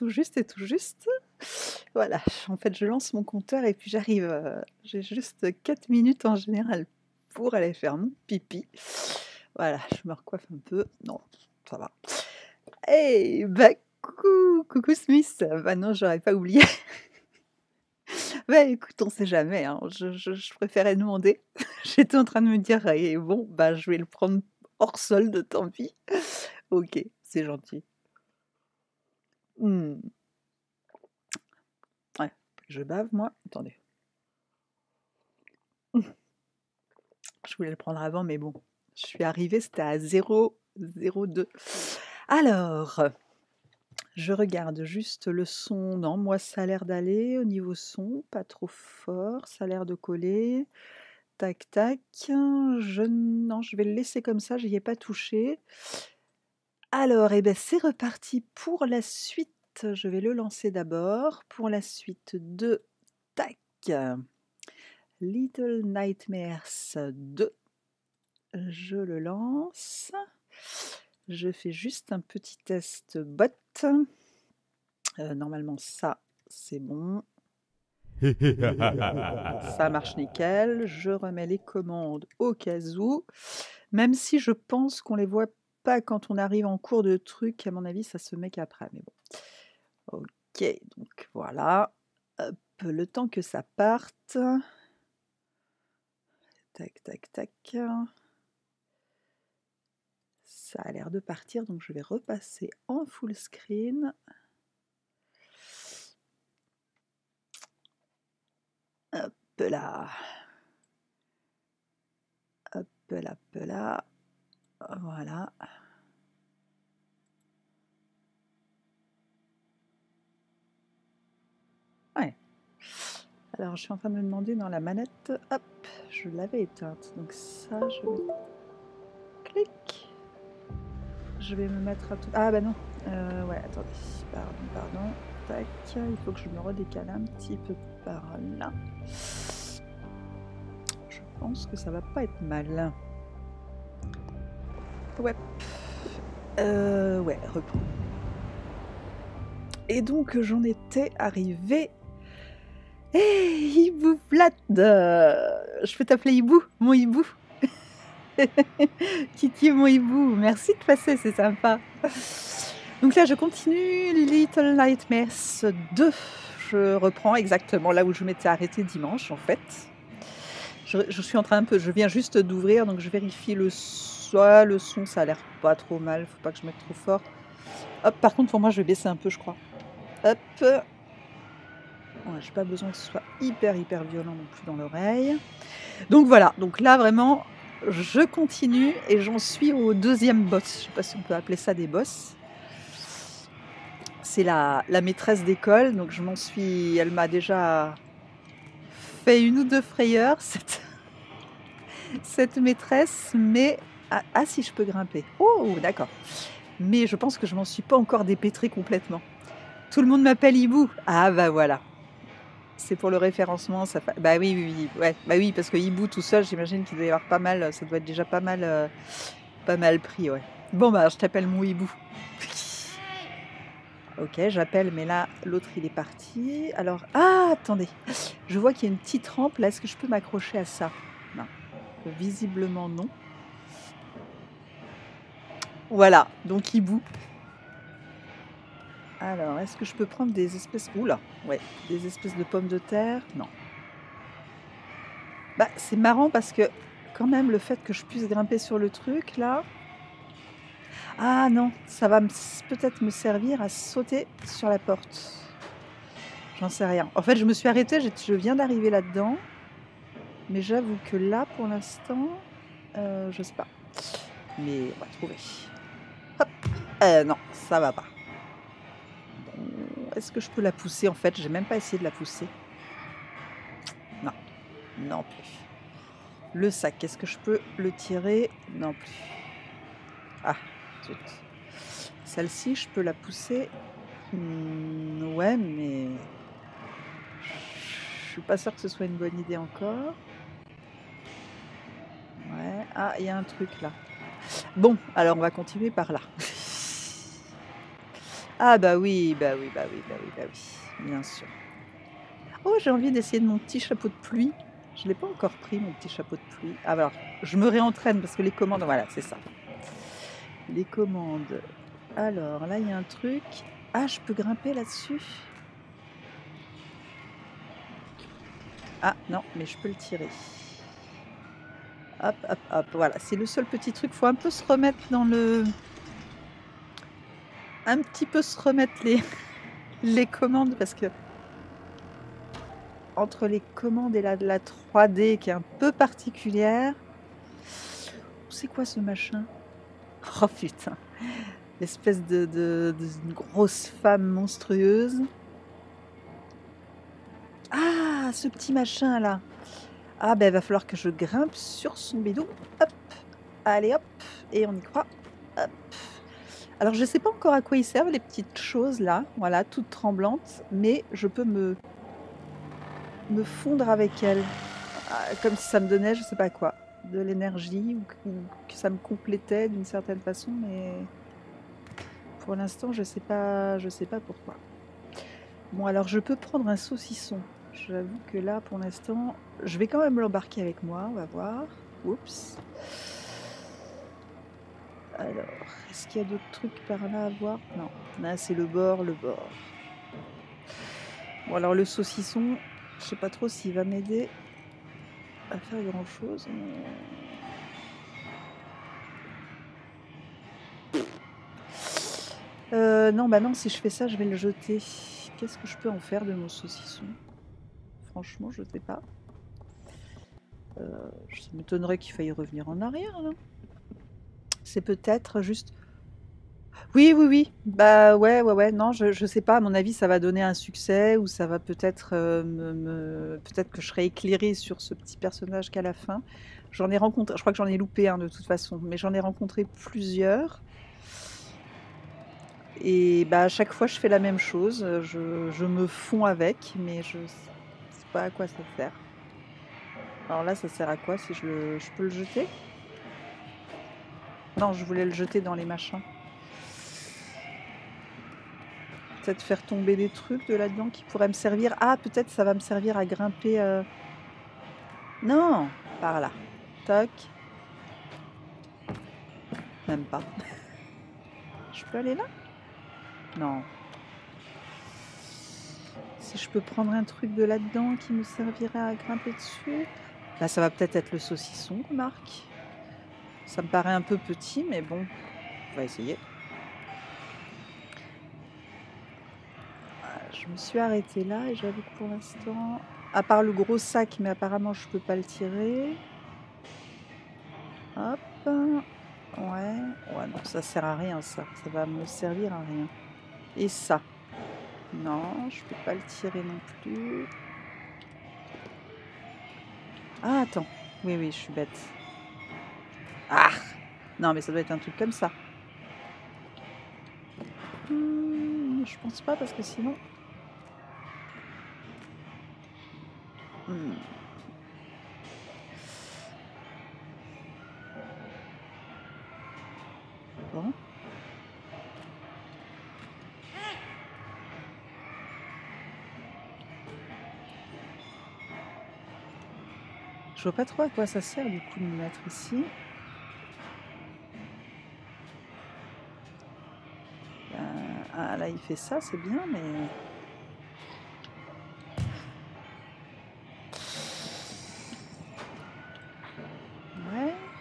tout juste, et tout juste, et. Voilà, en fait, je lance mon compteur et puis j'arrive. euh, J'ai juste 4 minutes en général pour aller faire mon pipi. Voilà, je me recoiffe un peu. Non, ça va. Hey, bah coucou, coucou Smith. Bah non, j'aurais pas oublié. Bah écoute, on sait jamais. hein. Je, je- je préférais demander. J'étais en train de me dire, eh, bon, bah je vais le prendre hors solde, tant pis. Ok, c'est gentil. Hmm. Je bave moi. Attendez. Je voulais le prendre avant, mais bon, je suis arrivée, c'était à 0,02. Alors, je regarde juste le son. Non, moi, ça a l'air d'aller au niveau son, pas trop fort, ça a l'air de coller. Tac, tac. Je, non, je vais le laisser comme ça, j'y ai pas touché. Alors, eh ben, c'est reparti pour la suite. Je vais le lancer d'abord. Pour la suite de Tac. Little Nightmares 2. Je le lance. Je fais juste un petit test bot. Euh, normalement, ça, c'est bon. Ça marche nickel. Je remets les commandes au cas où. Même si je pense qu'on les voit pas quand on arrive en cours de truc, à mon avis, ça se met qu'après. Mais bon. Ok, donc voilà. Le temps que ça parte. Tac, tac, tac. Ça a l'air de partir, donc je vais repasser en full screen. Hop là. Hop là, hop là. Voilà. Ouais. Alors, je suis en train de me demander dans la manette. Hop, je l'avais éteinte. Donc ça, je vais... Clic. Je vais me mettre à tout... Ah bah non. Euh, ouais, attendez. Pardon, pardon. Tac. Il faut que je me redécale un petit peu par là. Je pense que ça va pas être mal. Ouais. Euh, ouais, reprends. Et donc j'en étais arrivée. Hé, hibou flat Je peux t'appeler hibou, mon hibou. Kiki, mon hibou, merci de passer, c'est sympa. Donc là, je continue Little Nightmares 2. Je reprends exactement là où je m'étais arrêtée dimanche, en fait. Je, je suis en train un peu, je viens juste d'ouvrir, donc je vérifie le son. Le son, ça a l'air pas trop mal. Faut pas que je mette trop fort. Hop, par contre, pour moi, je vais baisser un peu, je crois. Hop. Ouais, j'ai pas besoin que ce soit hyper, hyper violent non plus dans l'oreille. Donc voilà. Donc là, vraiment, je continue et j'en suis au deuxième boss. Je sais pas si on peut appeler ça des boss c'est la, la, maîtresse d'école, donc je m'en suis. Elle m'a déjà fait une ou deux frayeurs, cette, cette maîtresse, mais. Ah, ah, si je peux grimper. Oh, d'accord. Mais je pense que je m'en suis pas encore dépêtrée complètement. Tout le monde m'appelle Hibou. Ah, bah voilà. C'est pour le référencement. Ça. Bah oui, oui, oui. Bah oui, parce que Hibou tout seul, j'imagine qu'il doit y avoir pas mal. Ça doit être déjà pas mal, euh, pas mal pris, ouais. Bon, bah, je t'appelle mon Hibou. Ok, j'appelle, mais là, l'autre, il est parti. Alors, ah, attendez. Je vois qu'il y a une petite rampe. Là, est-ce que je peux m'accrocher à ça? Non. Visiblement, non. Voilà, donc hibou. Alors, est-ce que je peux prendre des espèces... Oula, ouais, des espèces de pommes de terre? Non. Bah, c'est marrant parce que, quand même, le fait que je puisse grimper sur le truc, là... Ah non, ça va peut-être me servir à sauter sur la porte. J'en sais rien. En fait, je me suis arrêtée, je viens d'arriver là-dedans. Mais j'avoue que là, pour l'instant, euh, je sais pas. Mais on va trouver. Hop. Euh, non, ça va pas. Est-ce que je peux la pousser En fait, j'ai même pas essayé de la pousser. Non, non plus. Le sac, est-ce que je peux le tirer? Non plus. Ah, celle-ci, je peux la pousser? Mmh, ouais, mais je suis pas sûre que ce soit une bonne idée encore. Ouais. Ah, il y a un truc là. Bon, alors on va continuer par là. Ah bah oui, bah oui, bah oui, bah oui, bah oui, bien sûr. Oh, j'ai envie d'essayer de mon petit chapeau de pluie. Je ne l'ai pas encore pris, mon petit chapeau de pluie. Ah, alors, je me réentraîne parce que les commandes, voilà, c'est ça. Les commandes. Alors, là, il y a un truc. Ah, je peux grimper là-dessus Ah, non, mais je peux le tirer. Hop, hop, hop, voilà. C'est le seul petit truc. faut un peu se remettre dans le... Un petit peu se remettre les, commandes parce que entre les commandes et la, la 3D qui est un peu particulière. C'est quoi ce machin? Oh putain L'espèce de, de, grosse femme monstrueuse. Ah, ce petit machin là. Ah ben il va falloir que je grimpe sur son bidon. Hop. Allez hop. Et on y croit. Hop. Alors je ne sais pas encore à quoi ils servent les petites choses là. Voilà, toutes tremblantes. Mais je peux me me fondre avec elle. Ah, comme si ça me donnait, je sais pas quoi, de l'énergie ou que, ça me complétait d'une certaine façon, mais pour l'instant, je sais pas, je sais pas pourquoi. Bon, alors je peux prendre un saucisson. J'avoue que là, pour l'instant, je vais quand même l'embarquer avec moi. On va voir. Oups. Alors, est-ce qu'il y a d'autres trucs par là à voir? Non. Là, c'est le bord, le bord. Bon, alors le saucisson, je sais pas trop s'il va m'aider à faire grand chose. Euh, non, bah non, si je fais ça, je vais le jeter. Qu'est-ce que je peux en faire de mon saucisson? Franchement, je sais pas. Euh, ça m'étonnerait qu'il faille revenir en arrière. C'est peut-être juste oui, oui, oui. Bah ouais, ouais, ouais. Non, je, je sais pas. À mon avis, ça va donner un succès ou ça va peut-être euh, me, peut-être que je serai éclairée sur ce petit personnage qu'à la fin. J'en ai rencontré, je crois que j'en ai loupé un de toute façon, mais j'en ai rencontré plusieurs. Et bah à chaque fois, je fais la même chose. Je, me fonds avec, mais je sais pas à quoi ça sert. Alors là, ça sert à quoi si je, je peux le jeter? Non, je voulais le jeter dans les machins. Peut-être faire tomber des trucs de là-dedans qui pourraient me servir. Ah, peut-être ça va me servir à grimper. Euh. Non, par là. Toc. Même pas. je peux aller là? Non. Si je peux prendre un truc de là-dedans qui me servirait à grimper dessus. Là, ça va peut-être être le saucisson, remarque. Ça me paraît un peu petit, mais bon, on va essayer. je me suis arrêtée là et j'avoue que pour l'instant, à part le gros sac, mais apparemment je peux pas le tirer. Hop. Ouais. Ouais, non, ça sert à rien ça. Ça va me servir à rien. Et ça. Non, je peux pas le tirer non plus. Ah, attends. Oui, oui, je suis bête. Ah Non, mais ça doit être un truc comme ça. Hmm, je pense pas parce que sinon Hmm. Bon. Je vois pas trop à quoi ça sert du coup de me mettre ici. Euh, là il fait ça, c'est bien, mais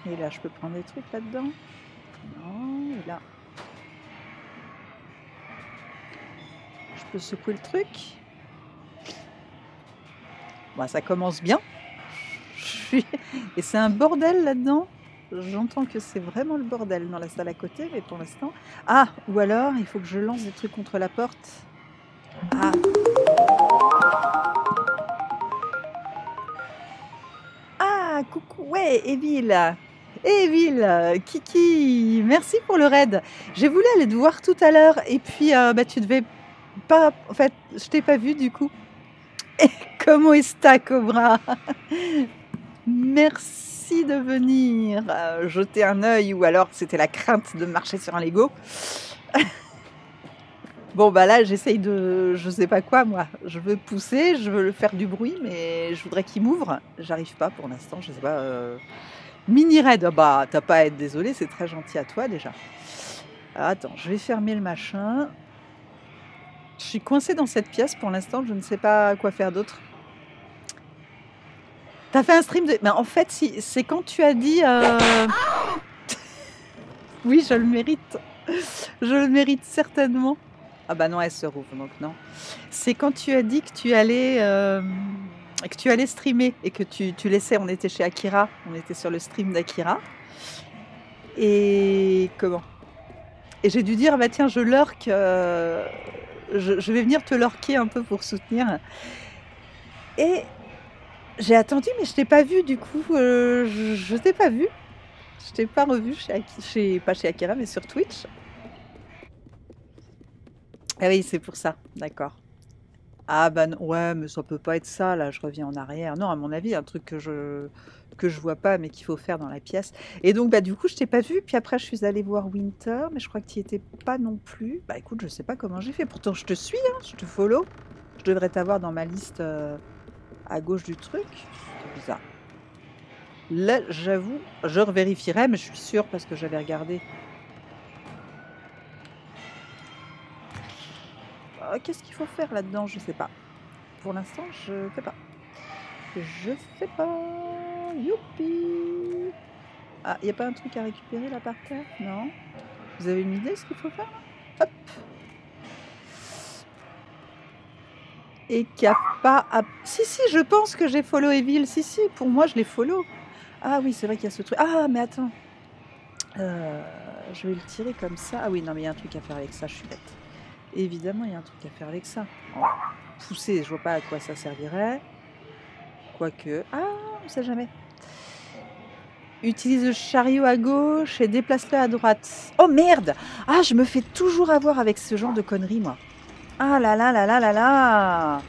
Et là, je peux prendre des trucs là-dedans Non, et là. Je peux secouer le truc Bon, ça commence bien. Et c'est un bordel là-dedans. J'entends que c'est vraiment le bordel dans la salle à côté, mais pour l'instant... Ah, ou alors, il faut que je lance des trucs contre la porte. Ah Ah, coucou, ouais, Evil Evil, Kiki, merci pour le raid. J'ai voulu aller te voir tout à l'heure et puis euh, bah, tu devais pas. En fait, je t'ai pas vu du coup. Et comment est ta Cobra? Merci de venir euh, jeter un œil ou alors c'était la crainte de marcher sur un Lego. Bon, bah là, j'essaye de. Je sais pas quoi, moi. Je veux pousser, je veux faire du bruit, mais je voudrais qu'il m'ouvre. J'arrive pas pour l'instant, je sais pas. euh, Mini raid, ah bah, t'as pas à être désolé, c'est très gentil à toi déjà. Alors, attends, je vais fermer le machin. Je suis coincée dans cette pièce pour l'instant, je ne sais pas quoi faire d'autre. T'as fait un stream de. Mais en fait, si, c'est quand tu as dit. euh, oui, je le mérite. Je le mérite certainement. Ah bah non, elle se rouvre, donc non. C'est quand tu as dit que tu allais, euh, que tu allais streamer et que tu, tu laissais, on était chez Akira, on était sur le stream d'Akira. Et comment? Et j'ai dû dire, bah tiens, je lurk, euh, je, je vais venir te lurker un peu pour soutenir. Et j'ai attendu, mais je t'ai pas vu du coup, euh, je, t'ai pas vu. Je t'ai pas revu chez, chez, pas chez Akira, mais sur Twitch. Ah oui, c'est pour ça, d'accord. Ah non, ouais, mais ça peut pas être ça, là, je reviens en arrière. Non, à mon avis, un truc que je que je vois pas, mais qu'il faut faire dans la pièce. Et donc, bah du coup, je t'ai pas vu, puis après, je suis allée voir Winter, mais je crois que tu étais pas non plus. Bah écoute, je sais pas comment j'ai fait, pourtant je te suis, hein, je te follow. Je devrais t'avoir dans ma liste euh, à gauche du truc. C'est bizarre. Là, j'avoue, je revérifierai, mais je suis sûre parce que j'avais regardé. Ah, Qu'est-ce qu'il faut faire là-dedans? Je sais pas. Pour l'instant, je fais pas. Je fais pas. Youpi Ah, il a pas un truc à récupérer là par terre? Non Vous avez une idée de ce qu'il faut faire là? Hop Et qu'il n'y a pas à... Si, si, je pense que j'ai follow Evil. Si, si, pour moi, je l'ai follow. Ah oui, c'est vrai qu'il y a ce truc. Ah, mais attends. Euh, je vais le tirer comme ça. Ah oui, non, mais il y a un truc à faire avec ça, je suis bête. Évidemment, il y a un truc à faire avec ça. Pousser, je vois pas à quoi ça servirait. Quoique. Ah, on sait jamais. Utilise le chariot à gauche et déplace-le à droite. Oh merde Ah, je me fais toujours avoir avec ce genre de conneries, moi. Ah là là là là là là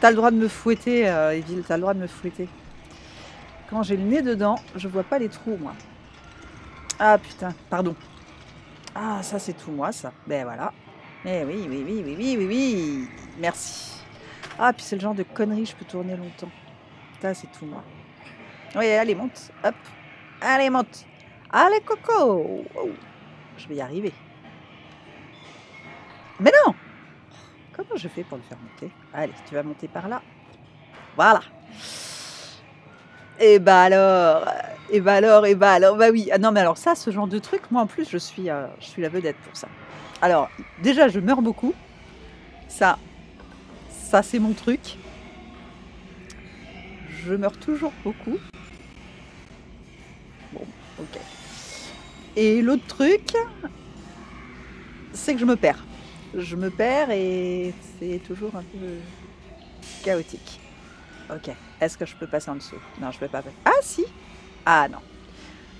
T'as le droit de me fouetter, euh, Evil, t'as le droit de me fouetter. Quand j'ai le nez dedans, je vois pas les trous, moi. Ah putain, pardon. Ah, ça c'est tout moi, ça. Ben voilà. Eh oui, oui, oui, oui, oui, oui, oui. Merci. Ah, puis c'est le genre de conneries, je peux tourner longtemps. Ça, c'est tout moi. Oui, allez, monte. Hop. Allez, monte. Allez, Coco. Oh, Je vais y arriver. Mais non Comment je fais pour le faire monter Allez, tu vas monter par là. Voilà. Et bah alors, et bah alors, et bah alors, bah oui. Ah non, mais alors ça, ce genre de truc, moi en plus, je suis, euh, je suis la vedette pour ça. Alors, déjà, je meurs beaucoup. Ça, ça c'est mon truc. Je meurs toujours beaucoup. Bon, ok. Et l'autre truc, c'est que je me perds. Je me perds et c'est toujours un peu chaotique. Ok. Est-ce que je peux passer en dessous? Non, je peux pas. Ah si Ah non.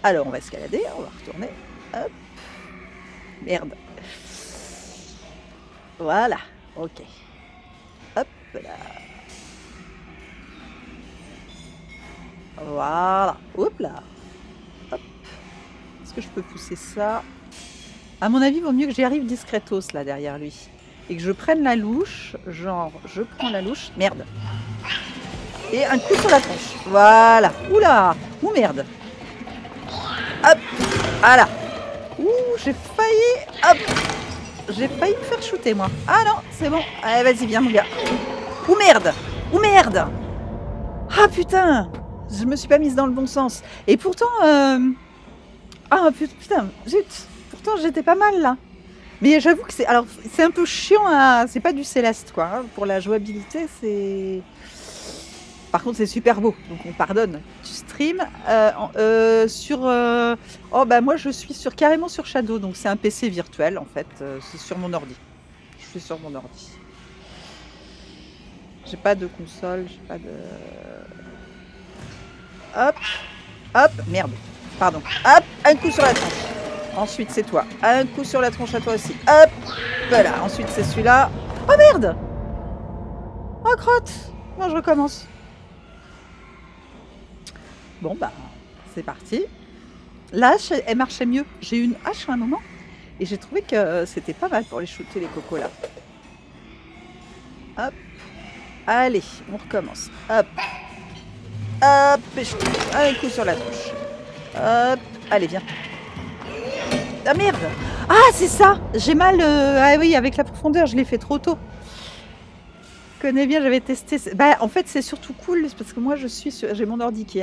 Alors on va escalader, on va retourner. Hop. Merde. Voilà. Ok. Hop là. Voilà. Hop là. Hop. Est-ce que je peux pousser ça? À mon avis, vaut mieux que j'y arrive discretos là derrière lui. Et que je prenne la louche. Genre, je prends la louche. Merde. Et un coup sur la tronche. Voilà. Oula. Ouh merde. Hop. Voilà. Ouh, j'ai failli. Hop. J'ai failli me faire shooter moi. Ah non, c'est bon. Allez, vas-y, viens mon gars. Ouh merde. Ouh merde. Ah putain. Je me suis pas mise dans le bon sens. Et pourtant. euh, Ah put- putain, zut. J'étais pas mal là. Mais j'avoue que c'est. Alors c'est un peu chiant à. C'est pas du céleste quoi. hein. Pour la jouabilité, c'est. Par contre, c'est super beau, donc on pardonne. Tu stream euh, euh, sur. euh, Oh bah moi je suis sur carrément sur Shadow, donc c'est un PC virtuel en fait. c'est sur mon ordi. Je suis sur mon ordi. J'ai pas de console, j'ai pas de. Hop, hop, merde, pardon. Hop, un coup sur la tronche. Ensuite c'est toi. Un coup sur la tronche à toi aussi. Hop, voilà. Ensuite c'est celui-là. Oh merde Oh crotte Non, je recommence. Bon bah, c'est parti. La hache, elle marchait mieux. J'ai eu une hache à un moment. Et j'ai trouvé que c'était pas mal pour les shooter les cocos là. Hop. Allez, on recommence. Hop. Hop. Et je... Un coup sur la touche. Hop. Allez, viens. Ah merde Ah, c'est ça J'ai mal... euh, Ah oui, avec la profondeur, je l'ai fait trop tôt. Je connais bien, j'avais testé... Bah, en fait, c'est surtout cool, parce que moi, je suis. J'ai mon ordi qui,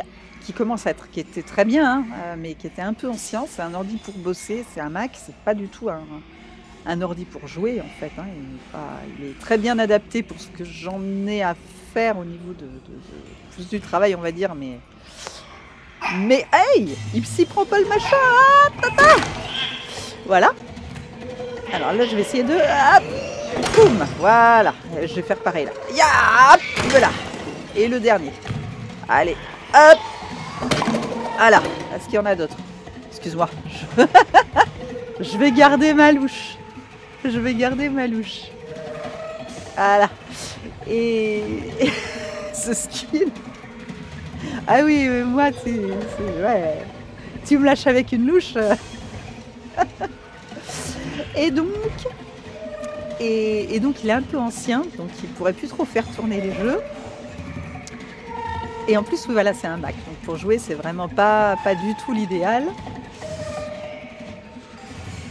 commence à être... qui était très bien, hein, euh, mais qui était un peu ancien. C'est un ordi pour bosser, c'est un Mac, c'est pas du tout un, ordi pour jouer, en fait. hein. Il, est très bien adapté pour ce que j'en ai à faire au niveau de- plus du travail, on va dire, mais... Mais hey Il s'y prend pas le machin ah, tata Voilà. Alors là, je vais essayer de... Boum Voilà. Je vais faire pareil là. Ya Voilà. Et le dernier. Allez. Hop Voilà. Est-ce qu'il y en a d'autres? Excuse-moi. Je... je vais garder ma louche. Je vais garder ma louche. Voilà. Et... Ce skill... Ah oui, moi, c'est- Ouais. Tu me lâches avec une louche. et donc... Et, donc il est un peu ancien, donc il pourrait plus trop faire tourner les jeux. Et en plus, oui, voilà, c'est un Mac. Donc pour jouer, c'est vraiment pas, du tout l'idéal.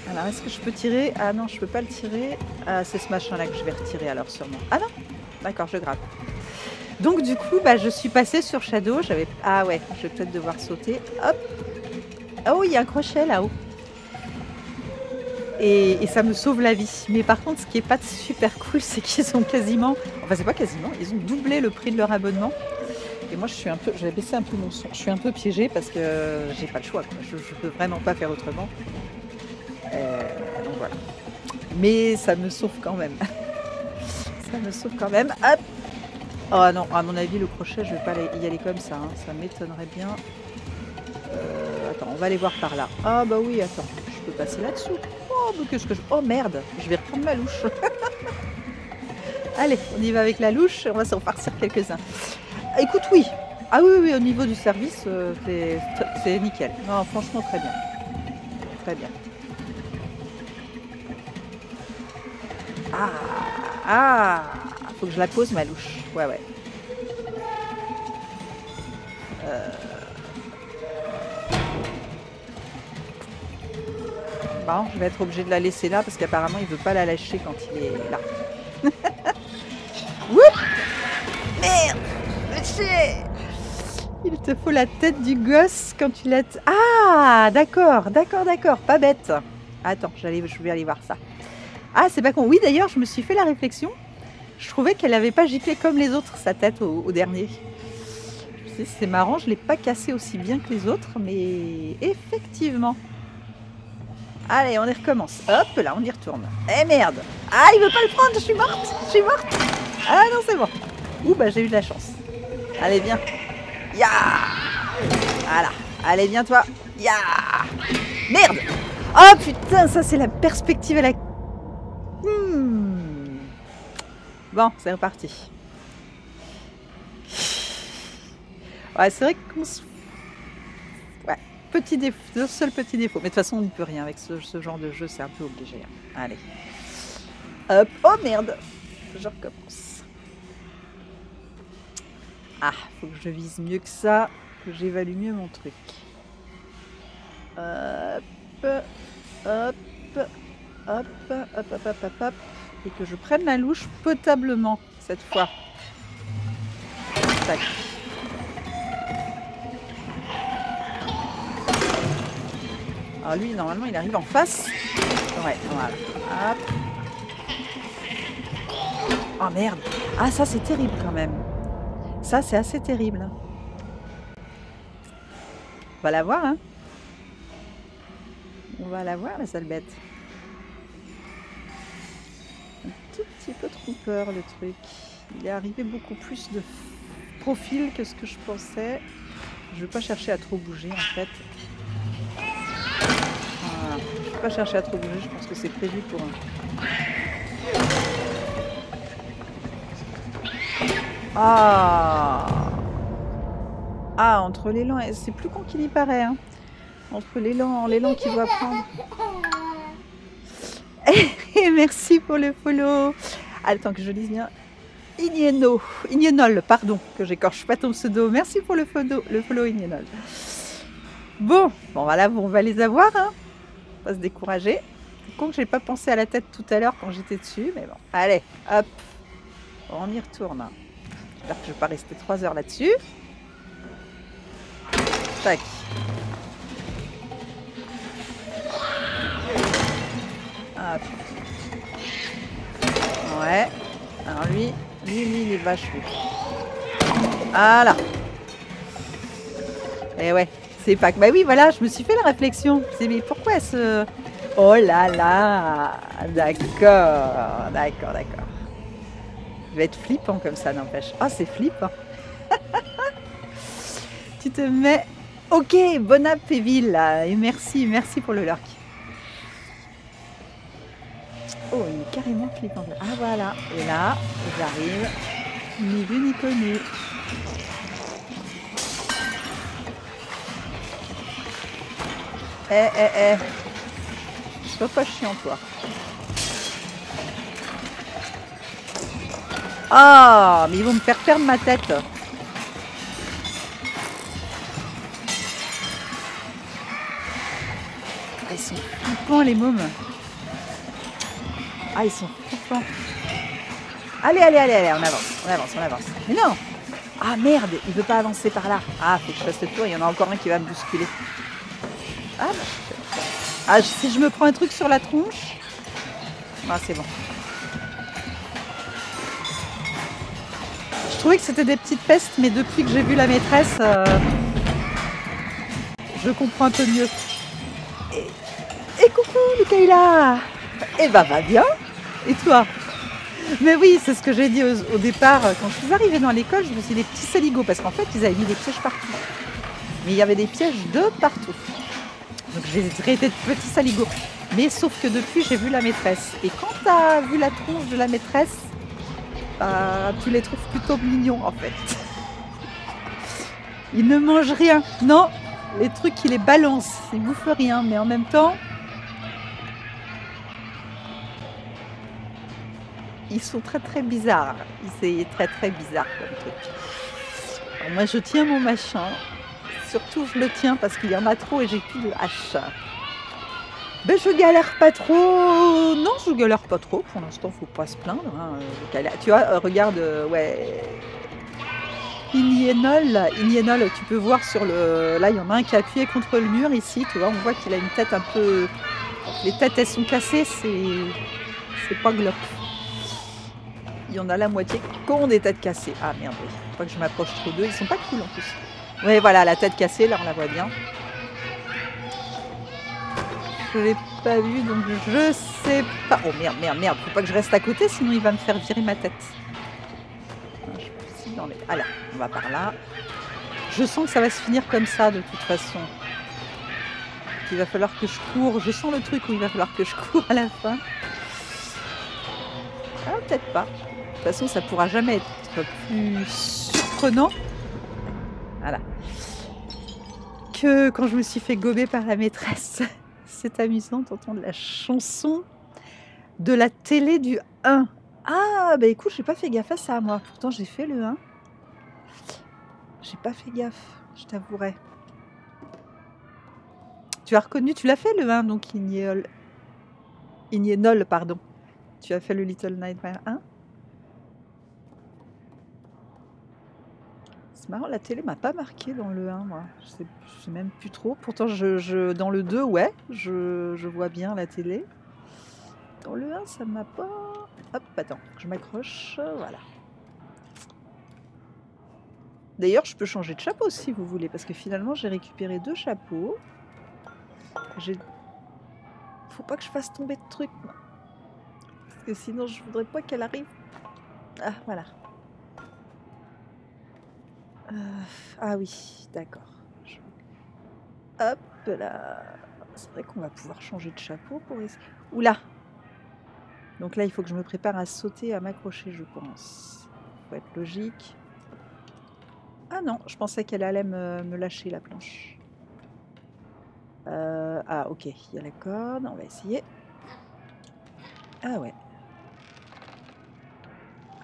Alors, est-ce que je peux tirer? Ah non, je peux pas le tirer. Ah, c'est ce machin-là que je vais retirer alors sûrement. Ah non? D'accord, je gratte. Donc du coup, bah, je suis passée sur Shadow. J'avais ah ouais, je vais peut-être devoir sauter. Hop. Oh, il y a un crochet là-haut. Et, ça me sauve la vie. Mais par contre, ce qui est pas super cool, c'est qu'ils ont quasiment, enfin c'est pas quasiment, ils ont doublé le prix de leur abonnement. Et moi, je suis un peu, j'ai baissé un peu mon son. Je suis un peu piégée parce que j'ai pas le choix. Je, je peux vraiment pas faire autrement. Euh, donc voilà. Mais ça me sauve quand même. ça me sauve quand même. Hop. Oh non, à mon avis, le crochet, je vais pas y aller comme ça. hein. Ça m'étonnerait bien. Euh, attends, on va aller voir par là. Ah bah oui, attends, je peux passer là-dessous. Oh, mais qu'est-ce que je... Oh merde, je vais reprendre ma louche. Allez, on y va avec la louche, on va s'en farcir quelques-uns. Écoute, oui. Ah oui, oui, au niveau du service, euh, c'est nickel. Non, franchement, très bien. Très bien. Ah, ah, faut que je la pose, ma louche. Ouais, ouais. Euh, Bon, je vais être obligée de la laisser là parce qu'apparemment il veut pas la lâcher quand il est là. Merde Lâchez Il te faut la tête du gosse quand tu la... Ah D'accord, d'accord, d'accord, pas bête. Attends, je vais aller voir ça. Ah, c'est pas con. Oui, d'ailleurs, je me suis fait la réflexion. Je trouvais qu'elle n'avait pas giclé comme les autres, sa tête au, dernier. C'est marrant, je l'ai pas cassé aussi bien que les autres, mais effectivement. Allez, on y recommence. Hop, là, on y retourne. Eh merde Ah, il veut pas le prendre, je suis morte Je suis morte Ah non, c'est bon. Ouh, bah j'ai eu de la chance. Allez, viens. Ya Voilà. Allez, viens toi. Ya Merde Oh putain, ça c'est la perspective à la... C'est reparti. Ouais, c'est vrai qu'on se... Ouais, petit défaut, le seul petit défaut. Mais de toute façon, on ne peut rien avec ce, genre de jeu, c'est un peu obligé. Hein. Allez. Hop, oh merde Je recommence. Ah, faut que je vise mieux que ça, que j'évalue mieux mon truc. Hop, hop, hop, hop, hop, hop, hop, hop. Et que je prenne la louche potablement, cette fois. Alors lui, normalement, il arrive en face. Ouais, voilà. Hop. Oh merde. Ah, ça, c'est terrible quand même. Ça, c'est assez terrible. On va la voir, hein. On va la voir, la sale bête. Un tout petit peu trompeur, le truc. Il est arrivé beaucoup plus de profil que ce que je pensais. Je vais pas chercher à trop bouger, en fait. Voilà. Je vais pas chercher à trop bouger, je pense que c'est prévu pour un... Ah Ah, entre l'élan et... C'est plus con qu'il y paraît, hein. Entre l'élan l'élan qu'il doit prendre. Et merci pour le follow. Attends que je lise bien. Igneno, Ignenol, pardon, que j'écorche pas ton pseudo. Merci pour le follow, le follow Ignenol. Bon, bon voilà, on va les avoir. Hein. On va se décourager. Con que j'ai pas pensé à la tête tout à l'heure quand j'étais dessus, mais bon. Allez, hop. On y retourne. J'espère que je vais pas rester trois heures là-dessus. Tac. Ouais. Alors lui, lui, lui, il est vache, lui. Voilà. Et eh ouais, c'est pas que... Bah oui, voilà, je me suis fait la réflexion. C'est mais pourquoi ce... Oh là là D'accord, d'accord, d'accord. Je vais être flippant comme ça, n'empêche. Ah, c'est flippant. tu te mets... Ok, bon app, là. Et merci, merci pour le lurk. Oh, il est carrément flippant. Ah voilà, et là, j'arrive, ni vu ni connu. Eh, eh, eh. Sois pas chiant, toi. Ah, mais ils vont me faire perdre ma tête. Ils sont flippants, les mômes. Ah, ils sont flippants. Allez, allez, allez, allez, on avance, on avance, on avance. Mais non Ah merde, il veut pas avancer par là. Ah, faut que je fasse le tour, il y en a encore un qui va me bousculer. Ah, bah, ah si je me prends un truc sur la tronche. Ah, c'est bon. Je trouvais que c'était des petites pestes, mais depuis que j'ai vu la maîtresse, euh, je comprends un peu mieux. Et, et coucou, Michaela Eh ben, va bien et toi Mais oui, c'est ce que j'ai dit au, départ. Quand je suis arrivée dans l'école, je me suis dit des petits saligots parce qu'en fait, ils avaient mis des pièges partout. Mais il y avait des pièges de partout. Donc j'ai traité de petits saligots. Mais sauf que depuis, j'ai vu la maîtresse. Et quand tu as vu la tronche de la maîtresse, bah, tu les trouves plutôt mignons en fait. Ils ne mangent rien. Non, les trucs, ils les balancent. Ils bouffent rien. Mais en même temps, ils sont très très bizarres. C'est très très bizarre comme truc. moi je tiens mon machin. Surtout je le tiens parce qu'il y en a trop et j'ai plus de hache. Ben je galère pas trop. Non, je galère pas trop. Pour l'instant, faut pas se plaindre. Hein. Tu vois, euh, regarde, euh, ouais. Inienol, Inienol, tu peux voir sur le. Là, il y en a un qui a appuyé contre le mur ici. Tu vois, on voit qu'il a une tête un peu. Les têtes, elles sont cassées. C'est. C'est pas glauque il y en a la moitié qui ont des têtes cassées. Ah merde. Faut pas que je m'approche trop d'eux. Ils sont pas cool en plus. Oui, voilà, la tête cassée, là on la voit bien. Je l'ai pas vu, donc je sais pas. Oh merde, merde, merde. Faut pas que je reste à côté, sinon il va me faire virer ma tête. Ah là, on va par là. Je sens que ça va se finir comme ça de toute façon. Il va falloir que je cours. Je sens le truc où il va falloir que je cours à la fin. Ah, peut-être pas. De toute façon, ça pourra jamais être plus surprenant. Voilà. Que quand je me suis fait gober par la maîtresse. C'est amusant d'entendre la chanson de la télé du 1. Ah, bah écoute, j'ai pas fait gaffe à ça, moi. Pourtant, j'ai fait le 1. J'ai pas fait gaffe, je t'avouerai. Tu as reconnu, tu l'as fait le 1, donc Ignol. Ignol, pardon. Tu as fait le Little Nightmare 1 Marrant, la télé m'a pas marqué dans le 1, moi. Je sais, même plus trop. Pourtant, je, dans le 2, ouais, je, vois bien la télé. Dans le 1, ça m'a pas... Hop, attends, je m'accroche, voilà. D'ailleurs, je peux changer de chapeau si vous voulez, parce que finalement, j'ai récupéré deux chapeaux. J'ai... Faut pas que je fasse tomber de trucs, Parce que sinon, je voudrais pas qu'elle arrive. Ah, voilà. Euh, ah oui, d'accord. Hop là. C'est vrai qu'on va pouvoir changer de chapeau pour essayer. Oula Donc là, il faut que je me prépare à sauter, à m'accrocher, je pense. Faut être logique. Ah non, je pensais qu'elle allait me, lâcher la planche. Euh, ah ok, il y a la corde, on va essayer. Ah ouais.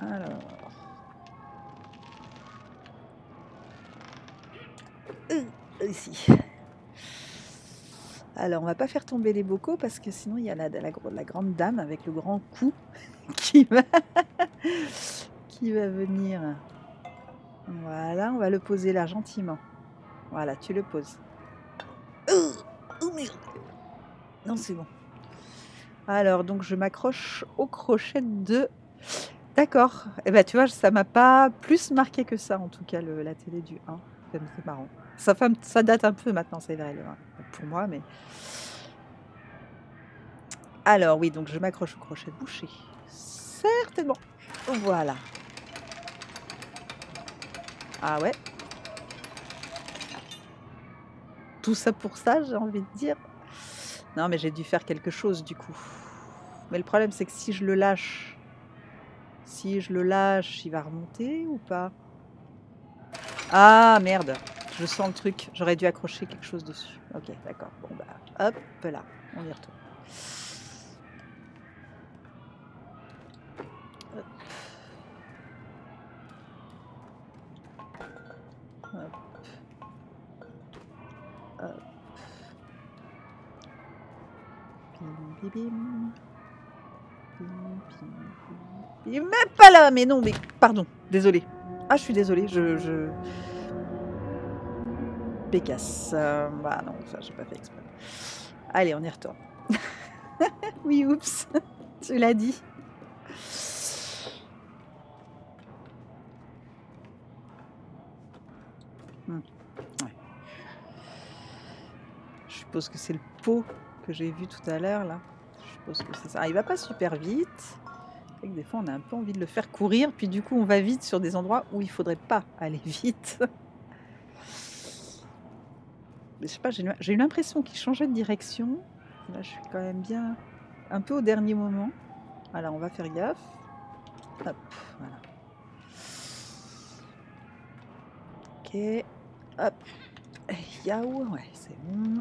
Alors. Ici. Alors, on va pas faire tomber les bocaux parce que sinon il y a la, grande dame avec le grand cou qui va, venir. Voilà, on va le poser là gentiment. Voilà, tu le poses. Oh, oh. Non, c'est bon. Alors, donc je m'accroche au crochet de... D'accord. Eh ben, tu vois, ça m'a pas plus marqué que ça, en tout cas, la télé du 1. C'est marrant. Ça, date un peu maintenant, c'est vrai, pour moi, mais... Alors, oui, donc je m'accroche au crochet de boucher. Certainement. Voilà. Ah ouais. Tout ça pour ça, j'ai envie de dire. Non, mais j'ai dû faire quelque chose du coup. Mais le problème, c'est que si je le lâche, si je le lâche, il va remonter ou pas? Ah, merde. Je sens le truc. J'aurais dû accrocher quelque chose dessus. Ok, d'accord. Bon, bah, hop, là. On y retourne. Il est même pas là, mais non, mais pardon, désolé. Ah, je suis désolée, je. je... Pécasse. Bah non, ça, j'ai pas fait exprès. Allez, on y retourne. oui, oups, tu l'as dit. Hmm, je suppose que c'est le pot que j'ai vu tout à l'heure là. Je suppose que c'est ça. Ah, il va pas super vite. Des fois, on a un peu envie de le faire courir, puis du coup, on va vite sur des endroits où il faudrait pas aller vite. Je sais pas, j'ai eu l'impression qu'il changeait de direction. Là, je suis quand même bien un peu au dernier moment. Alors, on va faire gaffe. Hop, voilà. Ok, hop. Yao, ouais, c'est bon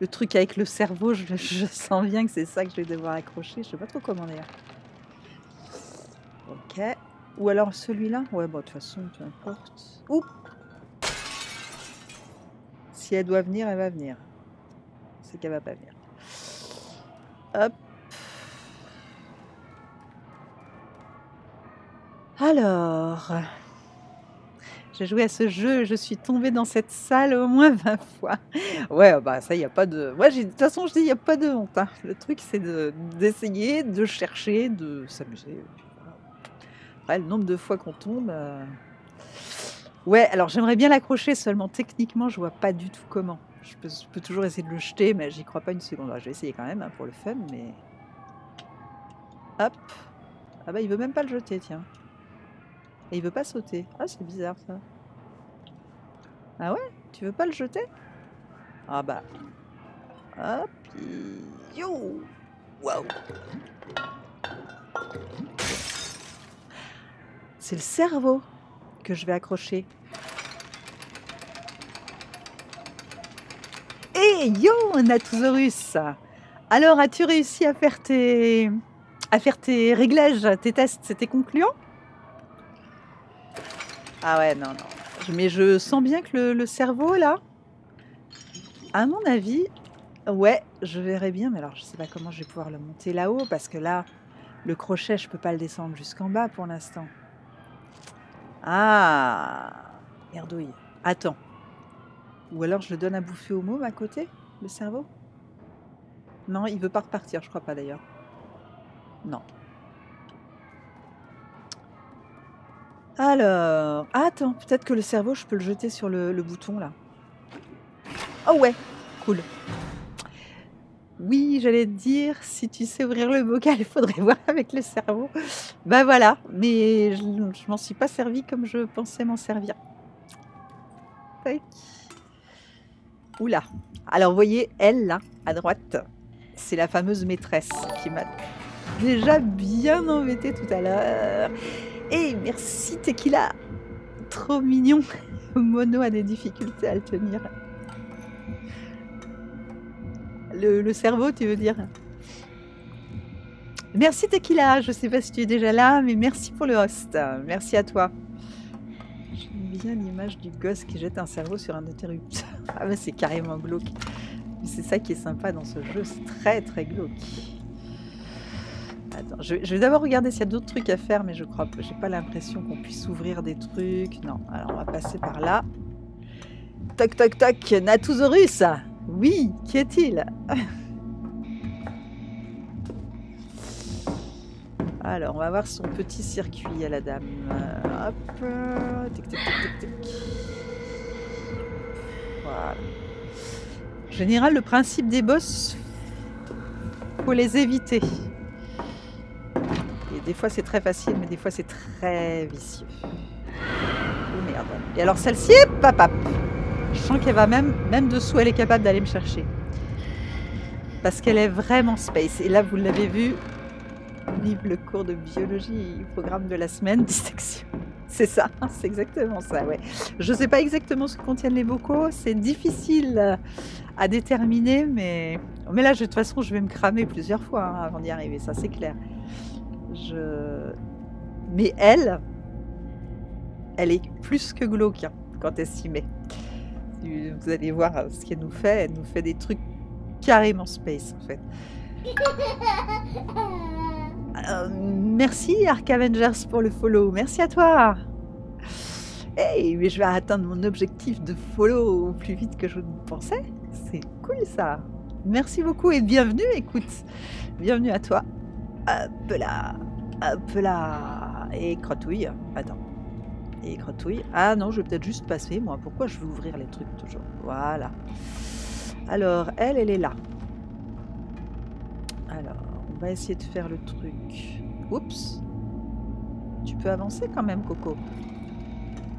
le truc avec le cerveau, je, sens bien que c'est ça que je vais devoir accrocher. Je sais pas trop comment d'ailleurs. Ok. Ou alors celui-là? Ouais, bon, de toute façon, peu importe. Oups Si elle doit venir, elle va venir. C'est qu'elle va pas venir. Hop. Alors. J'ai joué à ce jeu, je suis tombée dans cette salle au moins 20 fois. Ouais, bah ça, il n'y a pas de... Moi, de toute façon, je dis, il n'y a pas de honte. Hein. Le truc, c'est d'essayer, de, chercher, de s'amuser. Le nombre de fois qu'on tombe... Euh, ouais, alors j'aimerais bien l'accrocher, seulement techniquement, je vois pas du tout comment. Je peux, toujours essayer de le jeter, mais j'y crois pas une seconde. je vais essayer quand même, hein, pour le fun, mais... Hop Ah bah, il veut même pas le jeter, tiens. Et il veut pas sauter. Ah, c'est bizarre ça. Ah ouais? Tu veux pas le jeter? Ah bah. Hop. Yo Waouh C'est le cerveau je vais accrocher. Et yo, Natousaurus Alors, as-tu réussi à faire tes à faire tes réglages, tes tests C'était concluant ah ouais, non, non. Mais je sens bien que le, cerveau, là, à mon avis, ouais, je verrai bien. Mais alors, je sais pas comment je vais pouvoir le monter là-haut, parce que là, le crochet, je peux pas le descendre jusqu'en bas pour l'instant. Ah Merdouille. Attends. Ou alors je le donne à bouffer au môme à côté, le cerveau? Non, il veut pas repartir, je crois pas d'ailleurs. Non, Alors, attends, peut-être que le cerveau, je peux le jeter sur le, bouton là. Oh ouais, cool. Oui, j'allais te dire, si tu sais ouvrir le bocal, il faudrait voir avec le cerveau. Bah voilà, mais je, je m'en suis pas servi comme je pensais m'en servir. Tac. Oula. Alors, vous voyez, elle, là, à droite, c'est la fameuse maîtresse qui m'a déjà bien embêtée tout à l'heure. Et merci Tequila Trop mignon Mono a des difficultés à le tenir. Le, cerveau, tu veux dire Merci Tequila, je sais pas si tu es déjà là, mais merci pour le host. Merci à toi. J'aime bien l'image du gosse qui jette un cerveau sur un interrupteur. Ah bah c'est carrément glauque. C'est ça qui est sympa dans ce jeu, c'est très très glauque. Attends, je, vais d'abord regarder s'il y a d'autres trucs à faire, mais je crois que j'ai pas l'impression qu'on puisse ouvrir des trucs. Non, alors on va passer par là. Toc toc toc, Natousaurus Oui, qui est-il? Alors, on va voir son petit circuit à la dame. hop, tic tic tic. Voilà. En général, le principe des boss, faut les éviter. Et des fois, c'est très facile, mais des fois, c'est très vicieux. Oh merde. Et alors, celle-ci, papap. Je sens qu'elle va même, même dessous, elle est capable d'aller me chercher. Parce qu'elle est vraiment space. Et là, vous l'avez vu, livre le cours de biologie, programme de la semaine, dissection. C'est ça, c'est exactement ça, ouais. Je ne sais pas exactement ce que contiennent les bocaux, c'est difficile à déterminer, mais, mais là, de toute façon, je vais me cramer plusieurs fois hein, avant d'y arriver, ça c'est clair. Je... Mais elle, elle est plus que glauque hein, quand elle s'y met. Vous allez voir ce qu'elle nous fait, elle nous fait des trucs carrément space en fait. Euh, merci Arc Avengers pour le follow. Merci à toi. Hey, mais je vais atteindre mon objectif de follow plus vite que je ne pensais. C'est cool ça. Merci beaucoup et bienvenue. Écoute, bienvenue à toi. Hop là, hop là. Et crotouille. Attends. Et crotouille. Ah non, je vais peut-être juste passer moi. Pourquoi je veux ouvrir les trucs toujours? Voilà. Alors, elle, elle est là. Alors, on va essayer de faire le truc. Oups. Tu peux avancer quand même, Coco.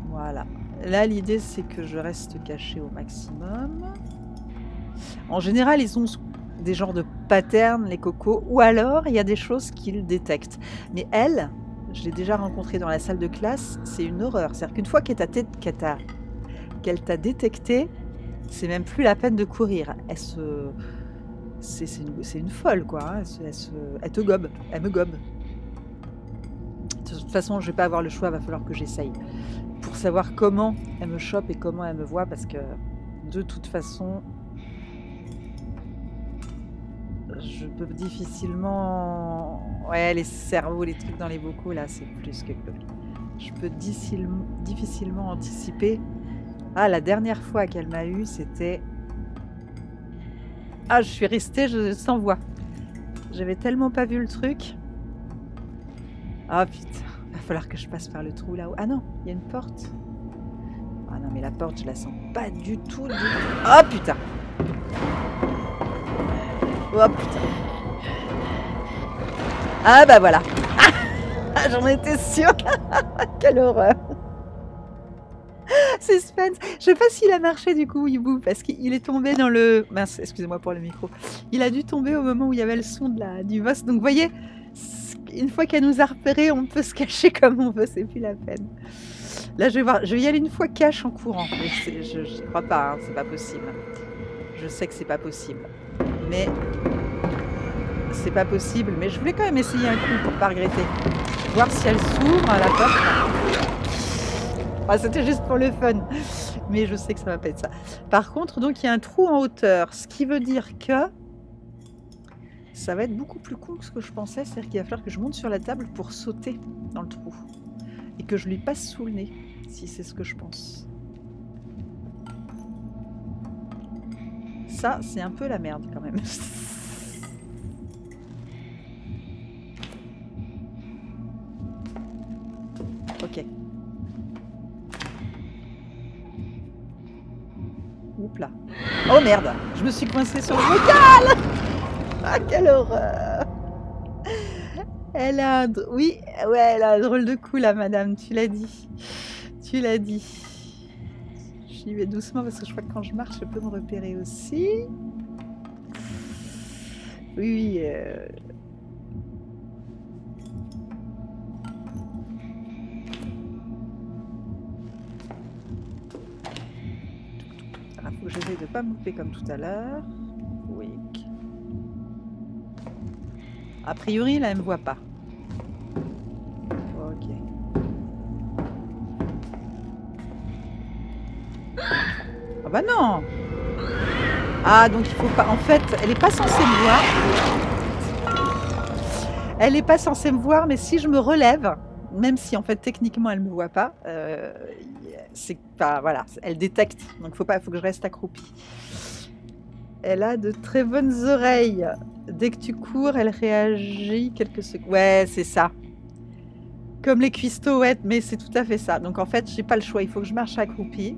Voilà. Là, l'idée, c'est que je reste caché au maximum. En général, ils ont des genres de patterns, les cocos, ou alors il y a des choses qu'ils détectent. Mais elle, je l'ai déjà rencontrée dans la salle de classe, c'est une horreur. C'est-à-dire qu'une fois qu'elle t'a t'a détecté, c'est même plus la peine de courir. Elle se c'est une, folle, quoi. Hein. Elle, te gobe, elle me gobe. De toute façon, je vais pas avoir le choix, va falloir que j'essaye. Pour savoir comment elle me chope et comment elle me voit, parce que de toute façon, je peux difficilement. Ouais, les cerveaux, les trucs dans les bocaux, là, c'est plus que. Je peux difficilement anticiper. Ah, la dernière fois qu'elle m'a eu, c'était ah, je suis restée je, sans voix. J'avais tellement pas vu le truc. Ah putain, va falloir que je passe par le trou là-haut. Ah non, il y a une porte. Ah non, mais la porte, je la sens pas du tout. Oh putain Oh putain Ah bah voilà ah, J'en étais sûre Quelle horreur Suspense. Je sais pas s'il a marché du coup, Hibou, parce qu'il est tombé dans le. Mince, excusez-moi pour le micro. Il a dû tomber au moment où il y avait le son de la... du boss. Donc, vous voyez, une fois qu'elle nous a repéré, on peut se cacher comme on veut, c'est plus la peine. Là, je vais voir. Je vais y aller une fois cache en courant. je ne crois pas, hein, c'est pas possible. Je sais que c'est pas possible. Mais. C'est pas possible, mais je voulais quand même essayer un coup pour pas regretter. Voir si elle s'ouvre à la porte. Ah, c'était juste pour le fun. Mais je sais que ça va pas être ça. Par contre, donc il y a un trou en hauteur. Ce qui veut dire que ça va être beaucoup plus con que ce que je pensais. C'est-à-dire qu'il va falloir que je monte sur la table pour sauter dans le trou. Et que je lui passe sous le nez. Si c'est ce que je pense. Ça, c'est un peu la merde quand même. ok. là. Oh merde, je me suis coincée sur le vocal Ah, quelle horreur Elle a un... Oui, ouais, elle a un drôle de coup là, madame, tu l'as dit. Tu l'as dit. J'y vais doucement parce que je crois que quand je marche, je peux me repérer aussi. Oui, oui. Euh, j'essaie de pas me comme tout à l'heure. Oui. A priori, là, elle me voit pas. Ok. Bah non Ah, donc il faut pas... En fait, elle est pas censée me voir. Elle est pas censée me voir, mais si je me relève, même si en fait techniquement elle me voit pas, euh, c'est pas... Voilà, elle détecte. Donc faut faut que je reste accroupie. Elle a de très bonnes oreilles. Dès que tu cours, elle réagit quelques secondes. Ouais, c'est ça. Comme les cuistots, ouais, mais c'est tout à fait ça. Donc en fait, j'ai pas le choix. Il faut que je marche accroupie.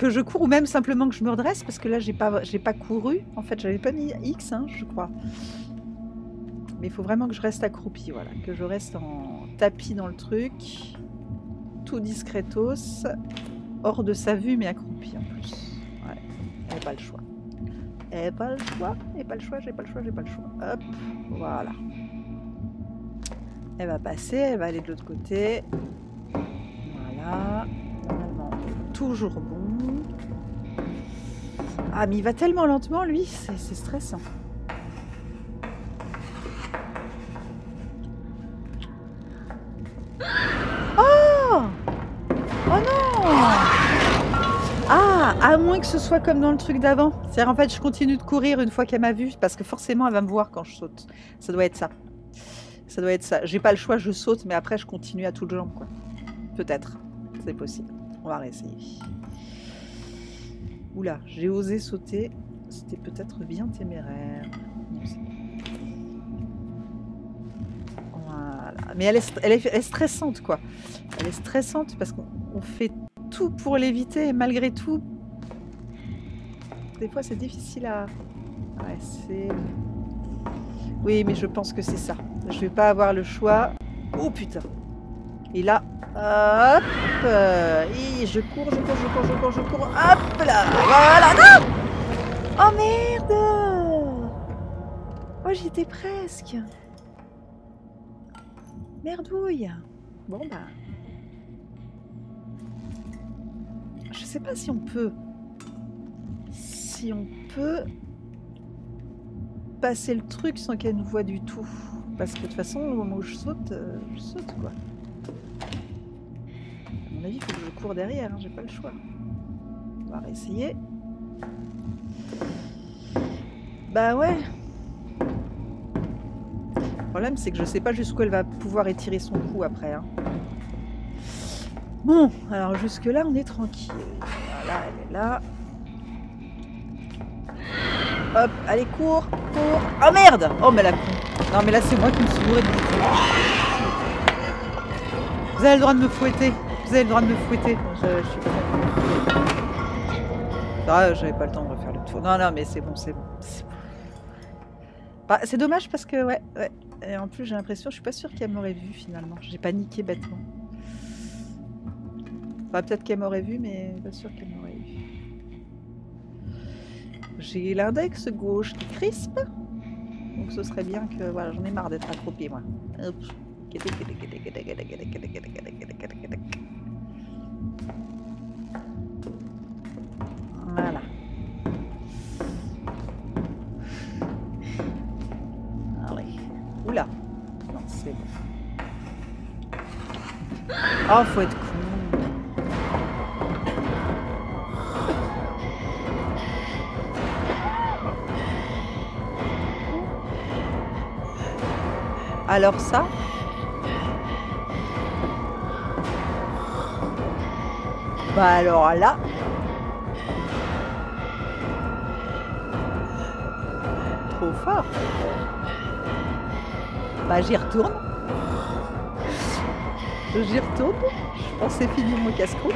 Que je cours ou même simplement que je me redresse parce que là, j'ai pas, j'ai pas couru. En fait, j'avais pas mis X, hein, je crois. Mais il faut vraiment que je reste accroupie, voilà. Que je reste en tapis dans le truc. Tout discretos. Hors de sa vue, mais accroupie en plus. Ouais, pas le choix. Et pas le choix, et pas le choix, j'ai pas le choix, j'ai pas le choix. Hop, voilà. Elle va passer, elle va aller de l'autre côté. Voilà. Toujours bon. Ah, mais il va tellement lentement, lui, c'est stressant. Oh Oh non ah, à moins que ce soit comme dans le truc d'avant. C'est-à-dire, en fait, je continue de courir une fois qu'elle m'a vu, parce que forcément, elle va me voir quand je saute. Ça doit être ça. Ça doit être ça. J'ai pas le choix, je saute, mais après, je continue à toutes jambes, quoi. Peut-être. C'est possible. On va réessayer. Oula, j'ai osé sauter. C'était peut-être bien téméraire. Mais elle est, stressante, quoi. Elle est stressante parce qu'on fait tout pour l'éviter et malgré tout, des fois c'est difficile à... Oui, mais je pense que c'est ça. Je vais pas avoir le choix. Oh putain. Et là, hop, et je cours, je cours, je cours, je cours, je cours. Hop là, voilà, non Oh merde Oh, j'y étais presque. Merdouille. Bon bah, Je sais pas si on peut. Si on peut passer le truc sans qu'elle nous voit du tout. Parce que de toute façon, au moment où je saute, euh, je saute quoi. Derrière, hein, j'ai pas le choix. On va réessayer. Bah ouais. Le problème, c'est que je sais pas jusqu'où elle va pouvoir étirer son cou après. Hein. Bon, alors jusque-là, on est tranquille. Voilà, elle est là. Hop, allez, cours, cours. Oh merde Oh, mais la. Non, mais là, c'est moi qui me suis bourré de Vous avez le droit de me fouetter. Vous avez le droit de me fouetter. Je, pas Ah, j'avais pas le temps de refaire le tour. Non, non, mais c'est bon, c'est bon. C'est. Bah, dommage parce que, ouais, ouais. Et en plus, j'ai l'impression, je suis pas sûre qu'elle m'aurait vu finalement. J'ai paniqué bêtement peut-être qu'elle m'aurait vu, mais pas sûr qu'elle m'aurait vu. J'ai l'index gauche qui crispe. Donc ce serait bien que... Voilà, j'en ai marre d'être accroupi, moi. Voilà. Allez. Oula. Non, c'est bon. Oh, faut être Alors ça Bah alors là Bah j'y retourne J'y retourne Je pensais finir mon casse-croûte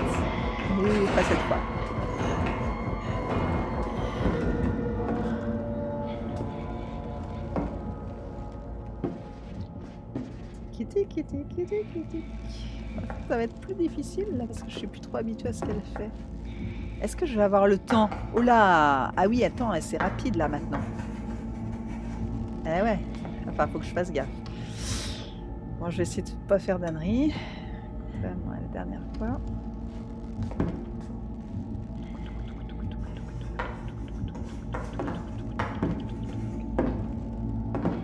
Mais pas cette fois Ça va être plus difficile là parce que je suis plus trop habituée à ce qu'elle fait. Est-ce que je vais avoir le temps? Oh là Ah oui, attends, c'est rapide là maintenant. Eh ouais. Enfin, faut que je fasse gaffe. Je vais essayer de pas faire. Comme la dernière fois.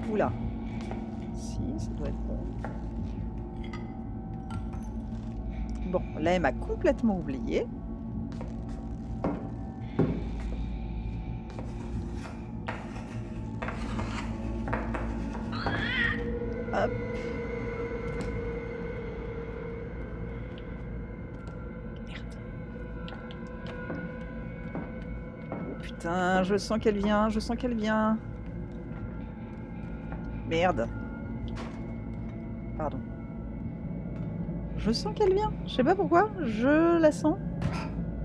vous là Si, ça doit être bon. Bon, là, elle m'a complètement oublié. Je sens qu'elle vient, je sens qu'elle vient. Merde. Pardon. Je sens qu'elle vient. Je sais pas pourquoi. Je la sens.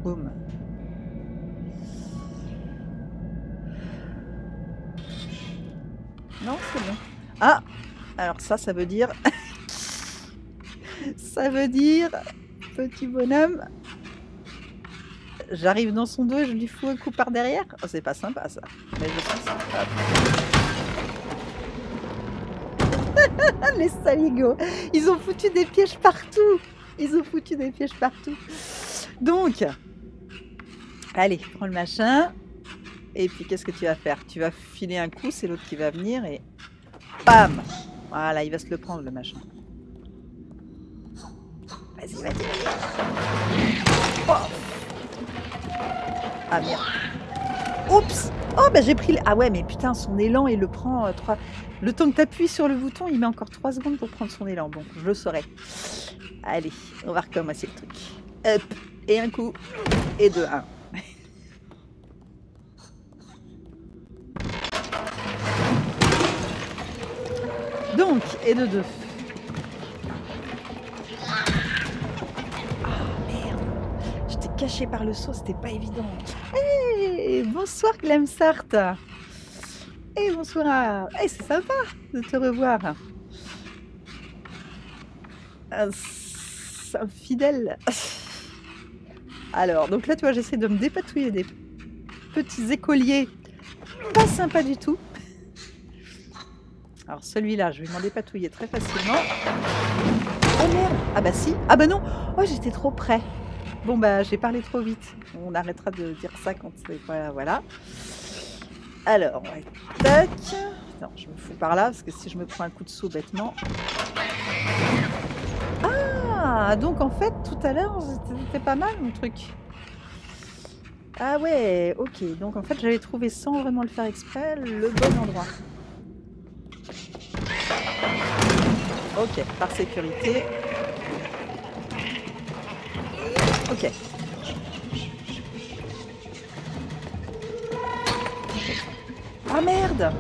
Boum. Non, c'est bon. Ah Alors ça, ça veut dire... ça veut dire... Petit bonhomme... J'arrive dans son dos et je lui fous un coup par derrière. Oh, c'est pas sympa ça. Mais je sens ça. Les saligots Ils ont foutu des pièges partout Ils ont foutu des pièges partout. Donc, allez, prends le machin. Et puis, qu'est-ce que tu vas faire? Tu vas filer un coup, c'est l'autre qui va venir et... Bam Voilà, il va se le prendre, le machin. Vas-y, vas-y, vas-y. Oh ah, merde. Oups Oh, bah j'ai pris... Le... Ah ouais, mais putain, son élan, il le prend... Euh, trois... Le temps que tu appuies sur le bouton, il met encore 3 secondes pour prendre son élan. Bon, je le saurai. Allez, on va recommencer le truc. Hop Et un coup. Et deux, un. Donc, et de deux. Caché par le saut, c'était pas évident. Hey Bonsoir Glamsart. Et bonsoir hey, c'est sympa de te revoir. Un, un fidèle. Alors, donc là, tu vois, j'essaie de me dépatouiller des petits écoliers. Pas sympa du tout. Alors celui-là, je vais m'en dépatouiller très facilement. Oh merde. Ah bah si. Ah bah non. Oh j'étais trop près Bon bah j'ai parlé trop vite. On arrêtera de dire ça quand c'est... Voilà, voilà. Alors, tac Non, je me fous par là, parce que si je me prends un coup de saut bêtement... Ah Donc en fait, tout à l'heure, c'était pas mal mon truc. Ah ouais, ok. Donc en fait, j'avais trouvé sans vraiment le faire exprès le bon endroit. Ok, par sécurité. Ok. Ah merde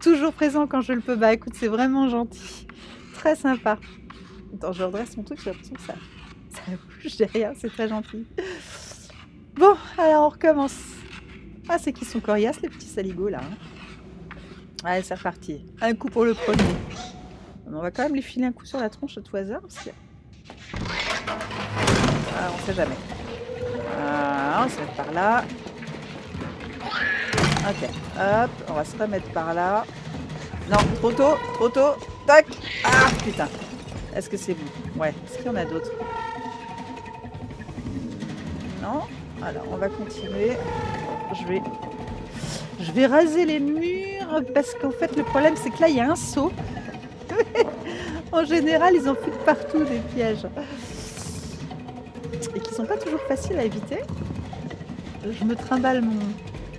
Toujours présent quand je le peux. Bah écoute, c'est vraiment gentil. Très sympa. Attends, je redresse mon truc, j'ai l'impression que ça, ça bouge derrière, c'est très gentil. Bon, alors on recommence. Ah, c'est qu'ils sont coriaces, les petits saligots, là. Hein. Allez, c'est reparti. Un coup pour le premier. On va quand même lui filer un coup sur la tronche à tout hasard, parce. Ah, on sait jamais. Ah, on se met par là. Ok, hop, on va se remettre par là. Non, trop tôt, trop tôt. Tac Ah, putain. Est-ce que c'est bon Ouais, est-ce qu'il y en a d'autres? Non Alors, on va continuer je vais... Je vais raser les murs parce qu'en fait le problème c'est que là il y a un saut. En général ils en foutent partout des pièges. Et qui sont pas toujours faciles à éviter. Je me trimballe mon...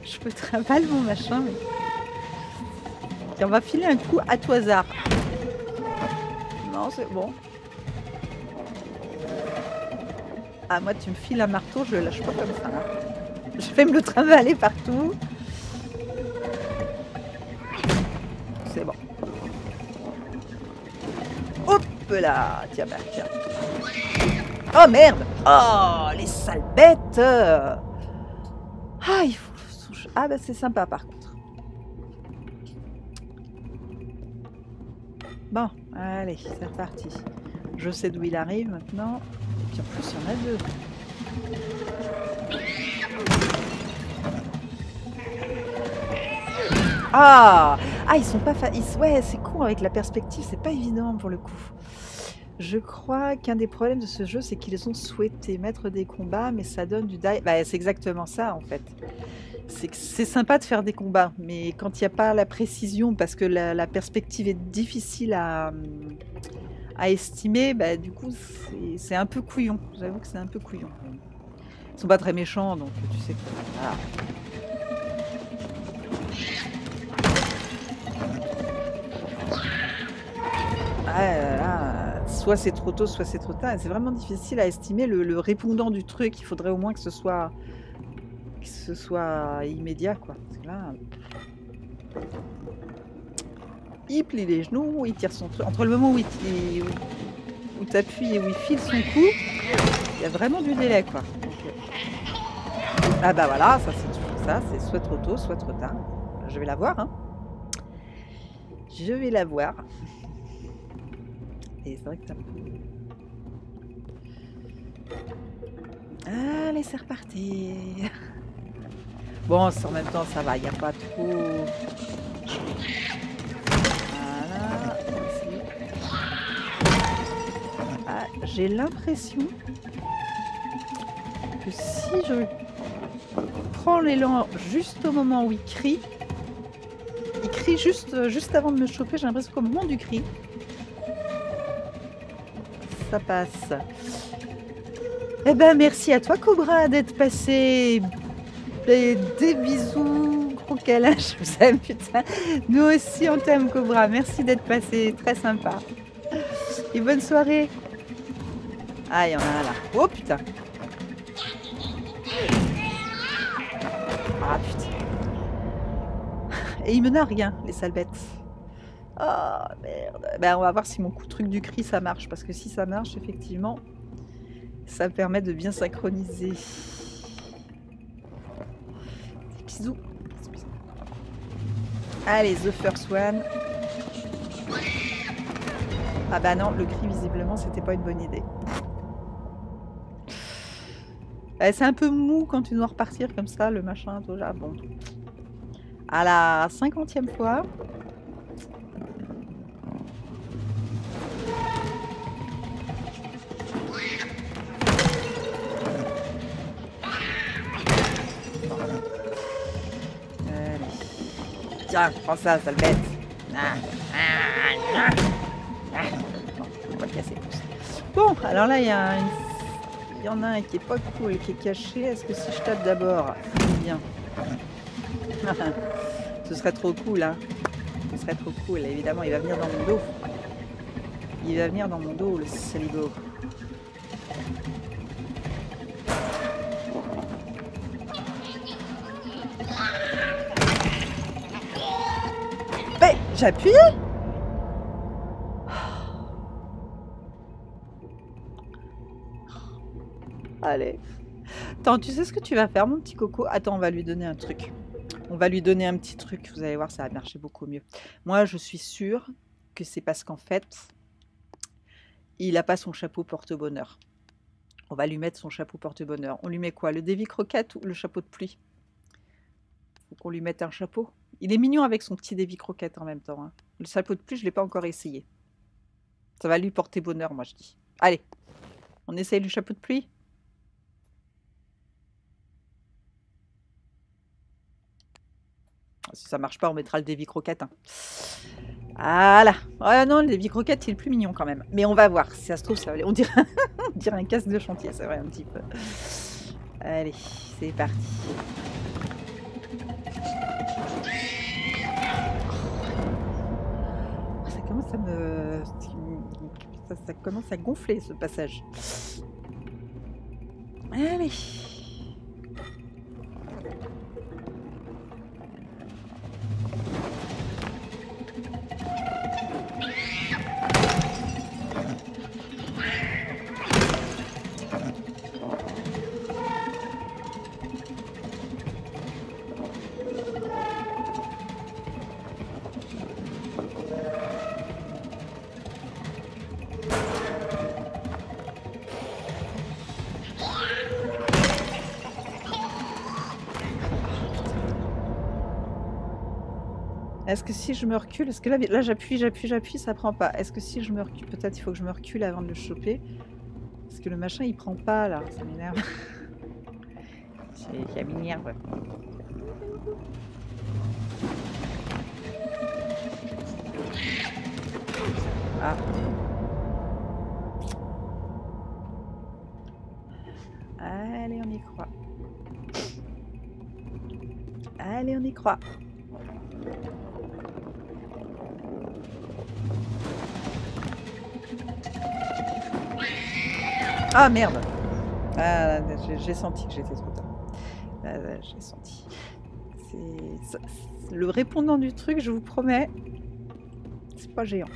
Je me trimballe mon machin on va filer un coup à tout hasard. Non c'est bon. Ah moi tu me files un marteau, je lâche pas comme ça. Je vais me le trimballer partout. Là Tiens, bah, tiens. Oh merde Oh, les sales bêtes Ah, il faut... Ah bah c'est sympa par contre. Bon, allez, c'est reparti. Je sais d'où il arrive maintenant. Et puis en plus, il y en a deux. Ah Ah, ils sont pas... Fa... Ouais, c'est con avec la perspective, c'est pas évident pour le coup. Je crois qu'un des problèmes de ce jeu, c'est qu'ils ont souhaité mettre des combats, mais ça donne du die. Bah, c'est exactement ça en fait. C'est sympa de faire des combats, mais quand il n'y a pas la précision, parce que la, perspective est difficile à, à estimer, bah, du coup, c'est- un peu couillon. J'avoue que c'est un peu couillon. Ils sont pas très méchants, donc tu sais que. Ah là là, soit c'est trop tôt, soit c'est trop tard. C'est vraiment difficile à estimer le, répondant du truc. Il faudrait au moins que ce soit, que ce soit immédiat, quoi. Parce que là, il plie les genoux, il tire son truc. Entre le moment où il, t'appuies et où il file son coup, il y a vraiment du délai, quoi. Ah bah voilà, ça c'est toujours ça. C'est soit trop tôt, soit trop tard. Je vais la voir, hein. Je vais la voir. Et c'est vrai que t'as... Allez, c'est reparti. Bon, en même temps, ça va, il n'y a pas trop... Voilà. Ah, J'ai l'impression que si je prends l'élan juste au moment où il crie, il crie juste, juste avant de me choper, j'ai l'impression qu'au moment du cri, ça passe. Eh ben merci à toi Cobra d'être passé. Des bisous, gros câlin, je vous aime putain. Nous aussi on t'aime Cobra, merci d'être passé, très sympa. Et bonne soirée. Ah il y en a là. Oh putain. Ah putain. Et il me nargue hein, les sales bêtes. Ah merde. Ben, on va voir si mon coup truc du cri ça marche. Parce que si ça marche, effectivement, ça permet de bien synchroniser. Bisous. Allez, the first one. Ah bah non, le cri visiblement c'était pas une bonne idée. Eh, c'est un peu mou quand tu dois repartir comme ça, le machin, tout là. Bon. À la cinquantième fois. Tiens, prends ça, sale bête. Ah, ah, ah, ah. Pas le casser. Bon, alors là, il y, a une- y en a un qui est pas cool, qui est caché. Est-ce que si je tape d'abord, bien Ce serait trop cool, hein. Ce serait trop cool. Évidemment, il va venir dans mon dos. Il va venir dans mon dos, le saligo. Appuyé Allez. Attends, tu sais ce que tu vas faire, mon petit coco? Attends, on va lui donner un truc. On va lui donner un petit truc. Vous allez voir, ça va marcher beaucoup mieux. Moi, je suis sûre que c'est parce qu'en fait, il n'a pas son chapeau porte-bonheur. On va lui mettre son chapeau porte-bonheur. On lui met quoi? Le Davy Croquette ou le chapeau de pluie? Faut qu'on lui mette un chapeau? Il est mignon avec son petit Davy Croquette en même temps. hein. Le chapeau de pluie, je ne l'ai pas encore essayé. Ça va lui porter bonheur, moi, je dis. Allez, on essaye le chapeau de pluie? Si ça marche pas, on mettra le Davy Croquette. hein. Voilà. Ouais, non, le Davy Croquette, il est plus mignon quand même. Mais on va voir. Si ça se trouve, ça va aller- on, dirait... on dirait un casque de chantier, c'est vrai, un petit peu. Allez, c'est parti. Ça commence à me... Ça, ça commence à gonfler, ce passage. Allez. Est-ce que si je me recule, est-ce que là, là j'appuie, j'appuie, j'appuie, ça prend pas. Est-ce que si je me recule, peut-être il faut que je me recule avant de le choper? Parce que le machin il prend pas là, ça m'énerve. Ça m'énerve. Ah. Allez, on y croit. Allez, on y croit. Ah merde ah, J'ai senti que j'étais trop tard. Ah, j'ai senti. Le répondant du truc, je vous promets, c'est pas géant.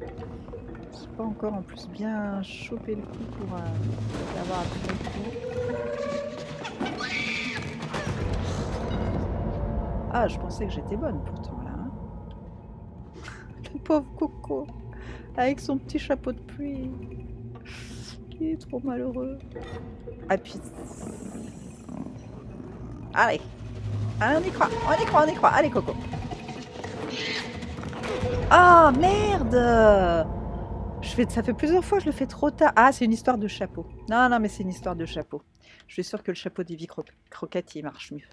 J'ai pas encore en plus bien chopé le coup pour euh, avoir un coup. Ah, je pensais que j'étais bonne pourtant là. Hein. le pauvre Coco, avec son petit chapeau de pluie. Trop malheureux. Ah. Allez. Allez, on y croit, on y croit, on y croit. Allez, Coco. Ah, merde je fais, Ça fait plusieurs fois je le fais trop tard. Ah, c'est une histoire de chapeau. Non, non, mais c'est une histoire de chapeau. Je suis sûre que le chapeau d'Evie Cro Croquette, marche mieux.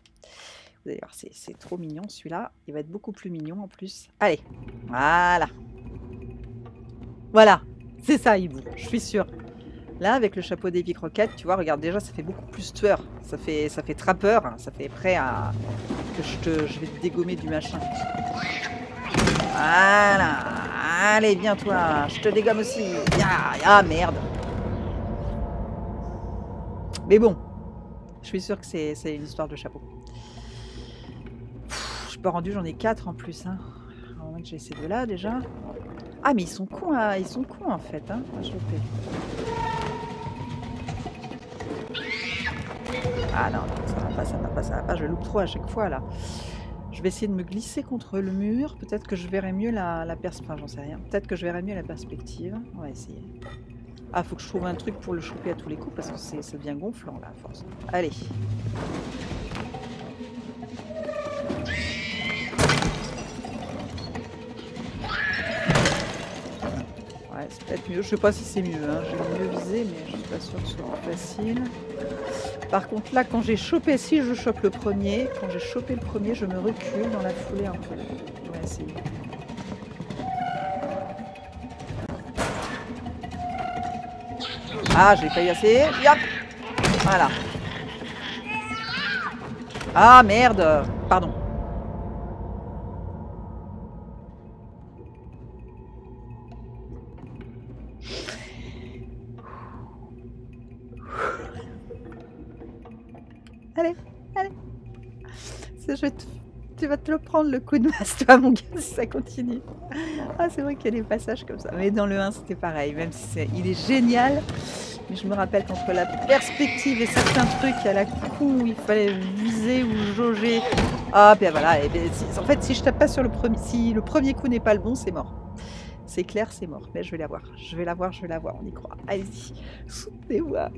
Vous allez voir, c'est trop mignon celui-là. Il va être beaucoup plus mignon en plus. Allez, voilà. Voilà, c'est ça, Hibou, je suis sûre. Là, avec le chapeau des croquettes, tu vois, regarde, déjà, ça fait beaucoup plus tueur. Ça fait, ça fait trappeur. Hein. Ça fait prêt à... que je, te, je vais te dégommer du machin. Voilà. Allez, viens, toi. Je te dégomme aussi. Ah, merde. Mais bon. Je suis sûr que c'est une histoire de chapeau. je suis pas rendu, j'en ai 4 en plus. Hein. que j'ai ces deux-là, déjà. Ah, mais ils sont cons, hein. ils sont cons, en fait. Hein, à choper. Ah non, ça va pas, ça va pas, ça va pas. Je loupe trop à chaque fois là. Je vais essayer de me glisser contre le mur. Peut-être que je verrai mieux la, perspective. Enfin, j'en sais rien. Peut-être que je verrai mieux la perspective. On va essayer. Ah, faut que je trouve un truc pour le choper à tous les coups parce que c'est bien gonflant là, à force. Allez. Ouais, c'est peut-être mieux. Je sais pas si c'est mieux. Hein. J'ai mieux visé, mais je suis pas sûre que ce soit facile. Par contre, là, quand j'ai chopé, si je chope le premier, quand j'ai chopé le premier, je me recule dans la foulée un peu. Vais essayer. Ah, j'ai failli assez. Voilà. Ah, merde Pardon. Tu vas te le prendre le coup de masse, toi, mon gars, si ça continue. Ah, c'est vrai qu'il y a des passages comme ça. Mais dans le 1, c'était pareil, même si c'est... il est génial. Mais je me rappelle qu'entre la perspective et certains trucs à la coup il fallait viser ou jauger. Ah, ben voilà. Et ben, en fait, si je tape pas sur le premier, si le premier coup n'est pas le bon, c'est mort. C'est clair, c'est mort. Mais je vais l'avoir. Je vais l'avoir, je vais l'avoir. On y croit. Allez-y. Soutenez-moi.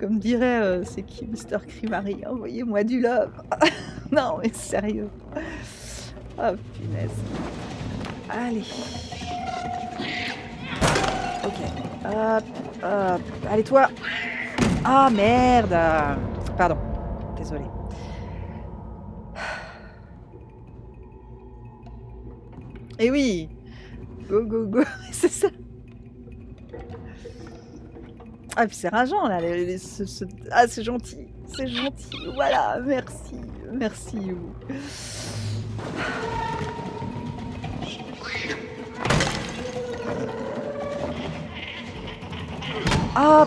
Comme dirait, euh, c'est qui Crimari Envoyez-moi du love. non, mais sérieux. Oh, punaise. Allez. Ok. Hop, hop. Allez, toi. Ah, merde. Pardon. Désolé. Eh oui. Go, go, go. c'est ça. Ah, puis c'est rageant là. Ah, c'est gentil. C'est gentil. Voilà, merci. Merci. Ah.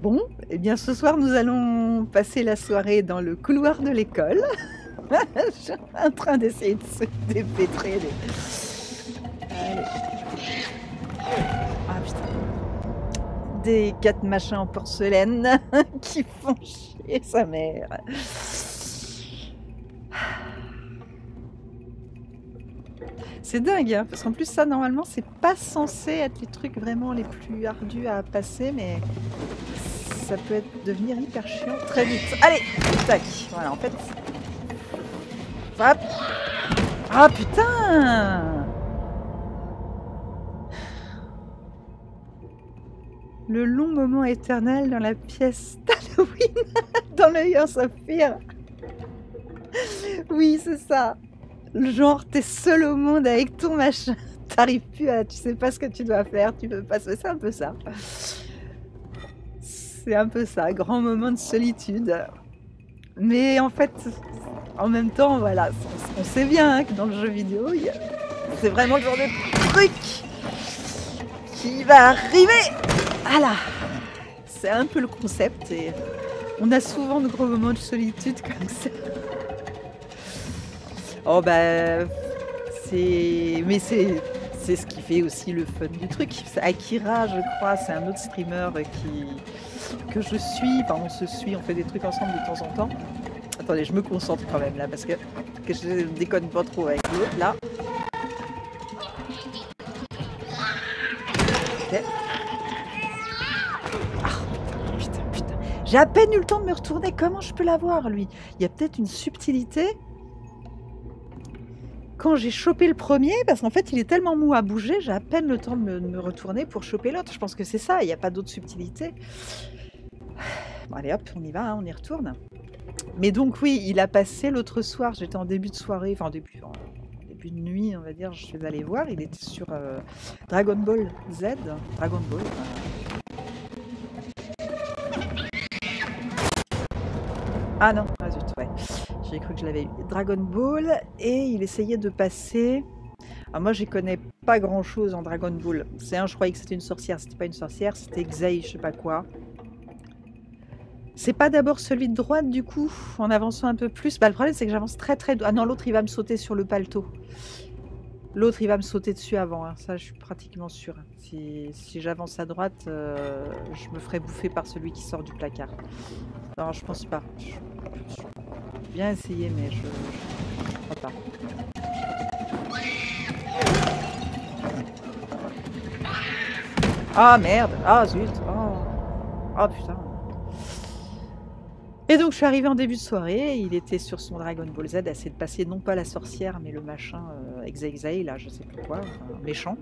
Bon, eh bien ce soir nous allons passer la soirée dans le couloir de l'école. en train d'essayer de se dépêtrer. Allez. Ah putain. Des quatre machins en porcelaine qui font chier sa mère. C'est dingue, hein, parce qu'en plus ça normalement c'est pas censé être les trucs vraiment les plus ardus à passer, mais ça peut être devenir hyper chiant très vite. Allez, tac, voilà en fait. Hop. Ah putain Le long moment éternel dans la pièce d'Halloween dans le Years of Fear. Oui, c'est ça. Genre, t'es seul au monde avec ton machin. T'arrives plus à. Tu sais pas ce que tu dois faire, tu peux pas. C'est un peu ça. C'est un peu ça, grand moment de solitude. Mais en fait, en même temps, voilà, on sait bien hein, que dans le jeu vidéo, c'est vraiment le genre de truc qui va arriver. Voilà. C'est un peu le concept et on a souvent de gros moments de solitude comme ça. Oh bah c'est mais c'est c'est ce qui fait aussi le fun du truc. Akira, je crois, c'est un autre streamer qui que je suis. Enfin, on se suit, on fait des trucs ensemble de temps en temps. Attendez, je me concentre quand même là parce que, je déconne pas trop avec l'autre là. Ah, putain, putain. J'ai à peine eu le temps de me retourner. Comment je peux l'avoir, lui? Il y a peut-être une subtilité quand j'ai chopé le premier, parce qu'en fait il est tellement mou à bouger, j'ai à peine le temps de me, retourner pour choper l'autre. Je pense que c'est ça, il n'y a pas d'autre subtilité. Bon allez hop, on y va, hein, on y retourne. Mais donc oui, il a passé l'autre soir, j'étais en début de soirée, enfin en début, début de nuit on va dire, je suis allée voir, il était sur euh, Dragon Ball Z, Dragon Ball. Ah non, ah zut, ouais. J'ai cru que je l'avais eu. Dragon Ball, et il essayait de passer... Alors moi, je connais pas grand-chose en Dragon Ball. C'est un, je croyais que c'était une sorcière. C'était pas une sorcière, c'était Xei, je sais pas quoi. C'est pas d'abord celui de droite, du coup, en avançant un peu plus? Bah, le problème, c'est que j'avance très très... Ah non, l'autre, il va me sauter sur le paletot. L'autre, il va me sauter dessus avant. Hein. Ça, je suis pratiquement sûre. Si, j'avance à droite, euh, je me ferai bouffer par celui qui sort du placard. Non, je pense pas bien essayé, mais je crois pas. Ah merde. Ah zut. Oh, oh putain. Et donc je suis arrivée en début de soirée, il était sur son Dragon Ball Z, à essayer de passer non pas la sorcière, mais le machin euh, là, je sais plus quoi, méchant.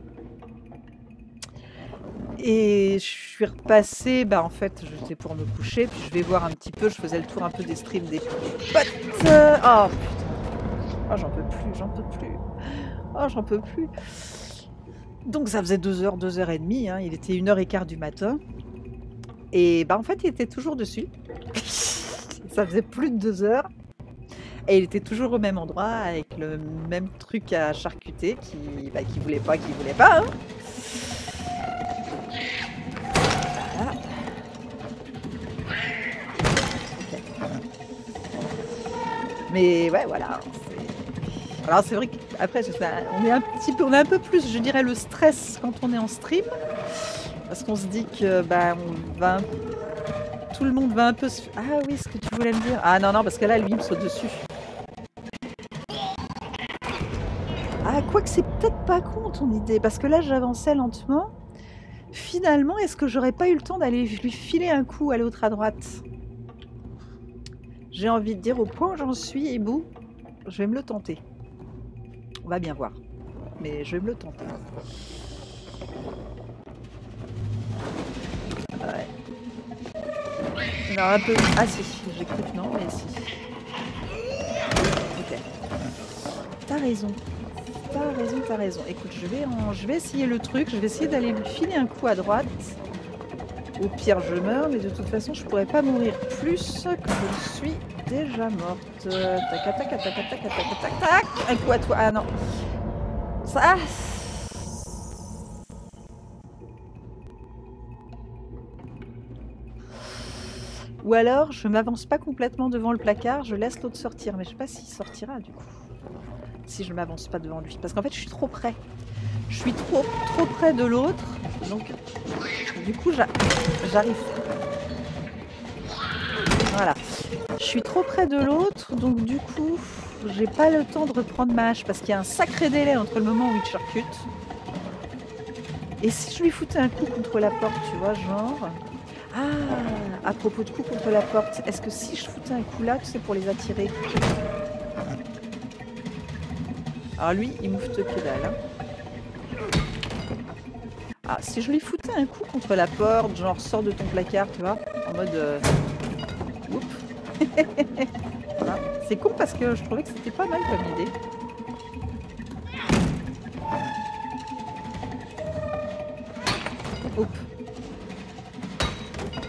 Et je suis repassée, bah en fait, j'étais pour me coucher, puis je vais voir un petit peu, je faisais le tour un peu des streams des potes. Oh putain Oh j'en peux plus, j'en peux plus. Oh j'en peux plus. Donc ça faisait 2h, 2h30, hein, il était 1h15 du matin. Et bah en fait, il était toujours dessus. ça faisait plus de 2 heures. Et il était toujours au même endroit, avec le même truc à charcuter, qui, bah, qui voulait pas, qui voulait pas. Hein. Mais ouais, voilà. Alors c'est vrai qu'après, on est un petit peu, on a un peu plus, je dirais, le stress quand on est en stream, parce qu'on se dit que bah va, tout le monde va un peu. Se... Ah oui, ce que tu voulais me dire. Ah non non, parce que là, lui, il me saute dessus. Ah, quoi que c'est peut-être pas con ton idée, parce que là, j'avançais lentement. Finalement, est-ce que j'aurais pas eu le temps d'aller lui filer un coup à l'autre à droite? J'ai envie de dire au point où j'en suis, Hibou, je vais me le tenter. On va bien voir. Mais je vais me le tenter. Ouais. Non, un peu... Ah si, j'ai cru que non, mais si. Ok. T'as raison. T'as raison, t'as raison. Écoute, je vais, en... je vais essayer le truc. Je vais essayer d'aller filer un coup à droite. Au pire, je meurs, mais de toute façon, je pourrais pas mourir plus que je suis déjà morte. Tac, tac, tac, tac, tac, tac, tac, tac. Un coup à toi. Ah non. Ça. Ou alors, je m'avance pas complètement devant le placard, je laisse l'autre sortir. Mais je sais pas s'il sortira du coup. Si je m'avance pas devant lui. Parce qu'en fait, je suis trop près. Je suis trop, trop près de l'autre. Donc, du coup, j'arrive. Voilà. Je suis trop près de l'autre, donc du coup, j'ai pas le temps de reprendre ma hache parce qu'il y a un sacré délai entre le moment où il charcute. Et si je lui foutais un coup contre la porte, tu vois, genre... Ah, à propos de coup contre la porte, est-ce que si je foutais un coup là, tu sais, pour les attirer? Alors lui, il moufte que dalle. Hein. Ah, si je lui foutais un coup contre la porte, genre sors de ton placard, tu vois, en mode... Euh... C'est con parce que je trouvais que c'était pas mal comme idée. Oups.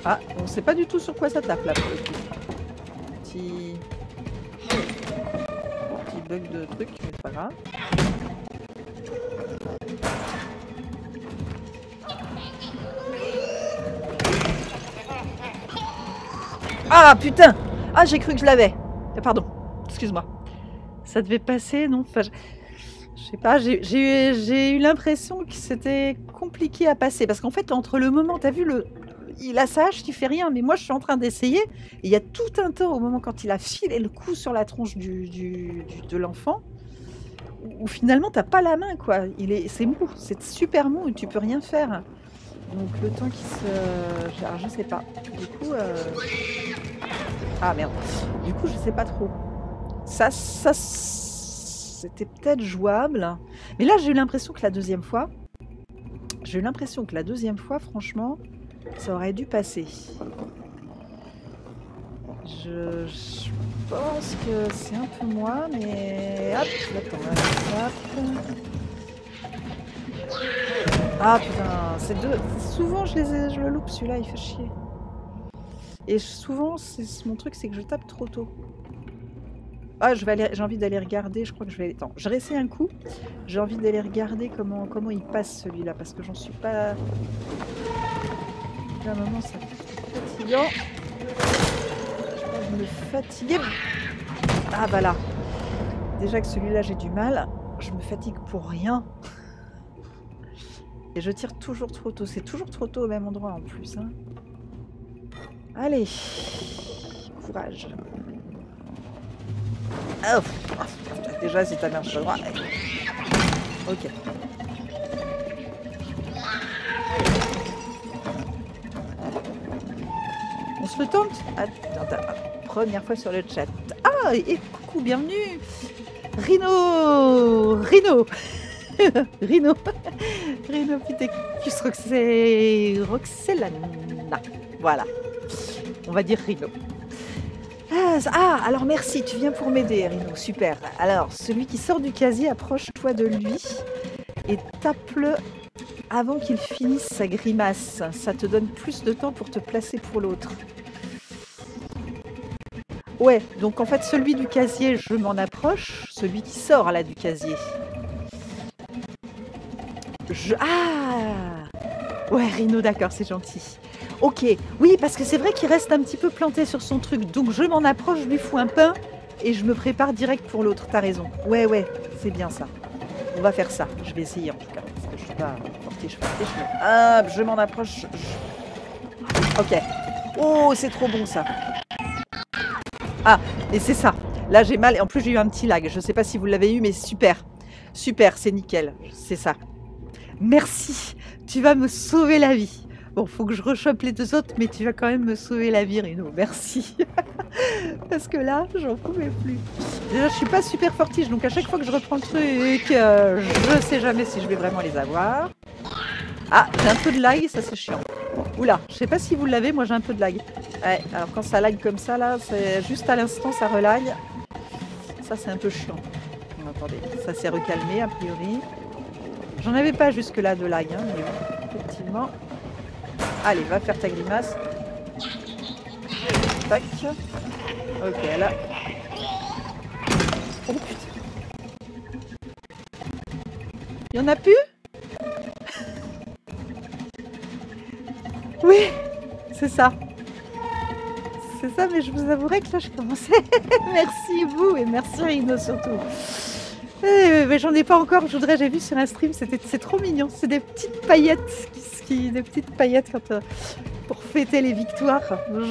Ah, on sait pas du tout sur quoi ça tape là pour. Petit... Petit bug de truc, mais pas grave. Ah putain Ah j'ai cru que je l'avais. Pardon, excuse-moi. Ça devait passer, non? Je... sais pas, j'ai eu l'impression que c'était compliqué à passer. Parce qu'en fait, entre le moment, t'as vu le, il a sa hache qui fait rien, mais moi je suis en train d'essayer. Il y a tout un temps au moment quand il a filé le coup sur la tronche du, de l'enfant, où finalement t'as pas la main quoi. Il est, c'est mou, c'est super mou tu peux rien faire. Donc le temps qui se, alors, je sais pas. Du coup, euh, ah merde. Du coup je sais pas trop. Ça, ça, c'était peut-être jouable, mais là j'ai eu l'impression que la deuxième fois, j'ai eu l'impression que la deuxième fois, franchement, ça aurait dû passer. Je, pense que c'est un peu moi, mais hop, hop. Ah putain, c'est deux. Souvent je les ai, je le loupe celui-là, il fait chier. Et souvent, mon truc, c'est que je tape trop tôt. Ah, je vais aller, j'ai envie d'aller regarder. Je crois que je vais. Attends, je réessaye un coup. J'ai envie d'aller regarder comment comment il passe celui-là parce que j'en suis pas un moment, ça fatigant. Me fatiguer. Ah bah là. Déjà que celui-là, j'ai du mal. Je me fatigue pour rien. Et je tire toujours trop tôt. C'est toujours trop tôt au même endroit en plus. Hein. Allez. Courage. Oh. Déjà, si ta mère pas droit. Ok. On se le tente première fois sur le chat. Ah, et coucou, bienvenue Rino Rino Rino Rhino Pitecus Roxellana. Voilà. On va dire Rino. Ah, ah, alors merci, tu viens pour m'aider, Rino. Super. Alors, celui qui sort du casier, approche-toi de lui et tape-le avant qu'il finisse sa grimace. Ça te donne plus de temps pour te placer pour l'autre. Ouais, donc en fait, celui du casier, je m'en approche. Celui qui sort là du casier. Je... Ah Ouais, Rino, d'accord, c'est gentil. Ok, oui, parce que c'est vrai qu'il reste un petit peu planté sur son truc. Donc je m'en approche, je lui fous un pain et je me prépare direct pour l'autre. T'as raison. Ouais, ouais, c'est bien ça. On va faire ça. Je vais essayer en tout cas. Parce que je suis pas fortiche, fortiche. Hop, je m'en approche. Ok. Oh, c'est trop bon ça. Ah, et c'est ça. Là, j'ai mal. En plus, j'ai eu un petit lag. Je ne sais pas si vous l'avez eu, mais super. Super, c'est nickel. C'est ça. Merci. Tu vas me sauver la vie. Bon, faut que je rechoppe les deux autres, mais tu vas quand même me sauver la vie, Rino. Merci. Parce que là, j'en pouvais plus. Déjà, je suis pas super fortige, donc à chaque fois que je reprends le truc, euh, je sais jamais si je vais vraiment les avoir. Ah, j'ai un peu de lag, ça c'est chiant. Oula, je sais pas si vous l'avez, moi j'ai un peu de lag. Ouais, alors quand ça lag comme ça, là, c'est juste à l'instant, ça relag. Ça c'est un peu chiant. attendez, ça s'est recalmé a priori. J'en avais pas jusque là de lag, hein, mais effectivement. Allez, va faire ta grimace. Tac. Ok, là. Oh putain. Il y en a plus? Oui, c'est ça. C'est ça, mais je vous avouerai que là, je commençais. merci vous et merci Rino surtout. Eh, mais j'en ai pas encore. Je voudrais, j'ai vu sur un stream, c'était, c'est trop mignon. C'est des petites paillettes, qui, des petites paillettes euh, pour fêter les victoires.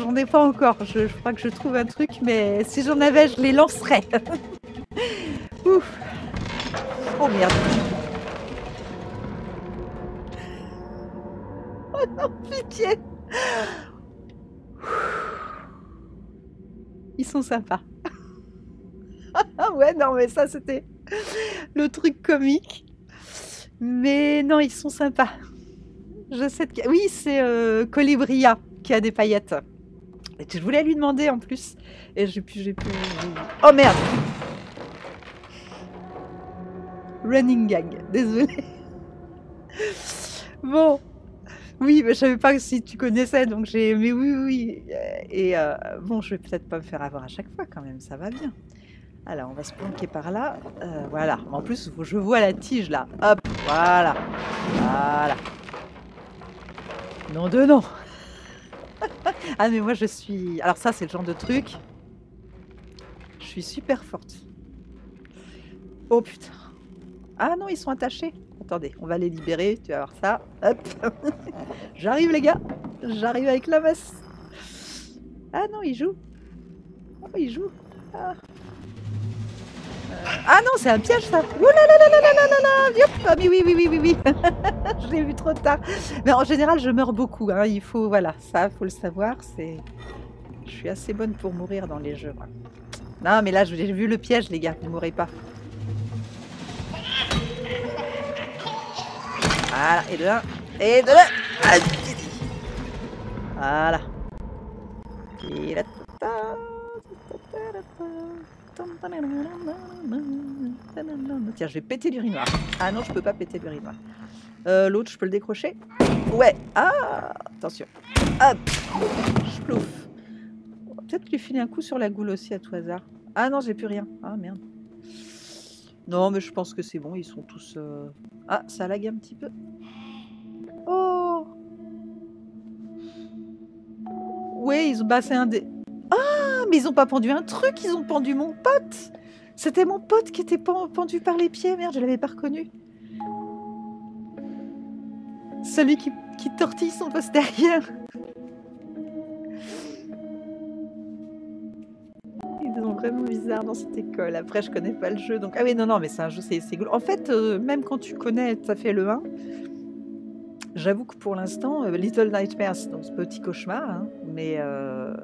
J'en ai pas encore. Je, crois que je trouve un truc, mais si j'en avais, je les lancerais. Oh merde non, pitié Ils sont sympas. Ah ouais, non, mais ça, c'était le truc comique. Mais non, ils sont sympas. Je sais de... Oui, c'est euh, Colibria qui a des paillettes. Et je voulais lui demander en plus. Et j'ai pu, j'ai pu. Oh merde Running gang, désolé. Bon, oui, mais je savais pas si tu connaissais, donc j'ai. Mais oui, oui. Et euh, bon, je vais peut-être pas me faire avoir à chaque fois quand même, ça va bien. Alors, on va se planquer par là. Euh, voilà. En plus, je vois la tige là. Hop, voilà. Voilà. Non de non. ah, mais moi, je suis. Alors, ça, c'est le genre de truc. Je suis super forte. Oh putain. Ah non, ils sont attachés. Attendez, on va les libérer. Tu vas voir ça. Hop. J'arrive, les gars. J'arrive avec la masse. Ah non, ils jouent. Oh, ils jouent. Ah. Ah non, c'est un piège ça. Ouh là là là là là là ah, oui, oui, oui, oui, oui. je l'ai vu trop tard. Mais en général, je meurs beaucoup. Hein. Il faut, voilà, ça, faut le savoir. C'est, je suis assez bonne pour mourir dans les jeux. Non, mais là, j'ai vu le piège, les gars. Ne mourrez pas. Voilà, et de là, et de là. Voilà. Et là, Tiens, je vais péter l'urinoir. Ah non, je peux pas péter l'urinoir. Euh, L'autre, je peux le décrocher Ouais. Ah Attention. Hop Je. Peut-être lui filer un coup sur la goule aussi à tout hasard. Ah non, j'ai plus rien. Ah merde. Non, mais je pense que c'est bon. Ils sont tous... Euh... Ah, ça lag un petit peu. Oh Ouais, ils ont... Bah, c'est un des mais ils ont pas pendu un truc, ils ont pendu mon pote. C'était mon pote qui était pendu par les pieds. Merde, je l'avais pas reconnu. Celui qui, tortille son postérieur. Ils sont vraiment bizarres dans cette école. Après, je connais pas le jeu. Donc, ah oui, non, non, mais c'est un jeu, c'est cool. En fait, euh, même quand tu connais, ça fait le 1. J'avoue que pour l'instant, euh, Little Nightmares, donc ce petit cauchemar, hein, mais euh,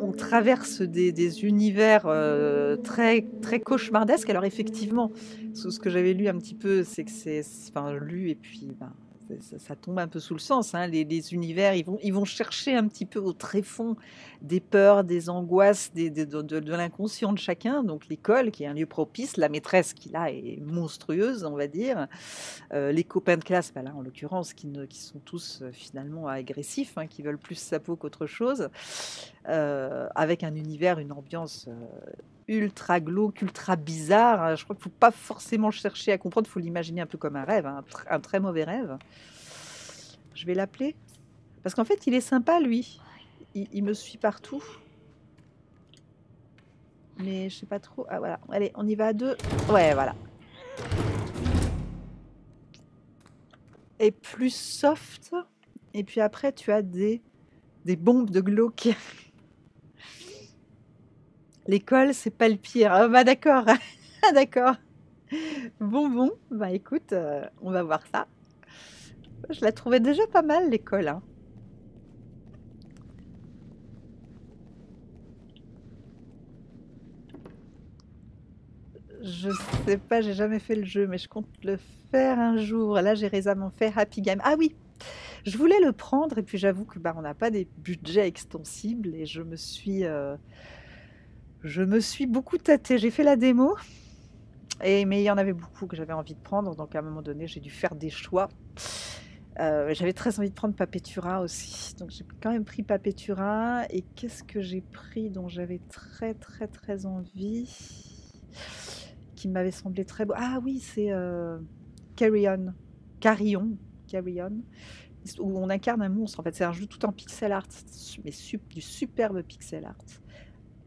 on traverse des, univers euh, très, très cauchemardesques. Alors effectivement, ce que j'avais lu un petit peu, c'est que c'est, enfin, lu et puis ben, ça, tombe un peu sous le sens. Hein. Les, univers, ils vont, chercher un petit peu au tréfonds des peurs, des angoisses, de, l'inconscient de chacun. Donc l'école, qui est un lieu propice, la maîtresse qui là est monstrueuse, on va dire. Euh, les copains de classe, là en l'occurrence, qui, qui sont tous euh, finalement agressifs, hein, qui veulent plus sa peau qu'autre chose, euh, avec un univers, une ambiance ultra glauque, ultra bizarre. Je crois qu'il ne faut pas forcément chercher à comprendre, il faut l'imaginer un peu comme un rêve, hein, un, très mauvais rêve. Je vais l'appeler. Parce qu'en fait, il est sympa, lui. Il, me suit partout. Mais je sais pas trop. Ah voilà, allez, on y va à deux. Ouais, voilà. Et plus soft. Et puis après, tu as des, des bombes de glauque. L'école, c'est pas le pire. Ah bah d'accord, d'accord. Bon, bon, bah écoute, euh, on va voir ça. Je la trouvais déjà pas mal, l'école. Hein. Je sais pas, j'ai jamais fait le jeu, mais je compte le faire un jour. Là, j'ai récemment fait Happy Game. Ah oui, je voulais le prendre et puis j'avoue que bah, on n'a pas des budgets extensibles et je me suis euh, je me suis beaucoup tâtée. J'ai fait la démo, mais il y en avait beaucoup que j'avais envie de prendre. Donc à un moment donné, j'ai dû faire des choix. Euh, j'avais très envie de prendre Papetura aussi. Donc j'ai quand même pris Papetura. Et qu'est-ce que j'ai pris dont j'avais très très très envie Qui m'avait semblé très beau? Ah oui, c'est euh, Carry On. Carillon. Carry On. Où on incarne un monstre. En fait, c'est un jeu tout en pixel art. Mais du superbe pixel art.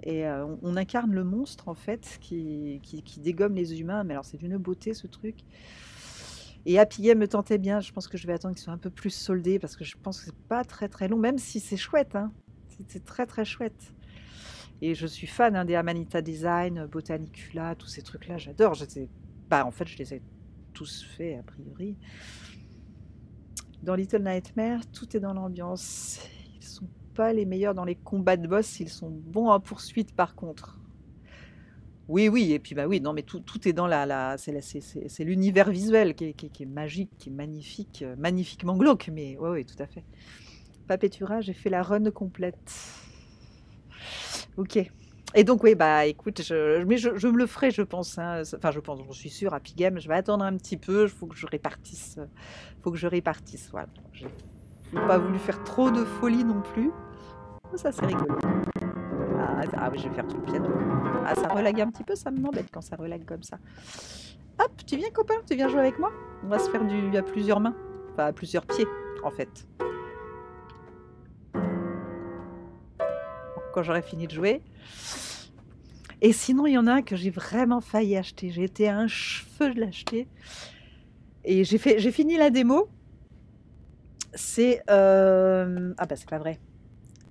Et euh, on, incarne le monstre, en fait, qui, dégomme les humains. Mais alors, c'est d'une beauté, ce truc. Et Happy Game me tentait bien. Je pense que je vais attendre qu'il soit un peu plus soldé parce que je pense que c'est pas très très long, même si c'est chouette. Hein. C'est très très chouette. Et je suis fan hein, des Amanita Design, Botanicula, tous ces trucs-là, j'adore. En fait, je les ai tous faits, a priori. Dans Little Nightmare, tout est dans l'ambiance. Ils sont pas les meilleurs dans les combats de boss, ils sont bons en poursuite par contre. Oui, oui, et puis bah oui, non, mais tout, tout est dans la, c'est l'univers visuel qui est, qui, est, magique, qui est magnifique, euh, magnifiquement glauque, mais oui, oui, tout à fait. Papetura, j'ai fait la run complète. Ok. Et donc, oui, bah écoute, je, mais je, je me le ferai, je pense. Hein. Enfin, je pense, je suis sûre, Happy Game, je vais attendre un petit peu, il faut que je répartisse. faut que je répartisse. Voilà. Pas voulu faire trop de folie non plus. Oh, ça, c'est rigolo. Ah, ah, oui, je vais faire tout le piano. Ah, ça relague un petit peu, ça m'embête quand ça relague comme ça. Hop, tu viens, copain Tu viens jouer avec moi? On va se faire du à plusieurs mains. Enfin, à plusieurs pieds, en fait. quand j'aurai fini de jouer. Et sinon, il y en a un que j'ai vraiment failli acheter. J'ai été à un cheveu de l'acheter. Et j'ai fini la démo. C'est euh, ah bah c'est pas vrai.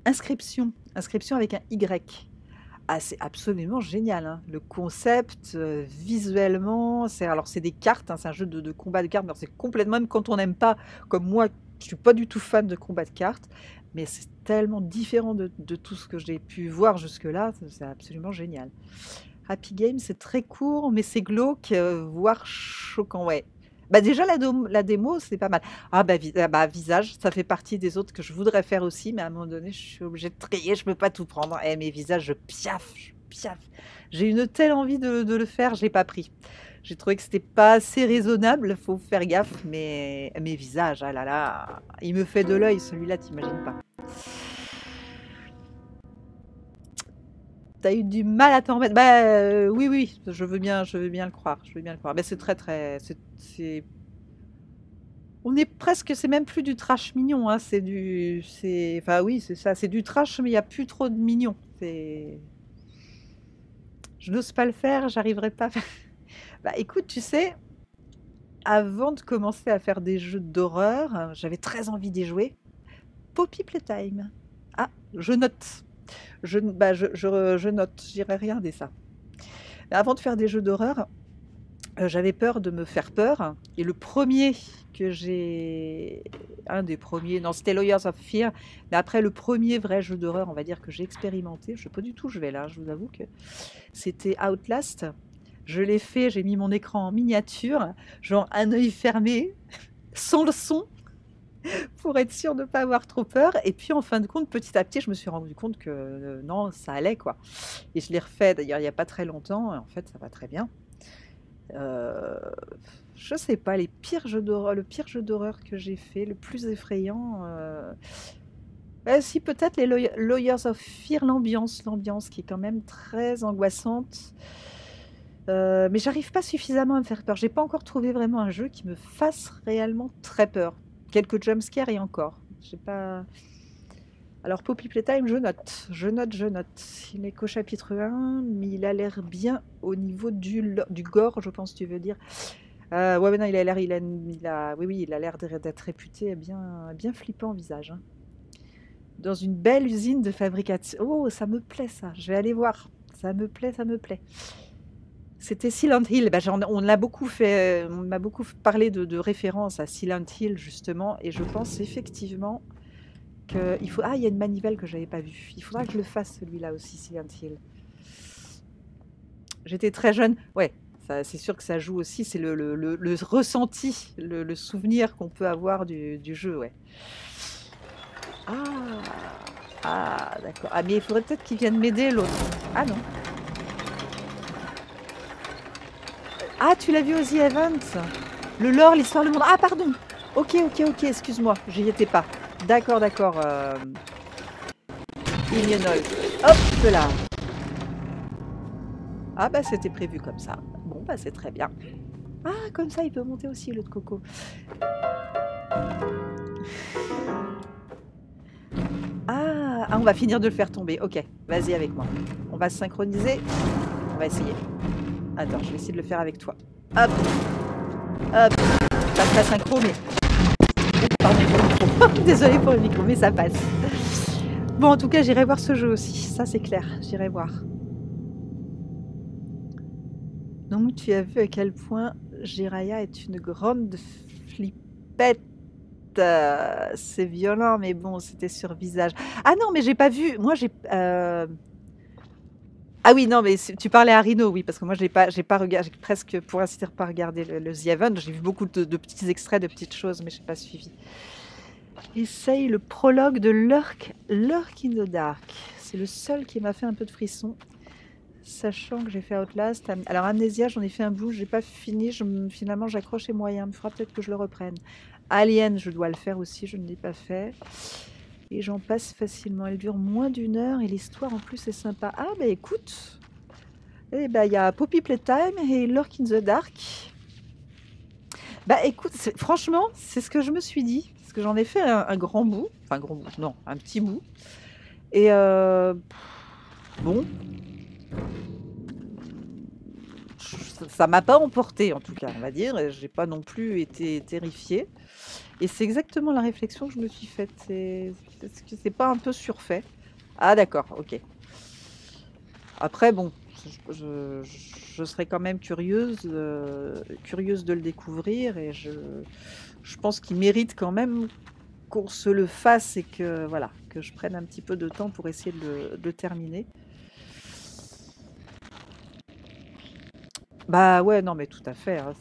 Inscription, inscription avec un Y. Ah, c'est absolument génial. Hein. Le concept, euh, visuellement, c'est alors c'est des cartes, hein, c'est un jeu de, de, combat de cartes, c'est complètement même quand on n'aime pas, comme moi, je suis pas du tout fan de combat de cartes, mais c'est tellement différent de, tout ce que j'ai pu voir jusque-là, c'est absolument génial. Happy Game, c'est très court, mais c'est glauque, euh, voire choquant, ouais. Bah déjà, la, démo, c'est pas mal. Ah bah, ah bah, visage, ça fait partie des autres que je voudrais faire aussi, mais à un moment donné, je suis obligée de trier, je peux pas tout prendre. Eh, mes visages, je piaffe, je piaffe. J'ai une telle envie de, de le faire, je l'ai pas pris. J'ai trouvé que c'était pas assez raisonnable, faut faire gaffe, mais mes visages, ah là là, il me fait de l'œil celui-là, t'imagines pas. T'as eu du mal à t'en remettre Bah euh, oui, oui, je veux bien, le croire, c'est très, très, c'est, on est presque, c'est même plus du trash mignon, hein, c'est du, c'est, enfin oui, c'est ça, c'est du trash, mais il y a plus trop de mignon. C'est, je n'ose pas le faire, j'arriverai pas. À. Bah écoute, tu sais, avant de commencer à faire des jeux d'horreur, j'avais très envie d'y jouer. Poppy Playtime. Ah, je note. Je, bah, je, je, je note, j'irai regarder ça. Avant de faire des jeux d'horreur, euh, j'avais peur de me faire peur. Et le premier que j'ai. Un des premiers. Non, c'était Lawyers of Fear. Mais après, le premier vrai jeu d'horreur, on va dire, que j'ai expérimenté. Je ne sais pas du tout, je vais là, je vous avoue que. C'était Outlast. Je l'ai fait, j'ai mis mon écran en miniature, genre un œil fermé, sans le son, pour être sûr de ne pas avoir trop peur. Et puis en fin de compte, petit à petit, je me suis rendu compte que euh, non, ça allait quoi. Et je l'ai refait d'ailleurs il n'y a pas très longtemps. Et en fait, ça va très bien. Euh, je sais pas, les d'horreur, le pire jeu d'horreur que j'ai fait, le plus effrayant. Euh, bah, si peut-être les Lawyers of Fear, l'ambiance, l'ambiance qui est quand même très angoissante. Euh, mais j'arrive pas suffisamment à me faire peur. J'ai pas encore trouvé vraiment un jeu qui me fasse réellement très peur. Quelques jumpscares et encore. J'ai pas. Alors Poppy Playtime, je note, je note, je note. Il n'est qu'au chapitre 1, mais il a l'air bien au niveau du, du gore, je pense, tu veux dire. Euh, ouais, mais non, il a l'air, il a, oui, oui, il a l'air d'être réputé bien, bien flippant visage. Hein. Dans une belle usine de fabrication. Oh, ça me plaît ça. Je vais aller voir. Ça me plaît, ça me plaît. C'était Silent Hill. Ben, on l'a beaucoup fait, on m'a beaucoup parlé de, de référence à Silent Hill justement, et je pense effectivement qu'il faut. Ah, il y a une manivelle que j'avais pas vue. Il faudra que je le fasse celui-là aussi, Silent Hill. J'étais très jeune. Ouais, c'est sûr que ça joue aussi. C'est le, ressenti, le, souvenir qu'on peut avoir du, du, jeu, ouais. Ah, ah d'accord. Ah, mais il faudrait peut-être qu'il vienne m'aider l'autre. Ah non. Ah, tu l'as vu aux The Events Le lore, l'histoire, le monde. Ah, pardon. Ok, ok, ok, excuse-moi, j'y étais pas. D'accord, d'accord. Euh... Illinois. Hop là. Ah bah c'était prévu comme ça. Bon bah c'est très bien. Ah comme ça il peut monter aussi l'autre coco. Ah, ah, on va finir de le faire tomber. Ok, vas-y avec moi. On va se synchroniser. On va essayer. Attends, je vais essayer de le faire avec toi. Hop Hop pas synchro, mais... Pour le micro. Désolée pour le micro, mais ça passe. Bon, en tout cas, j'irai voir ce jeu aussi. Ça, c'est clair. J'irai voir. Donc, tu as vu à quel point Jiraya est une grande flippette. Euh, c'est violent, mais bon, c'était sur visage. Ah non, mais j'ai pas vu. Moi, j'ai. euh, Ah oui, non, mais tu parlais à Rino, oui, parce que moi, j'ai pas, j'ai pas regardé, presque, pour ainsi dire, pas regardé le, le The Event. J'ai vu beaucoup de, petits extraits, de petites choses, mais j'ai pas suivi. Essaye le prologue de Lurk, Lurk in the Dark. C'est le seul qui m'a fait un peu de frisson, sachant que j'ai fait Outlast. Alors Amnesia, j'en ai fait un bout, j'ai pas fini. Je, me- finalement, j'accroche les moyens. Il faudra peut-être que je le reprenne. Alien, je dois le faire aussi, je ne l'ai pas fait. Et j'en passe facilement. Elle dure moins d'une heure et l'histoire en plus est sympa. Ah bah écoute, eh ben il y a Poppy Playtime et Lurk in the Dark. Bah écoute, franchement, c'est ce que je me suis dit. Parce que j'en ai fait un, grand bout. Enfin, un grand bout, non, un petit bout. Et euh, bon. Ça- m'a pas emporté en tout cas, on va dire. J'ai pas non plus été terrifiée. Et c'est exactement la réflexion que je me suis faite. Est-ce que c'est pas un peu surfait Ah d'accord, ok. Après, bon, je, serais quand même curieuse, euh, curieuse de le découvrir et je, pense qu'il mérite quand même qu'on se le fasse et que voilà, que je prenne un petit peu de temps pour essayer de de terminer. Bah ouais, non, mais tout à fait. hein,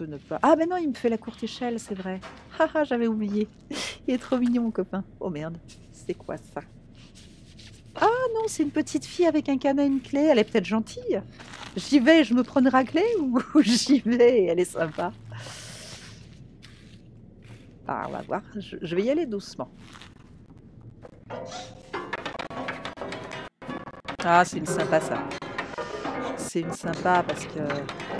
ne pas. Ah, mais non, il me fait la courte échelle, c'est vrai. Haha, j'avais oublié. Il est trop mignon, copain. Oh merde, c'est quoi ça? Ah non, c'est une petite fille avec un canin et une clé. Elle est peut-être gentille. J'y vais, je me prends une raclée ou j'y vais? Elle est sympa Ah, on va voir. Je vais y aller doucement. Ah, c'est une sympa ça. C'est une sympa parce que.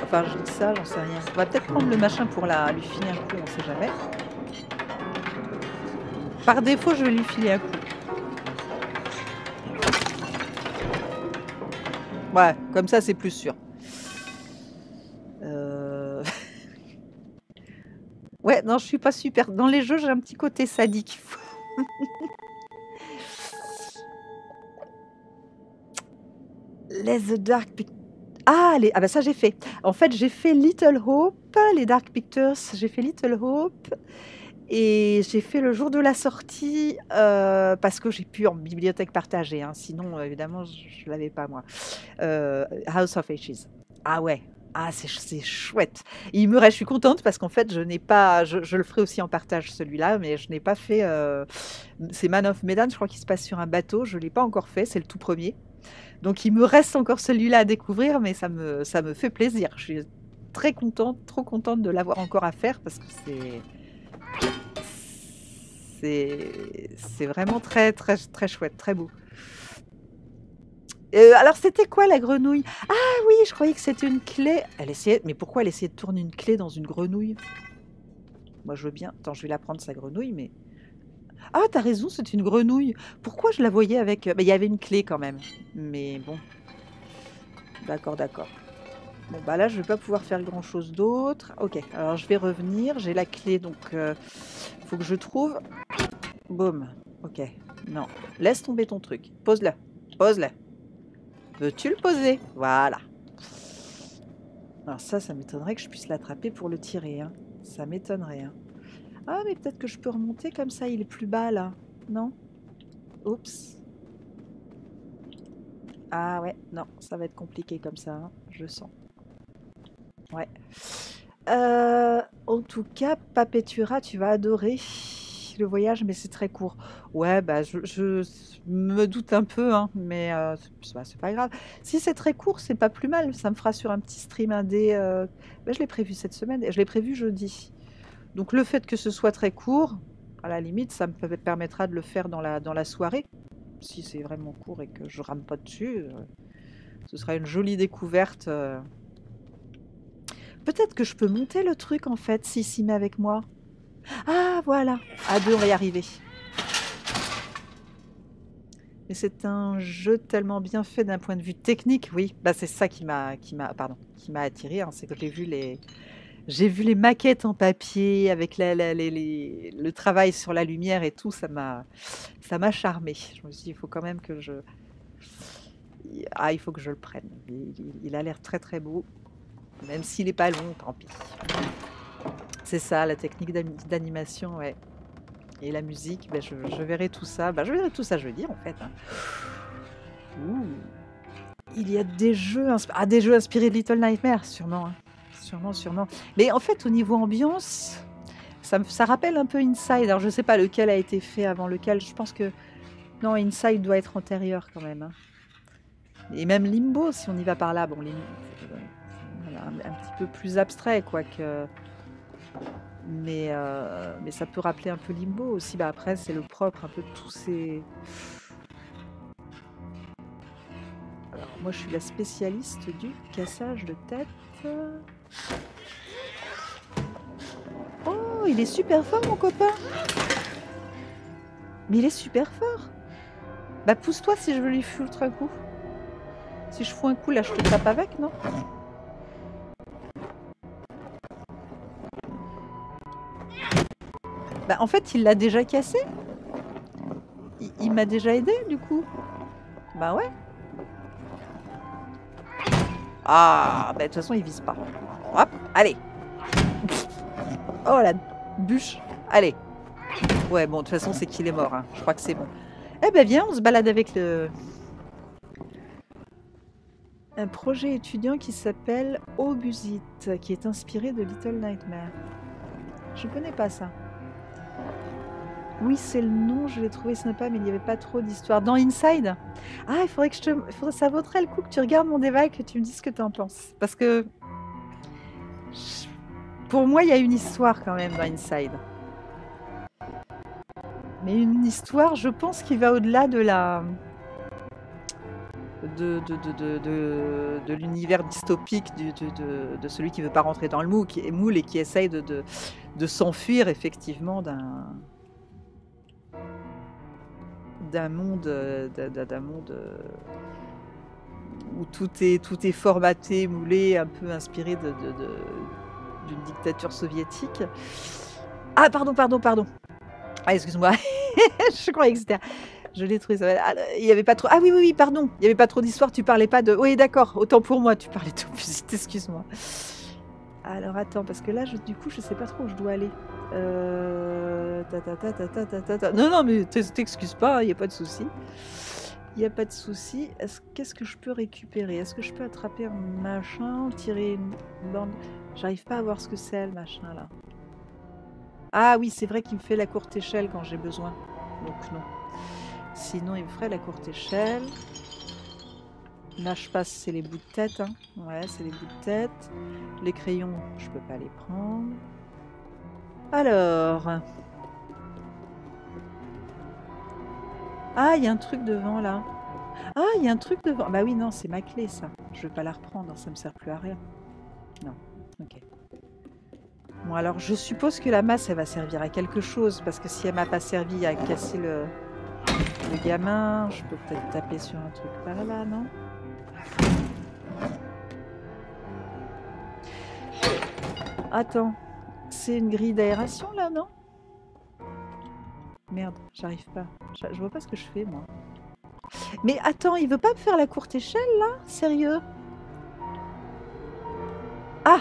Enfin, je dis ça, j'en sais rien. On va peut-être prendre le machin pour la, lui filer un coup, on sait jamais. Par défaut, je vais lui filer un coup. Ouais, comme ça, c'est plus sûr. Euh, Ouais, non, je suis pas super. Dans les jeux, j'ai un petit côté sadique. Les The Dark Pictures. Ah, les... ah bah ça j'ai fait. En fait, j'ai fait Little Hope, les Dark Pictures, j'ai fait Little Hope et j'ai fait le jour de la sortie euh, parce que j'ai pu en bibliothèque partagée. hein. Sinon, évidemment, je ne l'avais pas moi. Euh, House of Ashes. Ah ouais. Ah, c'est ch- c'est chouette. Il me reste, je suis contente parce qu'en fait, je n'ai pas, je, je le ferai aussi en partage celui-là, mais je n'ai pas fait. euh, c'est Man of Medan, je crois qu'il se passe sur un bateau. Je l'ai pas encore fait, c'est le tout premier. Donc il me reste encore celui-là à découvrir, mais ça me, fait plaisir. Je suis très contente, trop contente de l'avoir encore à faire parce que c'est. C'est c'est vraiment très, très, très chouette, très beau. Euh, alors c'était quoi la grenouille? Ah oui, je croyais que c'était une clé. Elle essayait, mais pourquoi elle essayait de tourner une clé dans une grenouille? Moi je veux bien. Attends, je vais la prendre sa grenouille, mais ah t'as raison, c'est une grenouille. Pourquoi je la voyais avec bah, Il y avait une clé quand même, mais bon. D'accord, d'accord. Bon bah là je vais pas pouvoir faire grand chose d'autre. Ok, alors je vais revenir. J'ai la clé donc euh, faut que je trouve. Boum. Ok. Non. Laisse tomber ton truc. Pose-le. Pose-le. Veux-tu le poser? Voilà. Alors ça, ça m'étonnerait que je puisse l'attraper pour le tirer. hein. Ça m'étonnerait. hein. Ah, mais peut-être que je peux remonter comme ça, il est plus bas là. Non? Oups. Ah ouais, non, ça va être compliqué comme ça, hein, je sens. Ouais. Euh, en tout cas, Papetura, tu vas adorer le voyage, mais c'est très court. Ouais, bah je, me doute un peu, hein, mais euh, c'est bah, c'est pas grave. Si c'est très court, c'est pas plus mal. Ça me fera sur un petit stream indé. euh, bah, je l'ai prévu cette semaine, et je l'ai prévu jeudi. Donc le fait que ce soit très court, à la limite, ça me per- permettra de le faire dans la, soirée. Si c'est vraiment court et que je rame pas dessus, euh, ce sera une jolie découverte. euh. Peut-être que je peux monter le truc en fait, s'il s'y met avec moi. Ah voilà, à deux on va y arriver. Mais c'est un jeu tellement bien fait d'un point de vue technique, oui. Bah c'est ça qui m'a, qui attiré. hein, c'est que j'ai vu les, j'ai vu les maquettes en papier avec le travail sur la lumière et tout, ça m'a, ça m'a charmé. Je me suis dit, il faut quand même que je, ah, il faut que je le prenne. Il, a l'air très très beau, même s'il n'est pas long, tant pis. C'est ça, la technique d'ani- d'animation, ouais. Et la musique, ben, je, verrai tout ça. Ben, je verrai tout ça jeudi en fait. hein. Il y a des jeux, ah, des jeux inspirés de Little Nightmares, sûrement. hein. Sûrement, sûrement. Mais en fait, au niveau ambiance, ça, rappelle un peu Inside. Alors, je sais pas lequel a été fait avant lequel. Je pense que. Non, Inside doit être antérieur quand même. hein. Et même Limbo, si on y va par là. Bon, Lim- voilà, un, un petit peu plus abstrait, quoique. Mais, euh, mais ça peut rappeler un peu Limbo aussi. Bah, après, c'est le propre un peu de tous ces. Alors, moi, je suis la spécialiste du cassage de tête. Oh, il est super fort, mon copain. Mais il est super fort. Bah, pousse-toi si je veux lui foutre un coup. Si je fous un coup, là, je te tape avec, non? Bah, en fait, il l'a déjà cassé. Il, il m'a déjà aidé, du coup. Bah ouais. Ah, bah de toute façon, il vise pas. Hop, allez. Oh la bûche. Allez. Ouais, bon, de toute façon, c'est qu'il est mort. hein. Je crois que c'est bon. Eh ben viens, on se balade avec le... Un projet étudiant qui s'appelle Obusite, qui est inspiré de Little Nightmare. Je connais pas ça. Oui, c'est le nom, je l'ai trouvé sympa, mais il n'y avait pas trop d'histoire. Dans Inside Ah, il faudrait que je te. Ça vaudrait le coup que tu regardes mon débat et que tu me dises ce que tu en penses. Parce que. Pour moi, il y a une histoire quand même dans Inside. Mais une histoire, je pense, qui va au-delà de la. de, de, de, de, de- l'univers dystopique de, celui qui veut pas rentrer dans le moule, qui moule et qui essaye de, de, s'enfuir effectivement d'un d'un monde d'un- monde où tout est, tout est formaté, moulé, un peu inspiré d'une dictature soviétique. Ah, pardon, pardon, pardon. Ah, excuse-moi. je croyais que c'était. Je l'ai trouvé. Ah, il n'y avait pas trop. Ah oui, oui, oui, pardon. Il n'y avait pas trop d'histoire. Tu parlais pas de. Oui, d'accord. Autant pour moi, tu parlais de musique. Excuse-moi. Alors attends, parce que là, du coup, je sais pas trop où je dois aller. Euh... Ta, ta, ta, non, non, mais t'excuses pas. Hein, il n'y a pas de souci. Il n'y a pas de souci. Est-ce- Qu'est-ce que je peux récupérer? Est-ce que je peux attraper un machin, tirer une bande? J'arrive pas à voir ce que c'est, le machin, là. Ah oui, c'est vrai qu'il me fait la courte échelle quand j'ai besoin. Donc non. Sinon, il me ferait la courte échelle. Là, je passe, c'est les bouts de tête. hein. Ouais, c'est les bouts de tête. Les crayons, je peux pas les prendre. Alors. Ah, il y a un truc devant là. Ah, il y a un truc devant. Bah oui, non, c'est ma clé ça. Je vais pas la reprendre, ça me sert plus à rien. Non, ok. Bon, alors je suppose que la masse, elle va servir à quelque chose. Parce que si elle m'a pas servi à casser le, le gamin, je peux peut-être taper sur un truc par là, non? Attends. C'est une grille d'aération là, non? Merde, j'arrive pas. Je, vois pas ce que je fais moi. Mais attends, il veut pas me faire la courte échelle là? Sérieux? Ah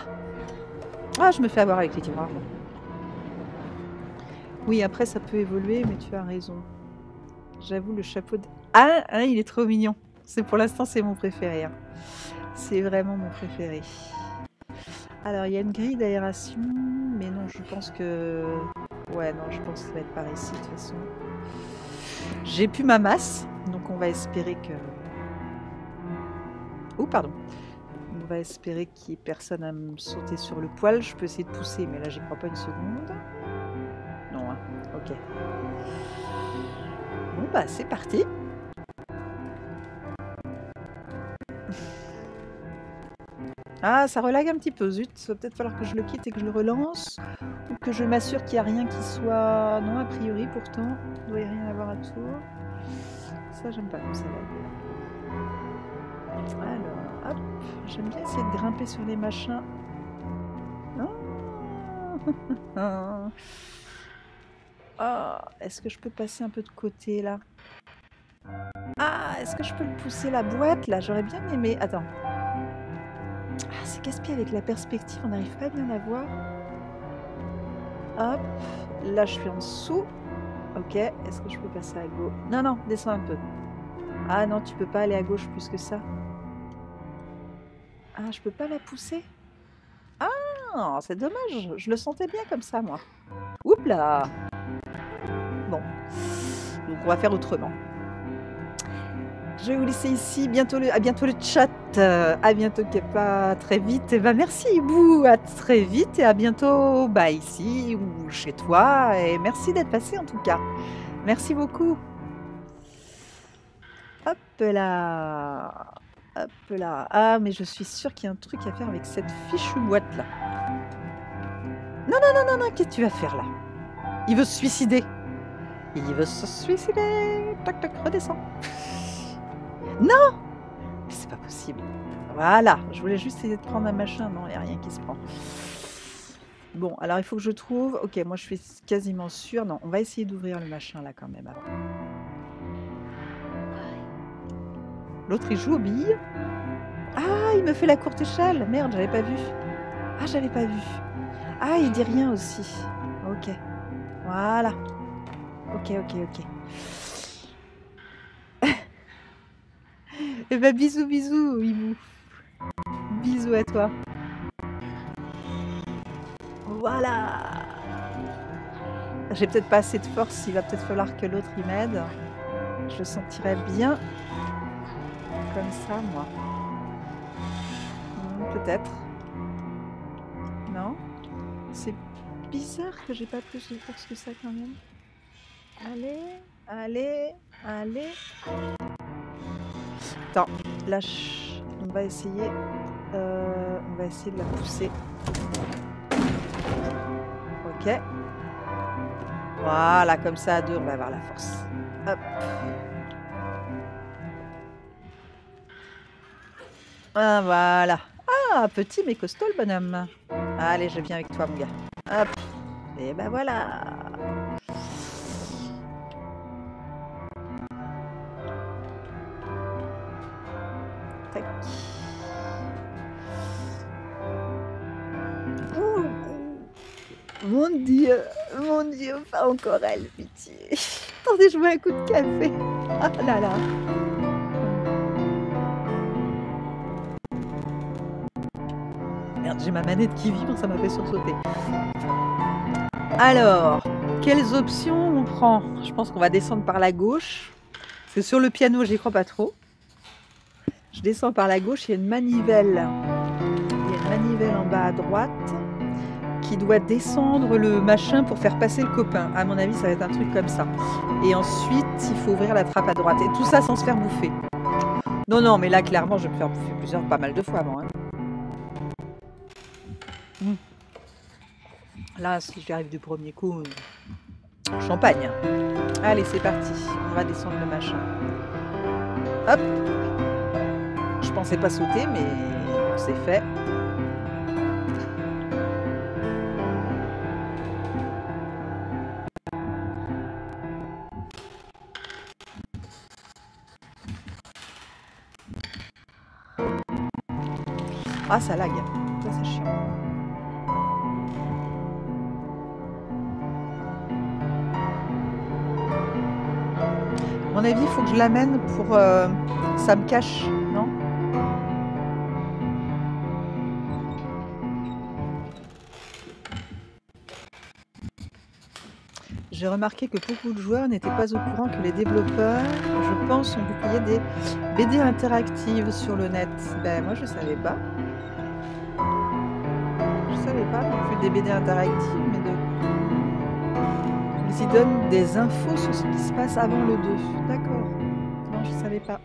Ah, je me fais avoir avec les tiroirs. Oui, après ça peut évoluer, mais tu as raison. J'avoue, le chapeau de... Ah, hein, il est trop mignon. C'est pour l'instant, c'est mon préféré. hein. C'est vraiment mon préféré. Alors, il y a une grille d'aération, mais non, je pense que... Ouais, non, je pense que ça va être par ici, de toute façon. J'ai plus ma masse, donc on va espérer que... Oh, pardon. On va espérer qu'il n'y ait personne à me sauter sur le poil. Je peux essayer de pousser, mais là, j'y crois pas une seconde. Non, hein. Ok. Bon, bah, c'est parti. Ah, ça relague un petit peu, zut. Ça va peut-être falloir que je le quitte et que je le relance. Ou que je m'assure qu'il n'y a rien qui soit... Non, a priori, pourtant. Il doit y rien avoir à tour. Ça, j'aime pas comme ça lag. Alors, hop. J'aime bien essayer de grimper sur les machins. Non Oh, est-ce que je peux passer un peu de côté là? Ah, est-ce que je peux le pousser la boîte là? J'aurais bien aimé. Attends. Ah, c'est casse-pied avec la perspective, on n'arrive pas bien à voir. Hop, là je suis en dessous. Ok, est-ce que je peux passer à gauche? Non, non, descends un peu. Ah non, tu peux pas aller à gauche plus que ça. Ah, je peux pas la pousser? Ah, c'est dommage. Je le sentais bien comme ça, moi. Oups là Bon. Donc, on va faire autrement. Je vais vous laisser ici. Bientôt à bientôt le chat. Euh, à bientôt, Kepa. Très vite. Et bah, merci, Ibou. À très vite. Et à bientôt, bah, ici ou chez toi. Et merci d'être passé, en tout cas. Merci beaucoup. Hop là. Hop là. Ah, mais je suis sûre qu'il y a un truc à faire avec cette fichue boîte là. Non, non, non, non, non. Qu'est-ce que tu vas faire là? Il veut se suicider. Il veut se suicider. Tac, tac, redescends. Non C'est pas possible. Voilà, je voulais juste essayer de prendre un machin. Non, il n'y a rien qui se prend. Bon, alors il faut que je trouve... Ok, moi je suis quasiment sûre. Non, on va essayer d'ouvrir le machin là quand même. L'autre il joue aux billes. Ah, il me fait la courte échelle. Merde, j'avais pas vu. Ah, j'avais pas vu. Ah, il dit rien aussi. Ok. Voilà. Ok, ok, ok. Eh ben bisous, bisous, Hibou. Bisous à toi. Voilà. J'ai peut-être pas assez de force, il va peut-être falloir que l'autre y m'aide. Je sentirais bien comme ça, moi. Hmm, peut-être. Non? C'est bizarre que j'ai pas plus de force que ça quand même. Allez, allez, allez. Attends, lâche. On va essayer. Euh, on va essayer de la pousser. Ok. Voilà, comme ça à deux, on va avoir la force. Hop. Ah, voilà. Ah, petit mais costaud le bonhomme. Allez, je viens avec toi, mon gars. Hop. Et ben voilà. Mon Dieu, mon Dieu, pas encore elle, pitié. Attendez, je bois un coup de café. Ah là là. Merde, j'ai ma manette qui vibre, ça m'a fait sursauter. Alors, quelles options on prend? Je pense qu'on va descendre par la gauche. C'est sur le piano, j'y crois pas trop. Je descends par la gauche, il y a une manivelle. Il y a une manivelle en bas à droite qui doit descendre le machin pour faire passer le copain. À mon avis, ça va être un truc comme ça. Et ensuite, il faut ouvrir la trappe à droite. Et tout ça sans se faire bouffer. Non, non, mais là, clairement, je vais me faire bouffer plusieurs, pas mal de fois avant. Hein. Hmm. Là, si j'arrive du premier coup, champagne. Allez, c'est parti. On va descendre le machin. Hop je pensais pas sauter, mais c'est fait. Ah, ça lag. Ça, c'est chiant. À mon avis, il faut que je l'amène pour... Euh, ça me cache, j'ai remarqué que beaucoup de joueurs n'étaient pas au courant que les développeurs, je pense, ont publié des BD interactives sur le net. Ben moi je savais pas. Je savais pas non plus des BD interactives, mais de. Ils y donnent des infos sur ce qui se passe avant le 2. D'accord. Non, je savais pas.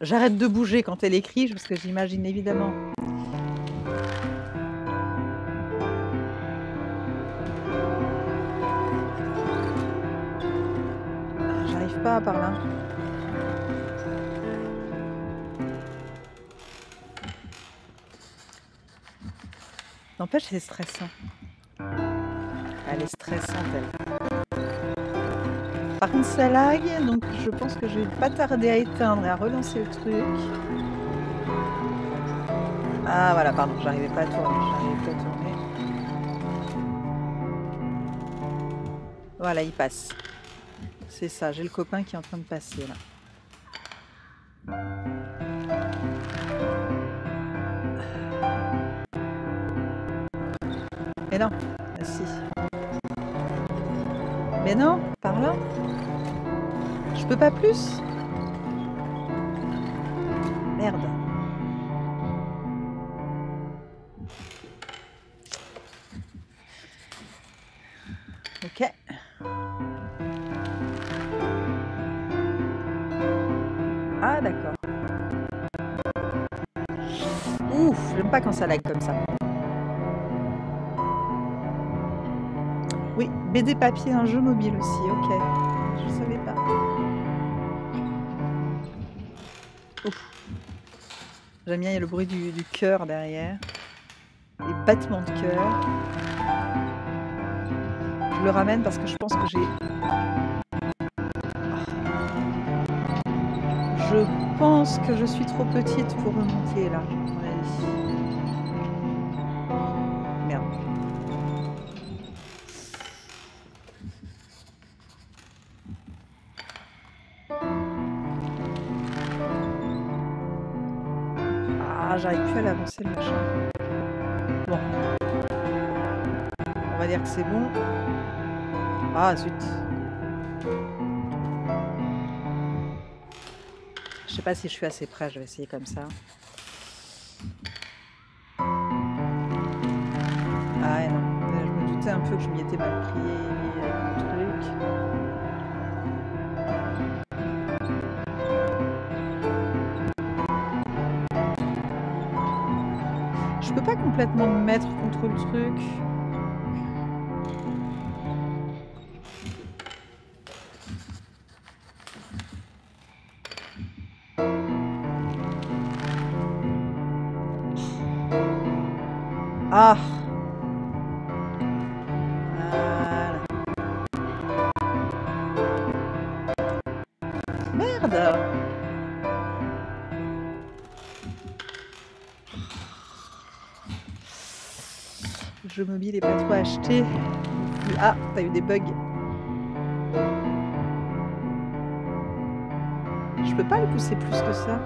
J'arrête de bouger quand elle écrit, parce que j'imagine évidemment par là. N'empêche, c'est stressant. Elle est stressante, elle. Par contre, ça lag, donc je pense que je vais pas tarder à éteindre et à relancer le truc. Ah voilà, pardon, j'arrivais pas à tourner, j'arrivais pas à tourner. Voilà, il passe. C'est ça, j'ai le copain qui est en train de passer là. Mais non, ah, si. Mais non, par là? Je peux pas plus? Oui, BD papier, un jeu mobile aussi, ok. Je savais pas. J'aime bien, il y a le bruit du, du cœur derrière. Les battements de cœur. Je le ramène parce que je pense que j'ai... Je pense que je suis trop petite pour remonter là. L'avancer le machin. Bon. On va dire que c'est bon. Ah zut. Je sais pas si je suis assez près, je vais essayer comme ça. Truc. Jeu mobile est pas trop acheté. Ah, t'as eu des bugs. Je peux pas le pousser plus que ça.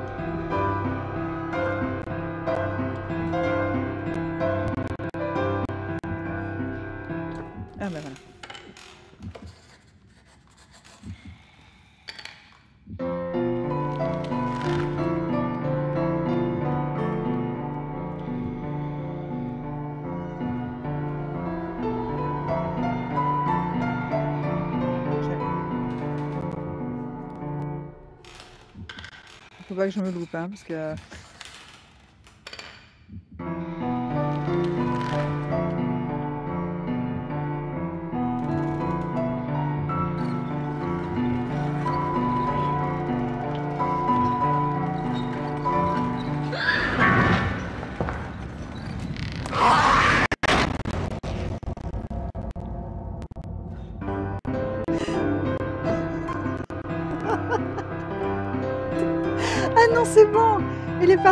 Je me loupe, hein, parce que...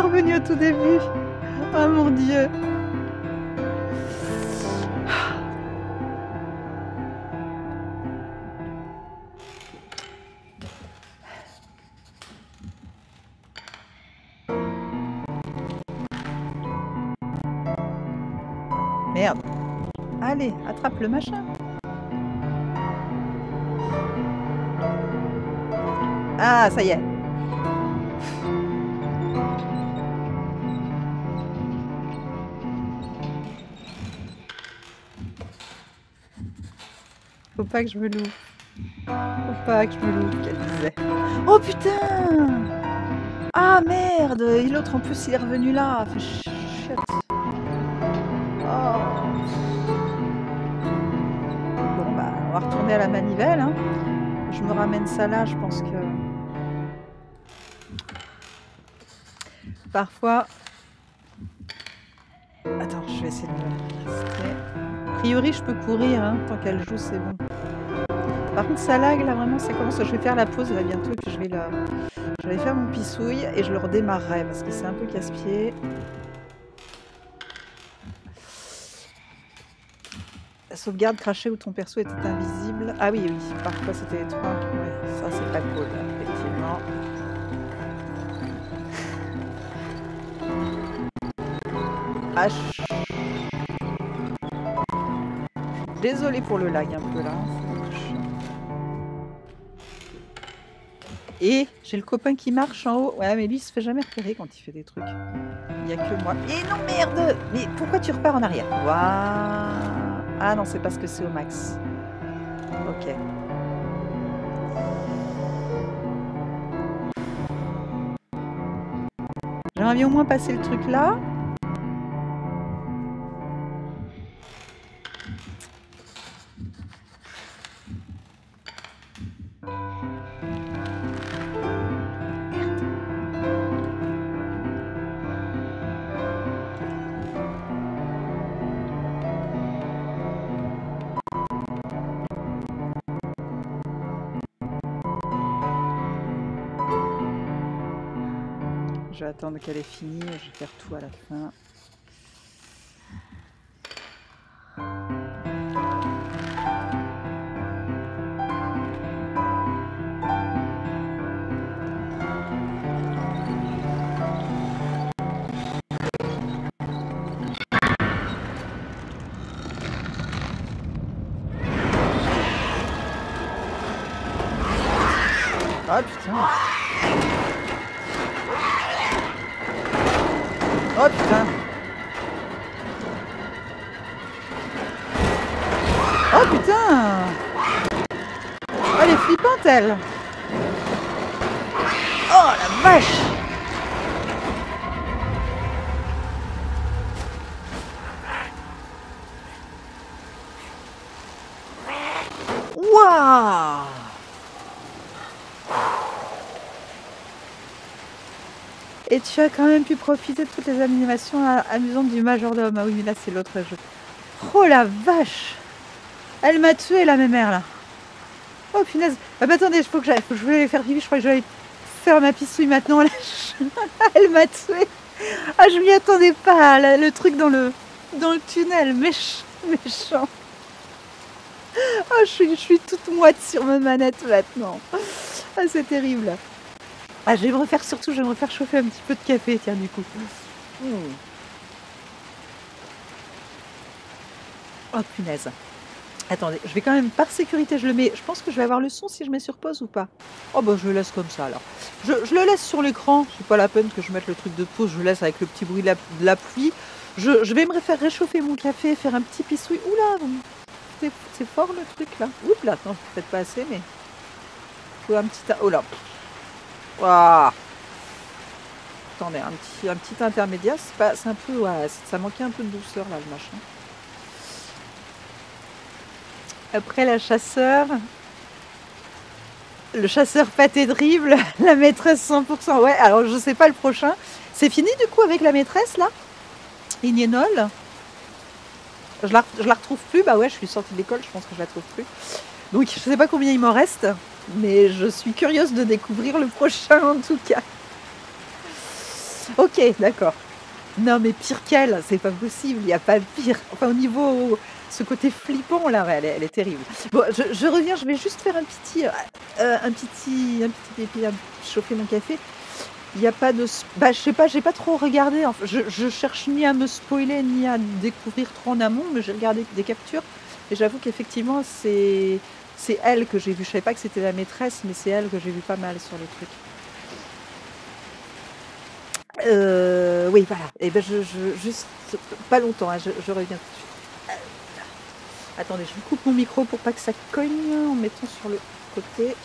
Parvenu au tout début. Oh mon dieu. Merde. Allez, attrape le machin. Ah, ça y est. pas que je me loupe. Faut pas que je me loupe, qu'elle disait. Oh putain Ah merde Et l'autre en plus il est revenu là. Oh. Bon bah on va retourner à la manivelle. Hein. Je me ramène ça là, je pense que... Parfois... Attends, je vais essayer de me. A priori, je peux courir, hein, tant qu'elle joue, c'est bon. Par contre, ça lag, là, vraiment, ça commence. Je vais faire la pause, là, bientôt, et puis je vais, je vais faire mon pissouille, et je le redémarrerai, parce que c'est un peu casse-pied. sauvegarde crachée où ton perso était invisible. Ah oui, oui, parfois c'était étroit. Ouais, ça c'est pas cool, effectivement. H. Désolé pour le lag un peu là. Et j'ai le copain qui marche en haut. Ouais, mais lui, il se fait jamais repérer quand il fait des trucs. Il n'y a que moi. Et non, merde Mais pourquoi tu repars en arrière? Waouh ah non, c'est parce que c'est au max. Ok. J'aimerais bien au moins passer le truc là. Attendre qu'elle ait fini, je vais faire tout à la fin. Oh la vache Waouh Et tu as quand même pu profiter de toutes les animations amusantes du majordome. Ah oui, mais là, c'est l'autre jeu. Oh la vache Elle m'a tué, la mémère, là. Oh, punaise. Ah bah attendez, que j'aille. Je voulais faire pipi, je crois que je vais faire ma pissouille maintenant. Elle m'a tué. Ah, je m'y attendais pas, le truc dans le, dans le tunnel. Méch... Méchant. Oh, je suis, je suis toute moite sur ma manette maintenant. Ah, c'est terrible. Ah, je vais me refaire surtout, je vais me refaire chauffer un petit peu de café, tiens, du coup. Hmm. Oh, punaise. Attendez, je vais quand même, par sécurité, je le mets. Je pense que je vais avoir le son si je mets sur pause ou pas. Oh, bah, je le laisse comme ça alors. Je, le laisse sur l'écran. C'est pas la peine que je mette le truc de pause. Je le laisse avec le petit bruit de la, pluie. Je, vais me faire réchauffer mon café, faire un petit pissouille. Oula, c'est fort le truc là. Oups là, attends, peut-être pas assez, mais. Faut un petit. Oh là, Waouh Attendez, un petit, intermédiaire, c'est un peu, ouais, ça manquait un peu de douceur là le machin. Après la chasseur, le chasseur pâté dribble, la maîtresse 100%. Ouais, alors je sais pas le prochain. C'est fini du coup avec la maîtresse là? Ignenol? Je la, je la retrouve plus, bah ouais, je suis sortie de l'école, je pense que je la trouve plus. Donc je sais pas combien il m'en reste mais je suis curieuse de découvrir le prochain en tout cas. Ok, d'accord. Non mais pire qu'elle, c'est pas possible, il n'y a pas pire. Enfin au niveau, ce côté flippant là, elle, est, terrible. Bon, je, reviens, je vais juste faire un petit, euh, un petit, un pipi, chauffer mon café. Il n'y a pas de, bah je sais pas, j'ai pas trop regardé. Enfin, je, cherche ni à me spoiler ni à découvrir trop en amont, mais j'ai regardé des captures et j'avoue qu'effectivement c'est c'est elle que j'ai vu. Je savais pas que c'était la maîtresse, mais c'est elle que j'ai vu pas mal sur les trucs. Euh, oui, voilà. Et eh ben, je, juste pas longtemps. Hein, je, reviens tout de suite. Attendez, je coupe mon micro pour pas que ça cogne en mettant sur le côté.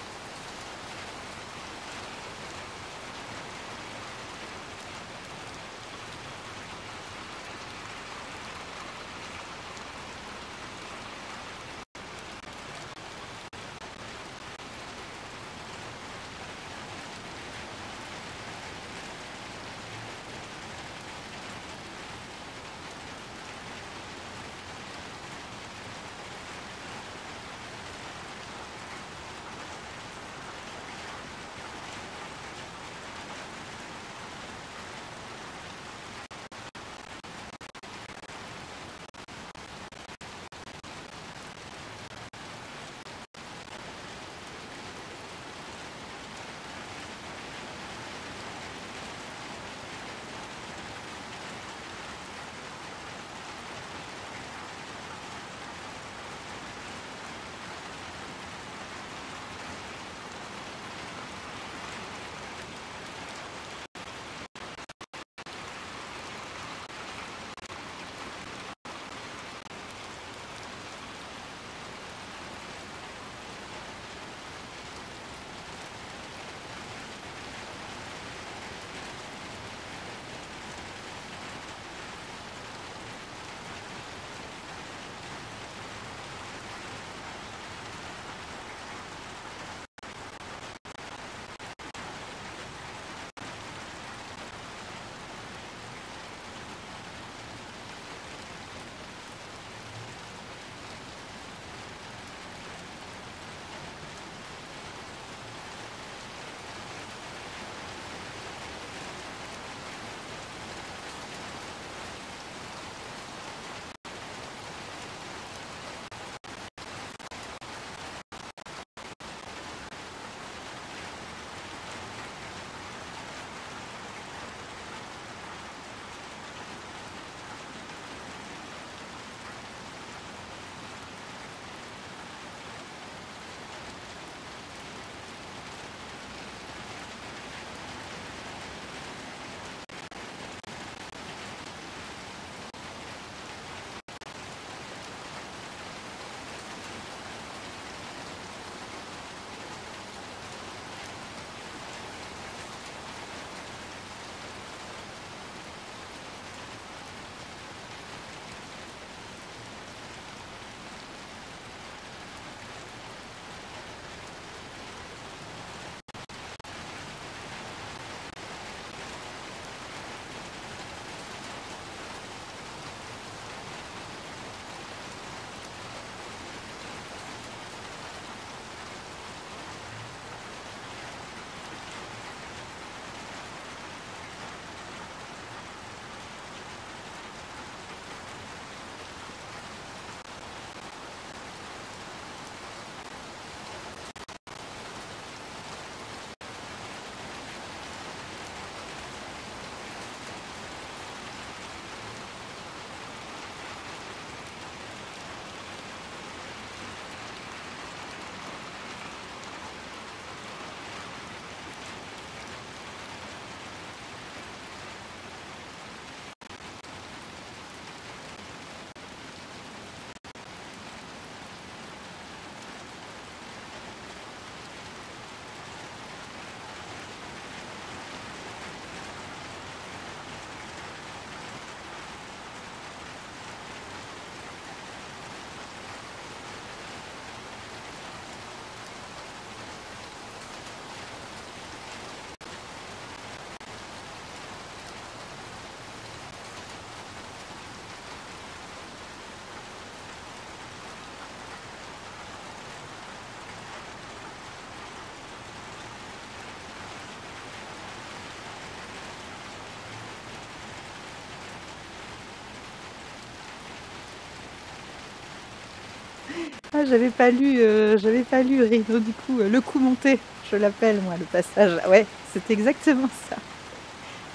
Ah, j'avais pas lu, euh, j'avais pas lu Rhino du coup, euh, le coup monté, je l'appelle moi, le passage. Ouais, c'est exactement ça.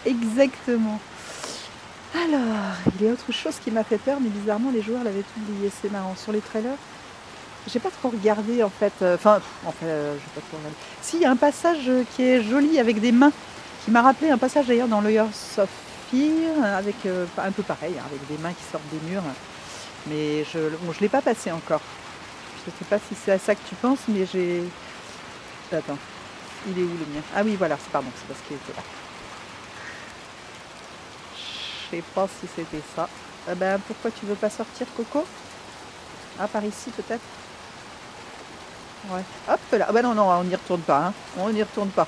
Exactement. Alors, il y a autre chose qui m'a fait peur, mais bizarrement les joueurs l'avaient oublié, c'est marrant. Sur les trailers, j'ai pas trop regardé en fait. euh, Enfin, en fait, euh, j'ai pas trop regardé. Si, il y a un passage euh, qui est joli avec des mains, qui m'a rappelé un passage d'ailleurs dans Layers of Fear, avec euh, un peu pareil, hein, avec des mains qui sortent des murs. Mais je bon, je l'ai pas passé encore. Je sais pas si c'est à ça que tu penses, mais j'ai. Attends, il est où le mien? Ah oui, voilà, c'est pardon, c'est parce qu'il était là. Je sais pas si c'était ça. Ah ben, pourquoi tu veux pas sortir, Coco? Ah, par ici peut-être? Ouais. Hop là. Ah bah non, non, on n'y retourne pas. Hein. On n'y retourne pas.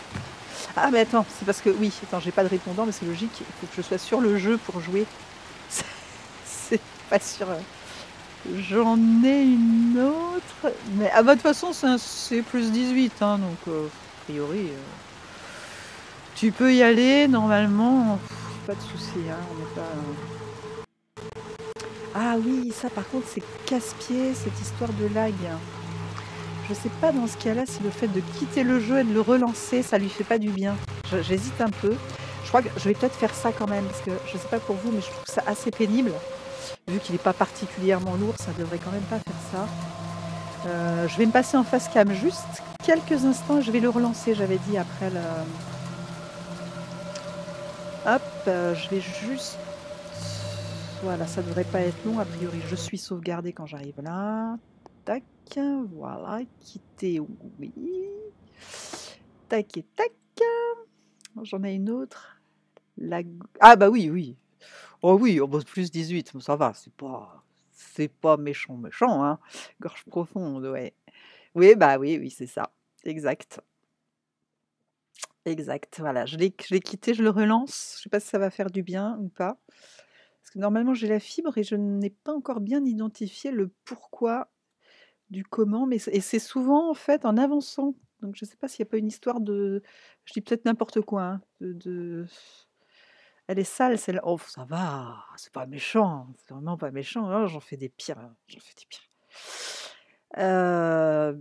Ah mais attends, c'est parce que oui, attends, j'ai pas de répondant, mais c'est logique. Il faut que je sois sur le jeu pour jouer. C'est pas sûr. J'en ai une autre. Mais ah bah de façon, c'est un C plus 18, hein, donc euh, a priori. euh, tu peux y aller normalement. Pas de souci, hein, euh. Ah oui, ça par contre c'est casse-pied cette histoire de lag. Je sais pas dans ce cas-là si le fait de quitter le jeu et de le relancer, ça lui fait pas du bien. J'hésite un peu. Je crois que je vais peut-être faire ça quand même, parce que je sais pas pour vous, mais je trouve ça assez pénible. Vu qu'il n'est pas particulièrement lourd, ça devrait quand même pas faire ça. Euh, je vais me passer en face cam juste quelques instants je vais le relancer, j'avais dit après le. Hop, euh, je vais juste. Voilà, ça devrait pas être long a priori. Je suis sauvegardé quand j'arrive là. Tac, voilà, quitter, oui. Tac et tac. J'en ai une autre. Ah bah oui, oui. Oh oui, on bosse plus 18, mais ça va, c'est pas, c'est pas méchant, méchant, hein. Gorge profonde, ouais. Oui, bah oui, oui, c'est ça. Exact. Exact. Voilà, je l'ai, quitté, je le relance. Je sais pas si ça va faire du bien ou pas. Parce que normalement, j'ai la fibre et je n'ai pas encore bien identifié le pourquoi du comment, et c'est souvent en fait en avançant. Donc je sais pas s'il n'y a pas une histoire de, je dis peut-être n'importe quoi, hein, de- elle est sale, celle-là. Oh, ça va, c'est pas méchant, c'est vraiment pas méchant. Oh, j'en fais des pires, hein, j'en fais des pires. Euh,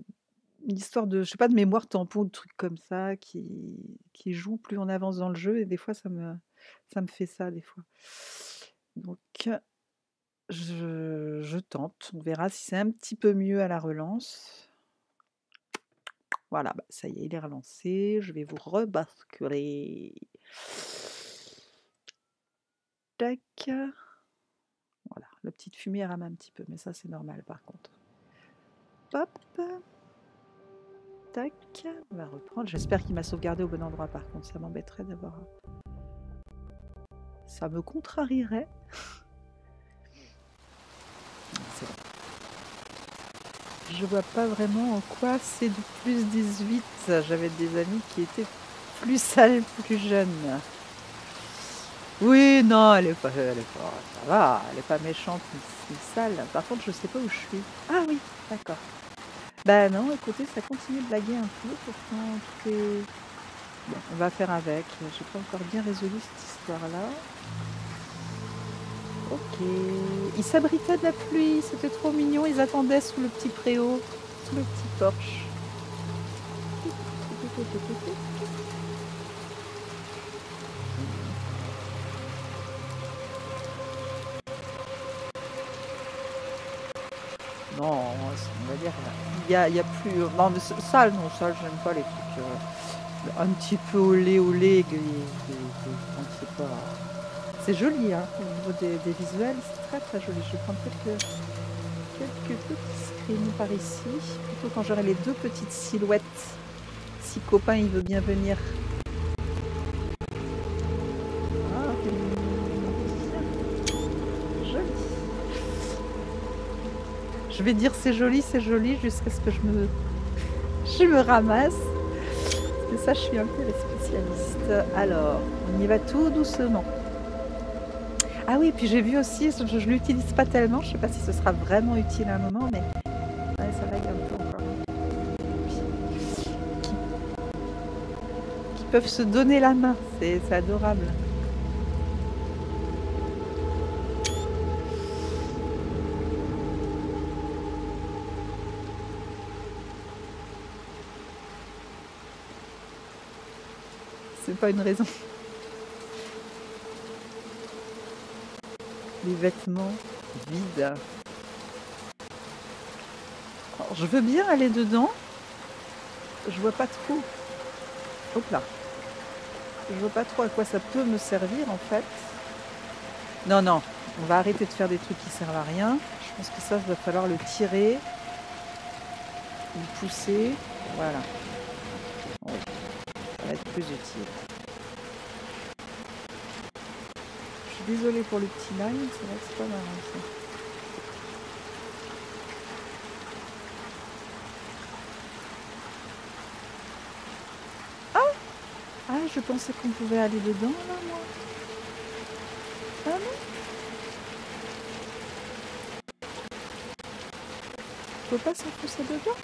une histoire de, je de mémoire tampon, de trucs comme ça qui, qui joue plus on avance dans le jeu et des fois ça me, fait ça des fois. Donc je, je tente, on verra si c'est un petit peu mieux à la relance. Voilà, bah, ça y est, il est relancé. Je vais vous rebasculer. Tac. Voilà, la petite fumée rame un petit peu, mais ça c'est normal par contre. Hop. Tac. On va reprendre. J'espère qu'il m'a sauvegardé au bon endroit par contre. Ça m'embêterait d'avoir. Ça me contrarierait. C'est bon. Je vois pas vraiment en quoi c'est du plus 18. J'avais des amis qui étaient plus sales, plus jeunes. Oui, non, elle est pas, elle est pas, ça va, elle est pas méchante ni, sale. Par contre, je sais pas où je suis. Ah oui, d'accord. Bah non, écoutez, ça continue de blaguer un peu. Pourtant, tout on va faire avec. J'ai pas encore bien résolu cette histoire-là. Ok. Ils s'abritaient de la pluie, c'était trop mignon. Ils attendaient sous le petit préau, sous le petit porche. Y a, y a plus. Non, mais c'est- sale, non, sale, j'aime pas les trucs euh, un petit peu olé olé. sait pas. C'est joli, hein, au niveau des, des visuels, c'est très très joli. Je vais prendre quelques, quelques petits screens par ici, plutôt quand j'aurai les deux petites silhouettes. Si copain il veut bien venir. Je vais dire c'est joli, c'est joli jusqu'à ce que je me, je me ramasse. Que ça, je suis un peu les spécialistes. Alors, on y va tout doucement. Ah oui, puis j'ai vu aussi, je ne l'utilise pas tellement, je sais pas si ce sera vraiment utile à un moment, mais ça lag un peu encore. Qui, peuvent se donner la main, c'est adorable. Une raison. Les vêtements vides. Je veux bien aller dedans. Je vois pas trop. Hop là. Je vois pas trop à quoi ça peut me servir en fait. Non, non. On va arrêter de faire des trucs qui servent à rien. Je pense que ça, il va falloir le tirer. Le pousser. Voilà. Ça va être plus utile. Je désolée pour le petit line, c'est vrai que c'est pas marrant ça. Ah Ah, je pensais qu'on pouvait aller dedans là, moi. Ah non Je peux pas s'enfoncer dedans?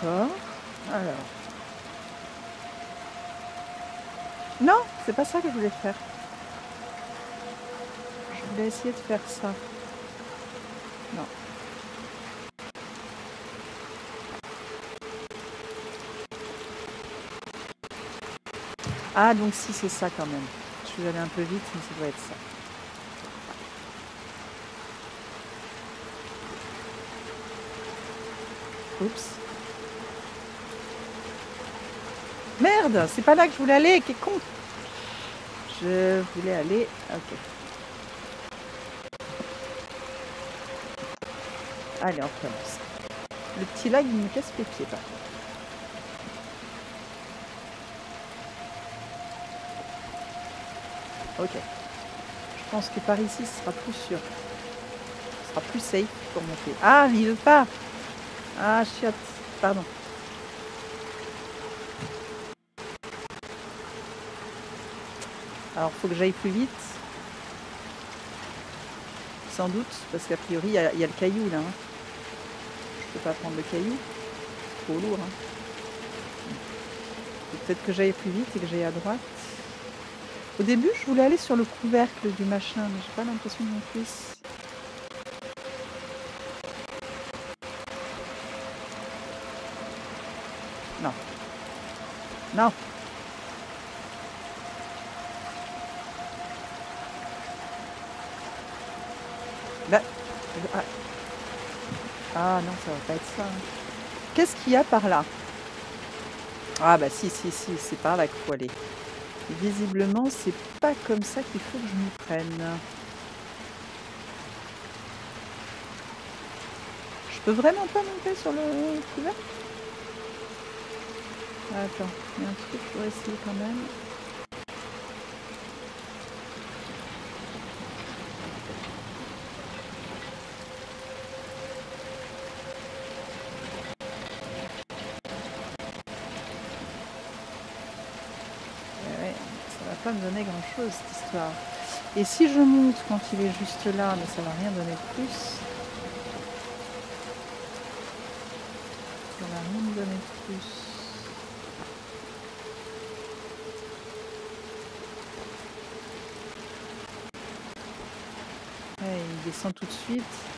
D'accord. Alors. Non, c'est pas ça que je voulais faire. Je voulais essayer de faire ça. Non. Ah, donc si, c'est ça quand même. Je suis allée un peu vite, mais ça doit être ça. Oups. C'est pas là que je voulais aller, qu'est con. Je voulais aller... Ok. Allez, on recommence. Le petit lag, il me casse les pieds, par contre. Ok. Je pense que par ici, ce sera plus sûr. Ce sera plus safe pour monter. Ah, il veut pas Ah, chiotte. Pardon. Alors, faut que j'aille plus vite. Sans doute, parce qu'a priori, il y, a- il le caillou, là. hein. Je peux pas prendre le caillou. Trop lourd, hein. Peut-être que j'aille plus vite et que j'aille à droite. Au début, je voulais aller sur le couvercle du machin, mais j'ai pas l'impression que j'en puisse. Non. Non. Bah, ah. Ah non, ça va pas être ça. hein. Qu'est-ce qu'il y a par là? Ah bah si, si, si, c'est par là qu'il faut aller. Visiblement, c'est pas comme ça qu'il faut que je m'y prenne. Je peux vraiment pas monter sur le couvercle Attends, il y a un truc pour essayer quand même. Eh ouais, ça va pas me donner grand chose cette histoire. Et si je monte quand il est juste là, mais ça va rien donner de plus. Ça va rien donner de plus. Il descend tout de suite.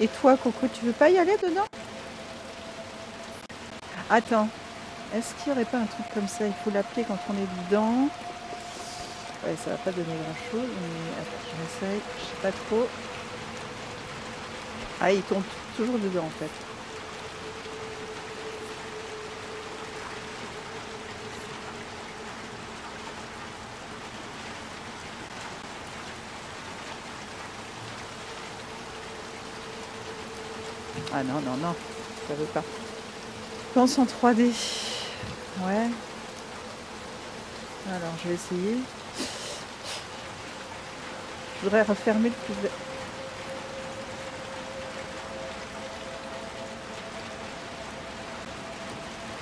Et toi, Coco, tu veux pas y aller dedans? Attends, est-ce qu'il n'y aurait pas un truc comme ça? Il faut l'appeler quand on est dedans. Ouais, ça va pas donner grand chose, mais j'essaye, je sais pas trop. Ah, il tombe toujours dedans en fait. Ah non, non, non, ça veut pas. Pense en 3D. Ouais. Alors, je vais essayer. Je voudrais refermer le plus.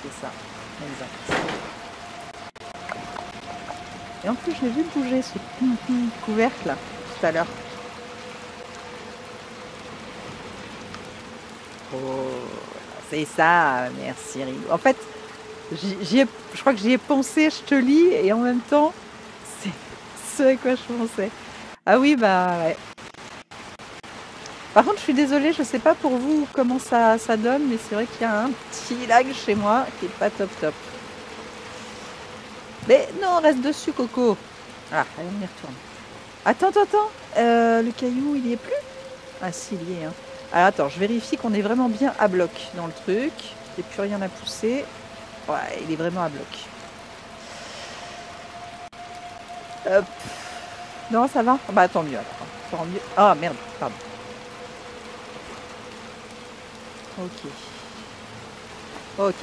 C'est ça, exact. Et en plus, je l'ai vu bouger ce couvercle tout à l'heure. Oh, c'est ça, merci. En fait, je crois que j'y ai pensé, je te lis, et en même temps, c'est ce à quoi je pensais. Ah oui, bah ouais. Par contre, je suis désolée, je sais pas pour vous comment ça, ça donne, mais c'est vrai qu'il y a un petit lag chez moi qui est pas top top. Mais non, reste dessus, Coco. Ah, allez, on y retourne. Attends, attends, attends. Euh, le caillou, il y est plus? Ah si, il y est. Hein. Alors attends, je vérifie qu'on est vraiment bien à bloc dans le truc. Il n'y a plus rien à pousser. Ouais, il est vraiment à bloc. Hop. Non, ça va Bah tant mieux alors. mieux. Ah merde, pardon. Ok. Ok.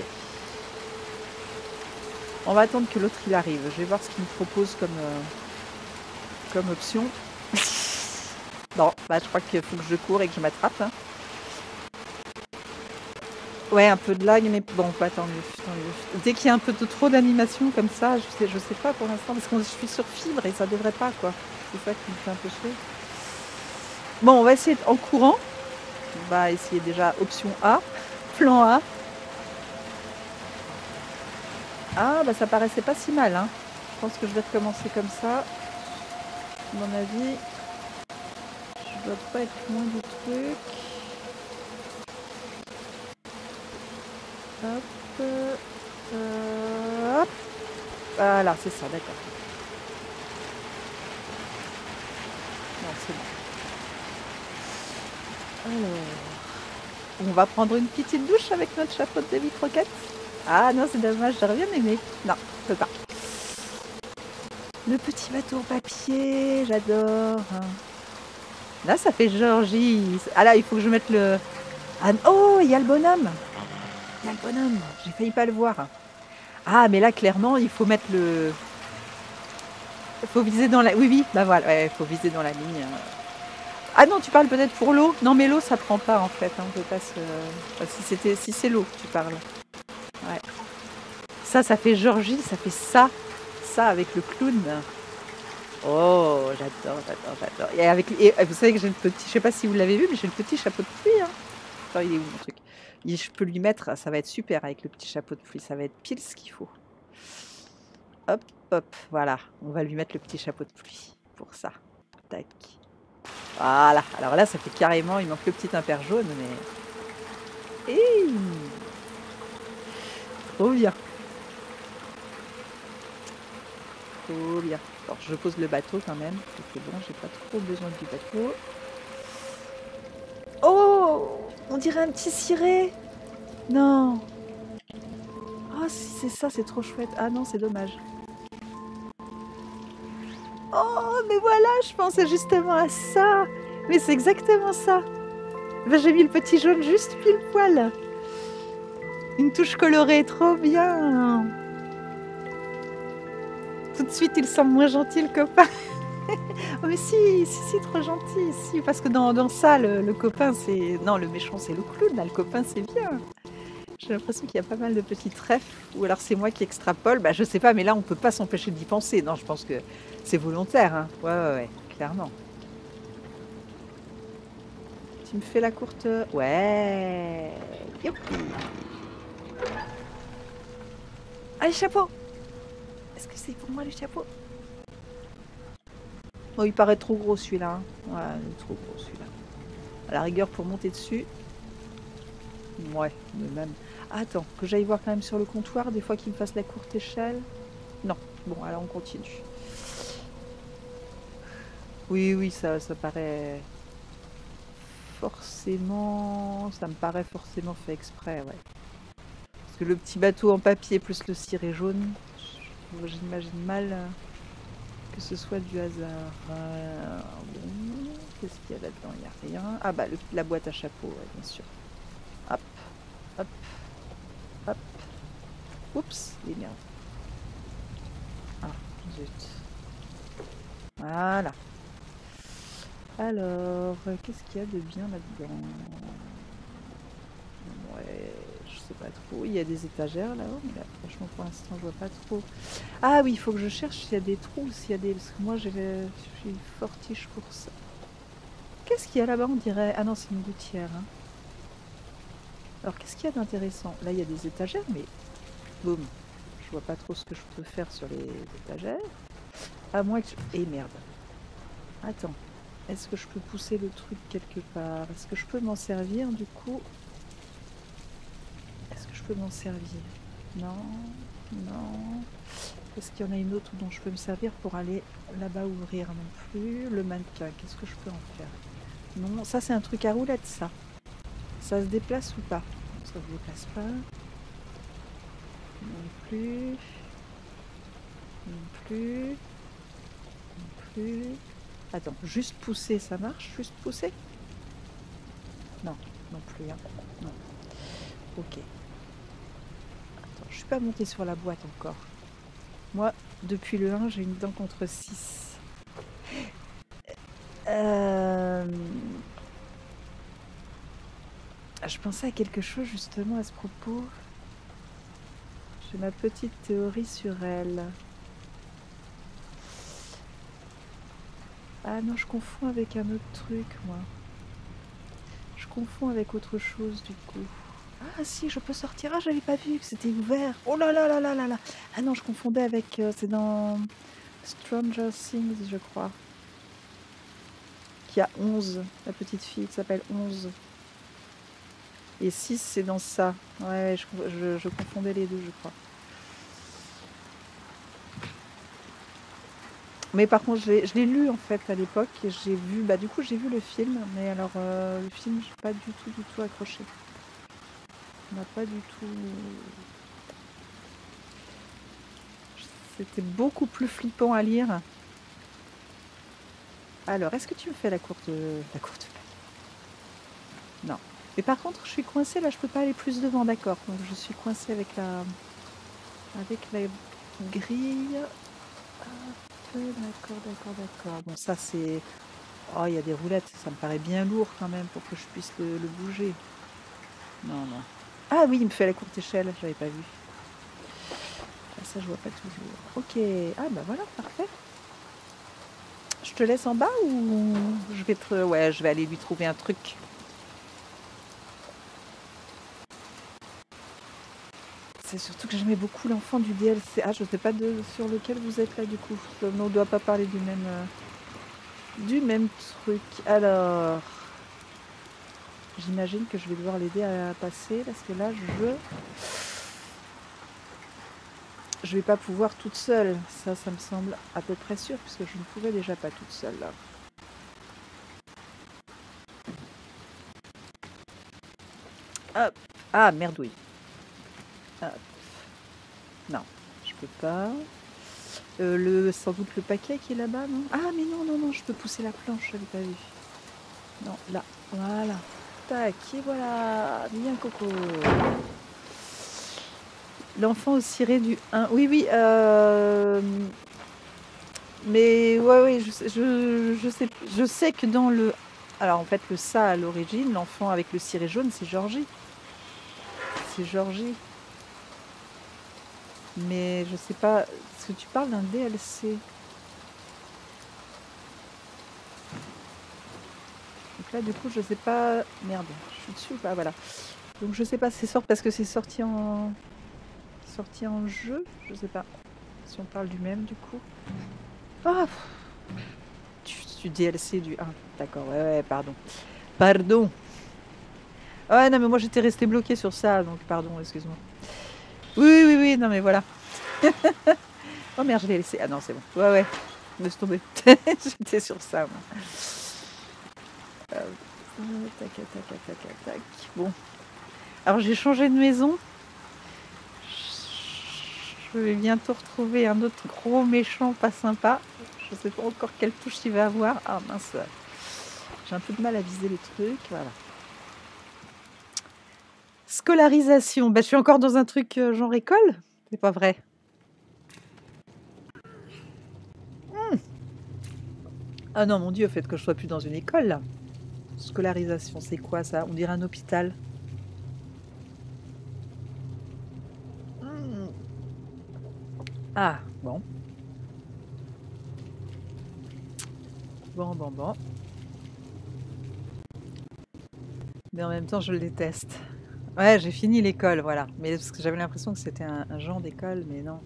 On va attendre que l'autre il arrive. Je vais voir ce qu'il me propose comme, euh, comme option. Non, bah je crois qu'il faut que je cours et que je m'attrape. Hein. Ouais, un peu de lag, mais bon, pas tant mieux. Dès qu'il y a un peu trop d'animation comme ça, je sais, je sais pas pour l'instant, parce que je suis sur fibre et ça devrait pas, quoi. C'est ça qui me fait un peu chier. Bon, on va essayer en courant. On va essayer déjà option A, plan A. Ah, bah ça paraissait pas si mal. Hein. Je pense que je vais recommencer comme ça. À mon avis, je dois pas être loin du truc. Hop. Euh, hop. Voilà, c'est ça, d'accord. Non, c'est bon. Alors. On va prendre une petite douche avec notre chapeau de demi croquette. Ah non, c'est dommage, j'aurais bien aimé. Non, je peux pas. Le petit bateau en papier, j'adore. Là, ça fait Georgie. Ah là, il faut que je mette le... Oh, il y a le bonhomme. Il y a le bonhomme. J'ai failli pas le voir. Ah, mais là, clairement, il faut mettre le... Il faut viser dans la... Oui, oui, bah voilà. il faut viser dans la ligne. Ah non, tu parles peut-être pour l'eau. Non, mais l'eau, ça prend pas, en fait. Hein. pas si c'était, si c'est l'eau, tu parles. Ouais. Ça, ça fait Georgie, ça fait ça. Ça avec le clown. Oh, j'adore, j'adore, j'adore. Et, avec, vous savez que j'ai le petit, je sais pas si vous l'avez vu, mais j'ai le petit chapeau de pluie. Hein. Attends, il est où mon truc? Je peux lui mettre, ça va être super avec le petit chapeau de pluie, ça va être pile ce qu'il faut. Hop, hop, voilà. On va lui mettre le petit chapeau de pluie pour ça. Tac. Voilà. Alors là, ça fait carrément, il manque le petit imper jaune, mais... Et... Trop bien. Trop bien. Alors je pose le bateau quand même. C'est bon, j'ai pas trop besoin du bateau. Oh On dirait un petit ciré Non Oh si c'est ça, c'est trop chouette. Ah non, c'est dommage. Oh, mais voilà, je pensais justement à ça. Mais c'est exactement ça. Ben, j'ai mis le petit jaune juste pile poil. Une touche colorée, trop bien. Tout de suite, il semble moins gentil, le copain. oh, mais si, si, si, trop gentil. Si, parce que dans, dans ça, le, copain, c'est. Non, le méchant, c'est le clown. Là, le copain, c'est bien. J'ai l'impression qu'il y a pas mal de petits trèfles. Ou alors c'est moi qui extrapole. Bah, je sais pas, mais là, on peut pas s'empêcher d'y penser. Non, je pense que c'est volontaire. Hein. Ouais, ouais, ouais, clairement. Tu me fais la courte. Ouais. Youpi. Allez, chapeau pour moi le chapeau Oh, il paraît trop gros celui-là. Hein. Trop gros celui-là. À la rigueur pour monter dessus. Ouais, mais même... attends, que j'aille voir quand même sur le comptoir, des fois qu'il me fasse la courte échelle. Non, bon, alors on continue. Oui, oui, ça, ça paraît forcément... Ça me paraît forcément fait exprès, ouais. Parce que le petit bateau en papier plus le ciré jaune, j'imagine mal euh, que ce soit du hasard. Euh, qu'est-ce qu'il y a là-dedans? Il n'y a rien. Ah bah la boîte à chapeau, bien sûr. Hop, hop, hop. Oups, les merdes. Ah, zut. Voilà. Alors, qu'est-ce qu'il y a de bien là-dedans? Ouais, sais pas trop. Il y a des étagères là-haut, mais là, franchement, pour l'instant, je vois pas trop. Ah oui, il faut que je cherche s'il y a des trous, s'il y a des... Parce que moi, je suis fortiche pour ça. Qu'est-ce qu'il y a là-bas, on dirait? Ah non, c'est une gouttière. hein. Alors, qu'est-ce qu'il y a d'intéressant? Là, il y a des étagères, mais... Boum. Je vois pas trop ce que je peux faire sur les étagères. À moins que... je- Eh merde. Attends. Est-ce que je peux pousser le truc quelque part? Est-ce que je peux m'en servir du coup? Peux m'en servir Non, non. Est-ce qu'il y en a une autre dont je peux me servir pour aller là-bas ouvrir Non plus. Le mannequin, qu'est-ce que je peux en faire? Non, ça c'est un truc à roulette ça. Ça se déplace ou pas? Ça se déplace pas. Non plus. Non plus. Non plus. Attends, juste pousser, ça marche? Juste pousser? Non, non plus. hein. Non. Ok. Je suis pas montée sur la boîte encore. Moi, depuis le 1, j'ai une dent contre 6. Euh... Je pensais à quelque chose justement à ce propos. J'ai ma petite théorie sur elle. Ah non, je confonds avec un autre truc, moi. Je confonds avec autre chose, du coup. Ah si, je peux sortir. Ah, j'avais pas vu que c'était ouvert. Oh là là là là là là. Ah non, je confondais avec... euh, c'est dans Stranger Things, je crois. Qui a 11. La petite fille qui s'appelle 11. Et 6, c'est dans ça. Ouais, je, confondais les deux, je crois. Mais par contre, je l'ai je l'ai lu en fait à l'époque et j'ai vu, bah du coup j'ai vu le film, mais alors euh, le film, j'ai pas du tout, du tout accroché. Pas du tout. C'était beaucoup plus flippant à lire. Alors, est-ce que tu me fais la courte, la courte Non. Mais par contre, je suis coincée là, je peux pas aller plus devant, d'accord. Donc je suis coincée avec la, avec la grille. D'accord, d'accord, d'accord. Bon, ça c'est. Oh, il y a des roulettes, ça me paraît bien lourd quand même pour que je puisse le bouger. Non, non. Ah oui, il me fait la courte échelle, j'avais pas vu. Ah, ça, je vois pas toujours. Ok. Ah bah voilà, parfait. Je te laisse en bas ou je vais te... Ouais, je vais aller lui trouver un truc? C'est surtout que j'aimais beaucoup l'enfant du DLC. Ah, je sais pas de, sur lequel vous êtes là du coup. On ne doit pas parler du même, euh, du même truc. Alors, j'imagine que je vais devoir l'aider à passer parce que là, je je vais pas pouvoir toute seule. Ça, ça me semble à peu près sûr puisque je ne pouvais déjà pas toute seule là. Hop. Ah, merdouille. Hop. Non, je peux pas. Euh, le, sans doute le paquet qui est là-bas, non? Ah, mais non, non, non, je peux pousser la planche, je l'avais pas vu. Non, là, voilà. Tac, et voilà. Bien, Coco. L'enfant au ciré du 1. Oui, oui. euh, Mais ouais, ouais, je, je, je sais, je sais que dans le. Alors en fait, le ça à l'origine, l'enfant avec le ciré jaune, c'est Georgie. C'est Georgie. Mais je sais pas. Est-ce que tu parles d'un DLC du coup, je sais pas. Merde, je suis dessus ou pas Voilà. Donc je sais pas, c'est sorti parce que c'est sorti en sorti en jeu. Je sais pas si on parle du même du coup. Ah du, DLC du 1. D'accord, ouais, ouais, pardon. Pardon. Ouais, non, mais moi j'étais resté bloqué sur ça, donc pardon, excuse-moi. Oui, oui, oui, non, mais voilà. oh merde, je l'ai. Ah non, c'est bon. Ouais, ouais, laisse tomber. j'étais sur ça, moi. Tac, tac, tac, tac, tac. Bon. Alors j'ai changé de maison. Je vais bientôt retrouver un autre gros méchant pas sympa. Je sais pas encore quelle touche il va avoir. Ah mince. J'ai un peu de mal à viser les trucs. Voilà. Scolarisation. Bah, je suis encore dans un truc euh, genre école. C'est pas vrai. Hmm. Ah non, mon Dieu, faites que je sois plus dans une école là. Scolarisation, c'est quoi ça On dirait un hôpital. Hmm. Ah, bon. Bon, bon, bon. Mais en même temps, je le déteste. Ouais, j'ai fini l'école, voilà. Mais parce que j'avais l'impression que c'était un, genre d'école, mais non.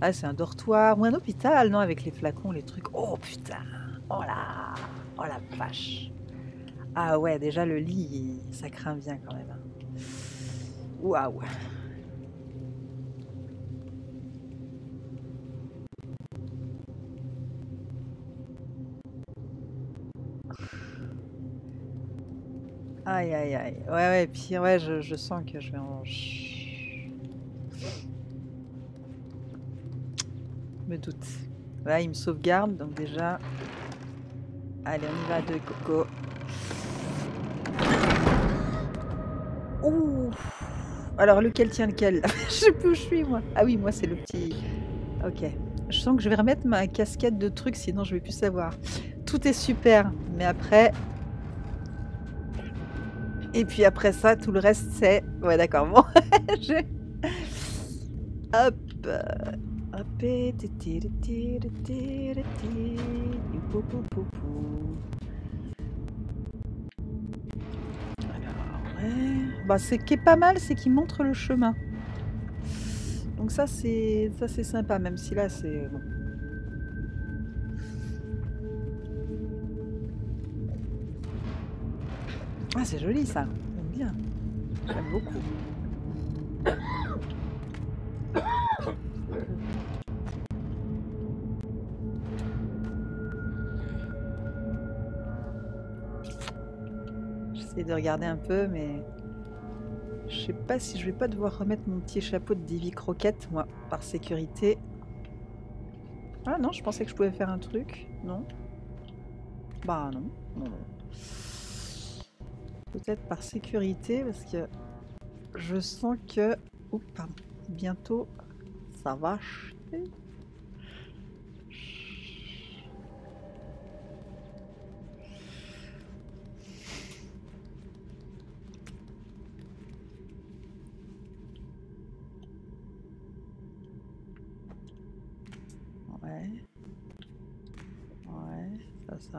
Ah, c'est un dortoir ou un hôpital, non, avec les flacons, les trucs. Oh putain Oh là Oh la vache ah ouais, déjà le lit, ça craint bien quand même. hein. Waouh Aïe aïe aïe. Ouais ouais, puis ouais, je, je sens que je vais en... Me doute. Là, il me sauvegarde, donc déjà... Allez, on y va de coco. Ouh Alors, lequel tient lequel? Je sais plus où je suis, moi. Ah oui, moi, c'est le petit... Ok. Je sens que je vais remettre ma casquette de trucs, sinon je vais plus savoir. Tout est super, mais après... Et puis après ça, tout le reste, c'est... Ouais, d'accord, bon. Je- Hop. Hop. Bah, ce qui est pas mal, c'est qu'il montre le chemin. Donc ça, c'est ça c'est sympa, même si là, c'est... Bon. Ah, c'est joli, ça. J'aime bien. J'aime beaucoup. J'essaie de regarder un peu, mais je sais pas si je vais pas devoir remettre mon petit chapeau de Divi Croquette, moi, par sécurité. Ah non, je pensais que je pouvais faire un truc. Non. Bah non. non, non. Peut-être par sécurité, parce que je sens que... Oups. Bientôt, ça va chier.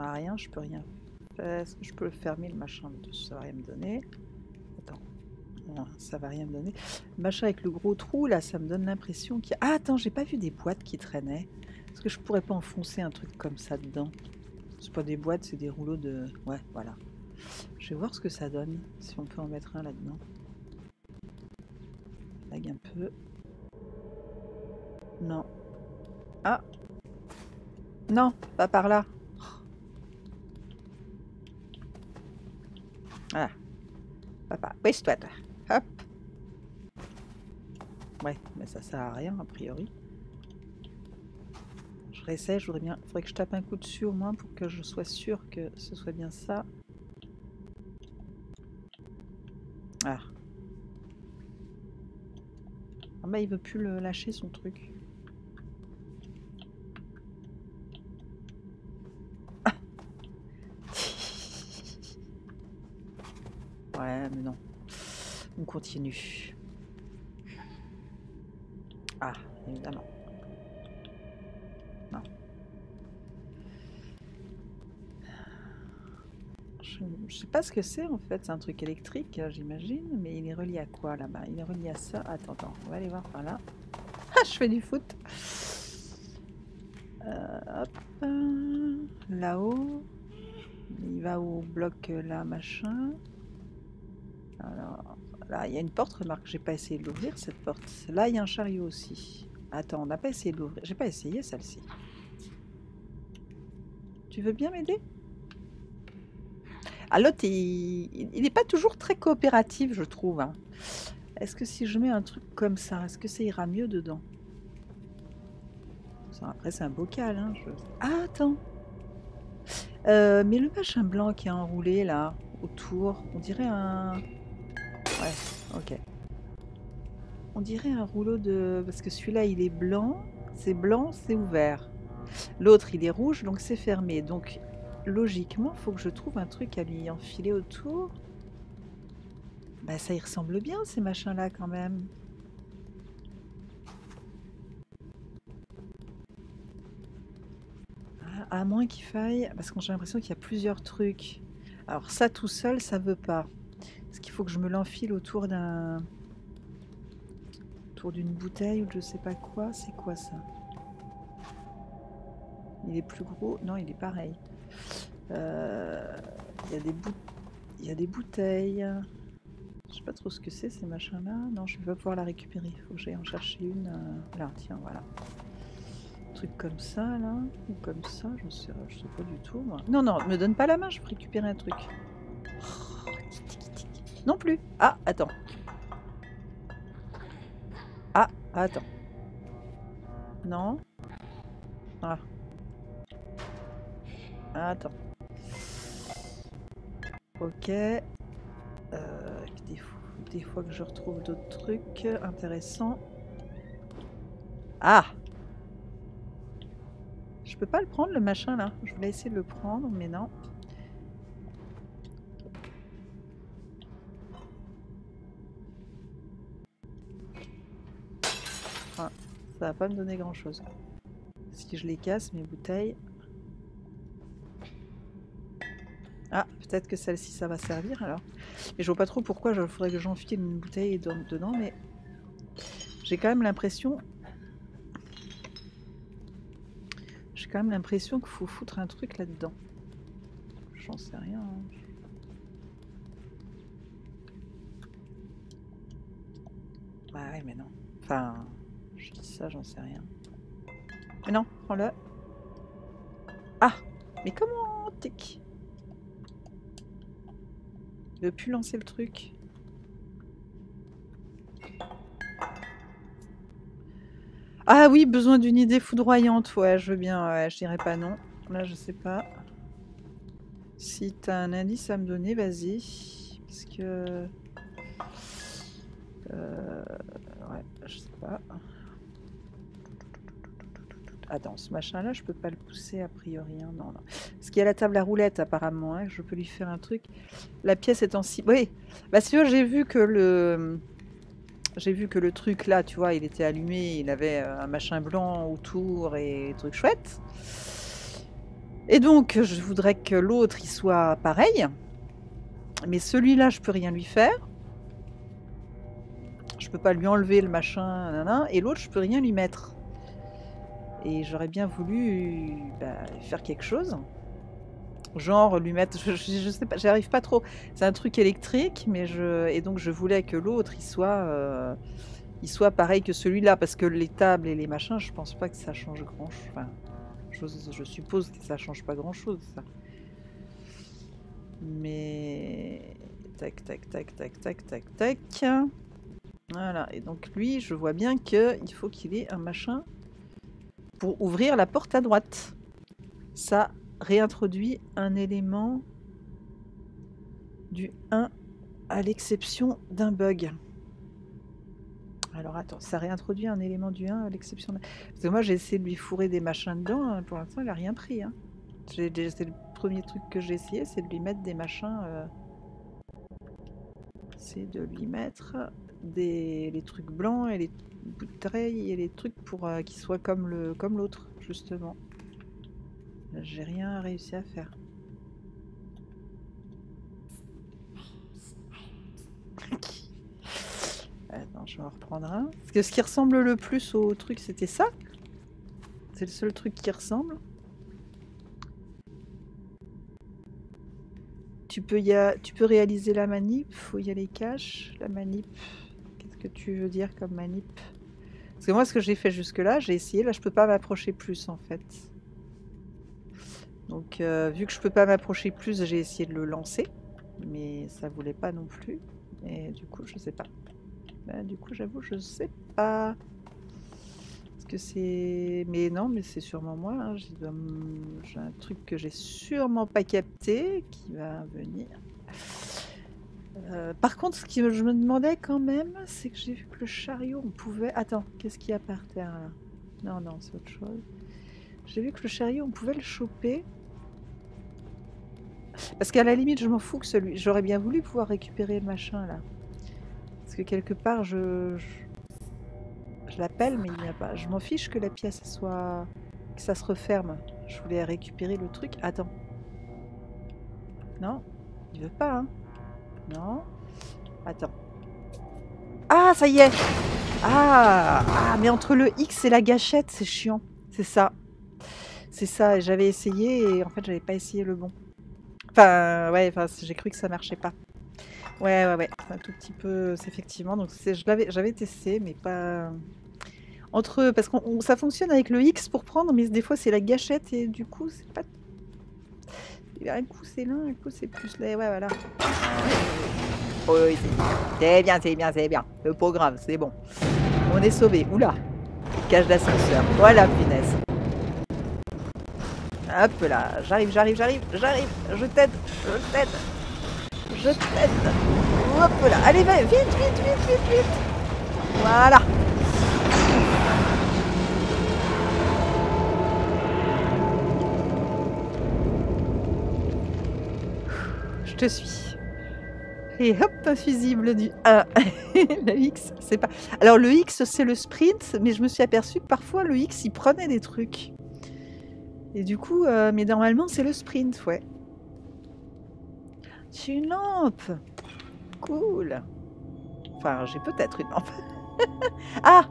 À rien, je peux rien. Est-ce que je peux fermer le machin Ça va rien me donner. Attends. Ça va rien me donner. Le machin avec le gros trou là, ça me donne l'impression qu'il y a... Ah attends, j'ai pas vu des boîtes qui traînaient. Est-ce que je pourrais pas enfoncer un truc comme ça dedans C'est pas des boîtes, c'est des rouleaux de... Ouais, voilà. Je vais voir ce que ça donne, si on peut en mettre un là-dedans. Lag un peu. Non. Ah Non, pas par là. Voilà. Papa, baisse-toi. toi. Hop. Ouais, mais ça sert à rien a priori. Je réessaye, je voudrais bien. Faudrait que je tape un coup dessus au moins pour que je sois sûr que ce soit bien ça. Ah. Ah bah il veut plus le lâcher son truc. Ah. Ouais, mais non. On continue. Ah, évidemment. Non. Je, sais pas ce que c'est en fait, c'est un truc électrique, euh, j'imagine, mais il est relié à quoi là-bas? Il est relié à ça. Attends, attends, on va aller voir par là. Ah, je fais du foot. Euh, hop, là-haut. Il va au bloc là, machin. Là, il y a une porte, remarque, j'ai pas essayé de l'ouvrir cette porte. Là, il y a un chariot aussi. Attends, on n'a pas essayé de l'ouvrir. J'ai pas essayé celle-ci. Tu veux bien m'aider? Ah, l'autre, il n'est pas toujours très coopératif, je trouve. hein. Est-ce que si je mets un truc comme ça, est-ce que ça ira mieux dedans? Après, c'est un bocal. Hein, Ah, attends. Euh, mais le machin blanc qui est enroulé là, autour, on dirait un... Ouais, ok. On dirait un rouleau de... Parce que celui-là, il est blanc. C'est blanc, c'est ouvert. L'autre, il est rouge, donc c'est fermé. Donc, logiquement, faut que je trouve un truc à lui enfiler autour. Bah, ça y ressemble bien, ces machins-là, quand même. à moins qu'il faille... Parce que j'ai l'impression qu'il y a plusieurs trucs. Alors ça tout seul, ça veut pas. Est-ce qu'il faut que je me l'enfile autour d'un... Autour d'une bouteille ou je sais pas quoi C'est quoi ça? Il est plus gros Non, il est pareil. Euh, il y, a des y a des bouteilles. Je sais pas trop ce que c'est ces machins-là. Non, je vais pas pouvoir la récupérer. Il faut que j'aille en chercher une. Euh, là, tiens, voilà. Un truc comme ça, là. Ou comme ça, je sais, je sais pas du tout. Non, non, me donne pas la main, je peux récupérer un truc. Non plus. Ah, attends. Ah, attends. Non. Ah. Attends. Ok. Euh, des, fois que je retrouve d'autres trucs intéressants. Ah Je peux pas le prendre le machin là. Je voulais essayer de le prendre, mais non. Ça va pas me donner grand chose. Si je les casse, mes bouteilles. Ah, peut-être que celle-ci, ça va servir alors. Et je vois pas trop pourquoi il faudrait que j'enfile une bouteille dedans, mais j'ai quand même l'impression... J'ai quand même l'impression qu'il faut foutre un truc là-dedans. J'en sais rien. Hein. Bah ouais, mais non. Enfin, je dis ça, j'en sais rien. Mais non, prends-le. Ah Mais comment Tic? Ne veut plus lancer le truc. Ah oui, besoin d'une idée foudroyante. Ouais, je veux bien. Ouais, je dirais pas non. Là, je sais pas. Si t'as un indice à me donner, vas-y. Parce que... Euh... Ouais, je sais pas. Attends, ce machin-là, je peux pas le pousser a priori. Hein. Non, non. Parce qu'il y a la table à roulettes apparemment. Hein. Je peux lui faire un truc. La pièce est en si... Oui. Bah si j'ai vu que le... J'ai vu que le truc là, tu vois, il était allumé. Il avait euh, un machin blanc autour et des trucs chouettes. Et donc, je voudrais que l'autre, il soit pareil. Mais celui-là, je peux rien lui faire. Je peux pas lui enlever le machin, et l'autre, je peux rien lui mettre. Et j'aurais bien voulu bah, faire quelque chose. Genre lui mettre, je, sais pas, j'arrive pas trop. C'est un truc électrique, mais je et donc je voulais que l'autre il soit, euh, il soit pareil que celui-là parce que les tables et les machins, je pense pas que ça change grand chose. Je, suppose que ça change pas grand chose. Mais tac tac tac tac tac tac tac. Voilà. Et donc lui, je vois bien que il faut qu'il ait un machin pour ouvrir la porte à droite. Ça réintroduit un élément du 1 à l'exception d'un bug. Alors attends, ça réintroduit un élément du 1 à l'exception d'un... Parce que moi j'ai essayé de lui fourrer des machins dedans, hein. pour l'instant il a rien pris. Hein. C'est le premier truc que j'ai essayé, c'est de lui mettre des machins... Euh, c'est de lui mettre des les trucs blancs et les bouteilles et les trucs pour euh, qu'ils soient comme le comme l'autre, justement. J'ai rien réussi à faire. Attends, je vais en reprendre un. Parce que ce qui ressemble le plus au truc, c'était ça. C'est le seul truc qui ressemble. Tu peux, y a... tu peux réaliser la manip, faut y aller cash. La manip, que tu veux dire comme manip Parce que moi, ce que j'ai fait jusque-là, j'ai essayé. Là, je peux pas m'approcher plus, en fait. Donc, euh, vu que je peux pas m'approcher plus, j'ai essayé de le lancer. Mais ça voulait pas non plus. Et du coup, je sais pas. Bah, du coup, j'avoue, je sais pas que c'est... Mais non, mais c'est sûrement moi. Hein. J'ai un truc que j'ai sûrement pas capté qui va venir. Euh, par contre, ce que je me demandais quand même, c'est que j'ai vu que le chariot, on pouvait... Attends, qu'est-ce qu'il y a par terre là? Non, non, c'est autre chose. J'ai vu que le chariot, on pouvait le choper. Parce qu'à la limite, je m'en fous que celui... J'aurais bien voulu pouvoir récupérer le machin là. Parce que quelque part, je je l'appelle, mais il n'y a pas. Je m'en fiche que la pièce soit. que ça se referme. Je voulais récupérer le truc. Attends. Non Il veut pas, hein Non Attends. Ah, ça y est ah, ah, mais entre le X et la gâchette, c'est chiant. C'est ça. C'est ça, j'avais essayé et en fait, j'avais pas essayé le bon. Enfin, ouais, enfin, j'ai cru que ça marchait pas. Ouais, ouais, ouais, un tout petit peu, effectivement. Donc, j'avais testé, mais pas... Entre, parce que ça fonctionne avec le X pour prendre, mais des fois, c'est la gâchette et du coup, c'est pas... Un coup, c'est l'un, un coup, c'est plus... Ouais, voilà. Oui, c'est bien, c'est bien, c'est bien. Le programme, c'est bon. On est sauvé. Oula. Cage d'ascenseur. Voilà, punaise. Hop là. J'arrive, j'arrive, j'arrive, j'arrive. Je t'aide, je t'aide. Je t'aide. Hop là. Allez, va, vite, vite, vite, vite, vite. Voilà. Suis et hop, fusible du 1. le X, c'est pas. Alors le X, c'est le sprint, mais je me suis aperçu que parfois le X, il prenait des trucs. Et du coup, euh, mais normalement, c'est le sprint, ouais. J'ai une lampe. Cool. Enfin, j'ai peut-être une lampe. ah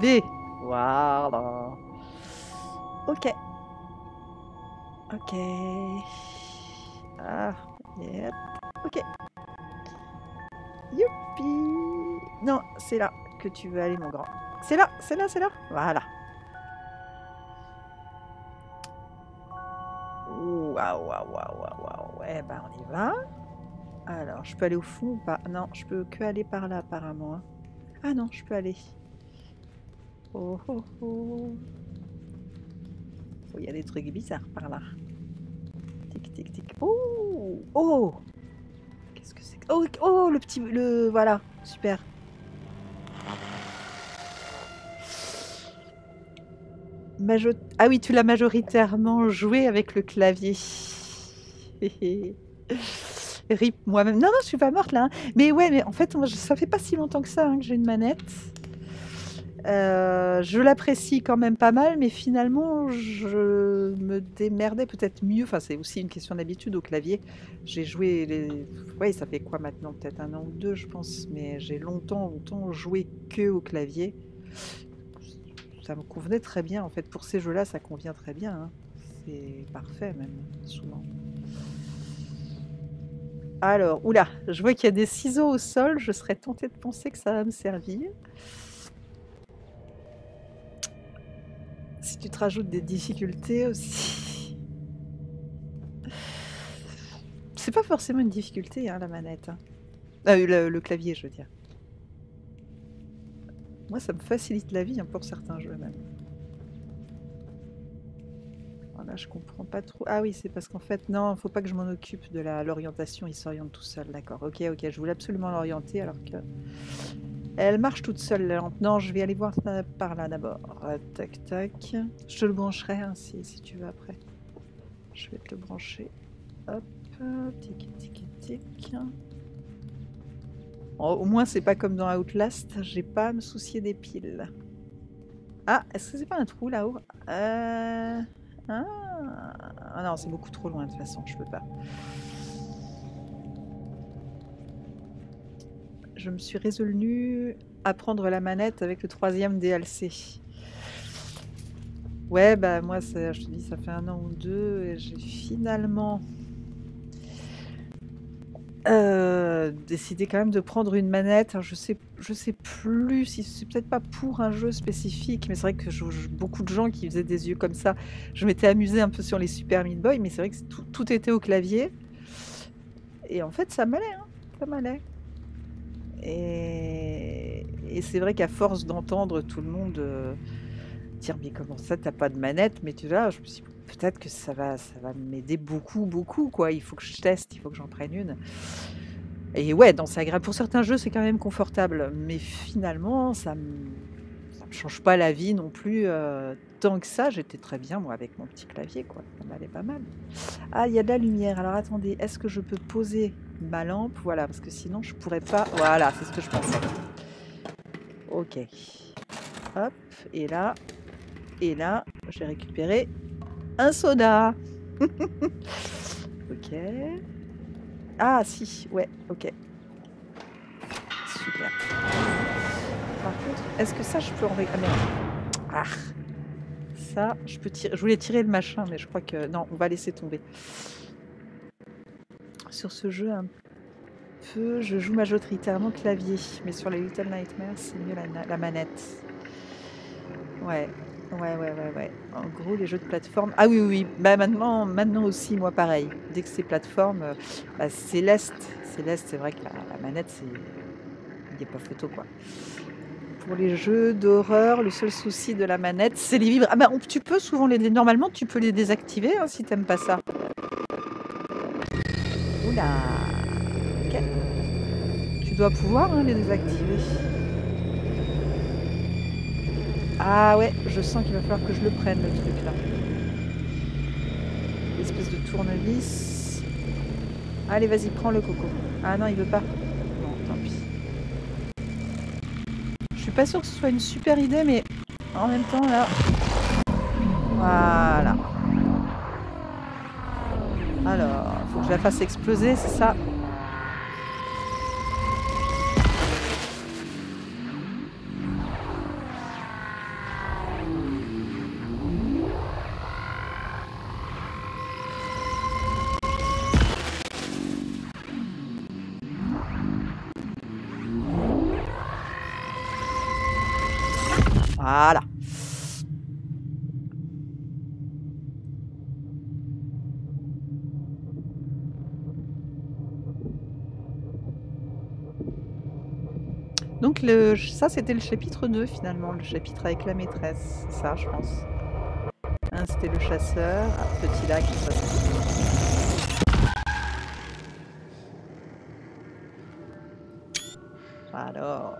B. Voilà. Ok. Ok. Ah, yep. Ok. Youpi Non, c'est là que tu veux aller, mon grand. C'est là, c'est là, c'est là. Voilà. Waouh, waouh, waouh, waouh. Ouais, bah on y va. Alors, je peux aller au fond ou pas? Non, je peux que aller par là, apparemment. Hein. Ah non, je peux aller. Oh, oh, oh. Oh, il y a des trucs bizarres par là. Tic, tic, tic. Oh Oh Oh, oh, le petit... Le... Voilà, super. Ah oui, tu l'as majoritairement joué avec le clavier. Rip moi-même. Non, non, je suis pas morte là. Hein. Mais ouais, mais en fait, moi, ça fait pas si longtemps que ça hein, que j'ai une manette. Euh, je l'apprécie quand même pas mal, mais finalement, je me démerdais peut-être mieux. Enfin, c'est aussi une question d'habitude au clavier. J'ai joué les. Oui, ça fait quoi maintenant? Peut-être un an ou deux, je pense. Mais j'ai longtemps, longtemps joué que au clavier. Ça me convenait très bien. En fait, pour ces jeux-là, ça convient très bien. Hein. C'est parfait, même, souvent. Alors, oula, je vois qu'il y a des ciseaux au sol. Je serais tentée de penser que ça va me servir. Si tu te rajoutes des difficultés aussi. C'est pas forcément une difficulté, hein, la manette. Hein. Ah, le, clavier, je veux dire. Moi, ça me facilite la vie hein, pour certains jeux, même. Voilà, je comprends pas trop. Ah oui, c'est parce qu'en fait, non, faut pas que je m'en occupe de l'orientation. Il s'oriente tout seul, d'accord. Ok, ok, je voulais absolument l'orienter alors que... Elle marche toute seule, Non, je vais aller voir par là d'abord. Tac, tac. Je te le brancherai ainsi, si tu veux, après. Je vais te le brancher. Hop. Tic, tic, tic. au moins, c'est pas comme dans Outlast. J'ai pas à me soucier des piles. Ah, est-ce que c'est pas un trou là-haut? Euh... ah. ah non, c'est beaucoup trop loin de toute façon. Je peux pas. Je me suis résolue à prendre la manette avec le troisième DLC. Ouais, bah moi, je te dis, ça fait un an ou deux et j'ai finalement euh, décidé quand même de prendre une manette. je sais, je sais plus si c'est peut-être pas pour un jeu spécifique, mais c'est vrai que beaucoup de gens qui faisaient des yeux comme ça. Je m'étais amusée un peu sur les Super Meat Boy, mais c'est vrai que tout, était au clavier. Et en fait, ça m'allait, hein, ça m'allait. Et, c'est vrai qu'à force d'entendre tout le monde euh, dire mais comment ça t'as pas de manette? Mais tu vois je me suis dit, peut-être que ça va ça va m'aider beaucoup beaucoup quoi. Il faut que je teste il faut que j'en prenne une. Et ouais dans c'est agréable pour certains jeux c'est quand même confortable. Mais finalement ça me ça me change pas la vie non plus euh, tant que ça. J'étais très bien moi avec mon petit clavier quoi. Ça m'allait pas mal. Ah il y a de la lumière. Alors attendez est-ce que je peux poser ma lampe, voilà, parce que sinon je pourrais pas. Voilà, c'est ce que je pensais. Ok. Hop, et là, et là, j'ai récupéré Un soda Ok. Ah si, ouais, ok. Super. Par contre, est-ce que ça je peux enlever Ah merde. Ah Ça, je peux tirer. Je voulais tirer le machin, mais je crois que. Non, on va laisser tomber. Sur ce jeu un peu, je joue majoritairement clavier, mais sur les Little Nightmares, c'est mieux la, la manette. Ouais, Ouais, ouais, ouais. En gros, les jeux de plateforme. Ah oui, oui. Bah, maintenant, maintenant aussi, moi, pareil. Dès que c'est plateforme, euh, bah, Céleste. Céleste, c'est vrai que la, manette, c'est. Il n'y a pas photo, quoi. Pour les jeux d'horreur, le seul souci de la manette, c'est les vibres. Ah on- tu peux souvent les. Normalement, tu peux les désactiver hein, si t'aimes pas ça. Tu dois pouvoir hein, les désactiver. Ah ouais, je sens qu'il va falloir que je le prenne le truc là. L'espèce de tournevis. Allez, vas-y, prends le coco. Ah non, il veut pas. Bon, tant pis. Je suis pas sûre que ce soit une super idée, mais en même temps là. Voilà. Alors, faut que je la fasse exploser, c'est ça? Ça c'était le chapitre 2 finalement, le chapitre avec la maîtresse, ça je pense. Un c'était le chasseur, petit lac, ça Alors.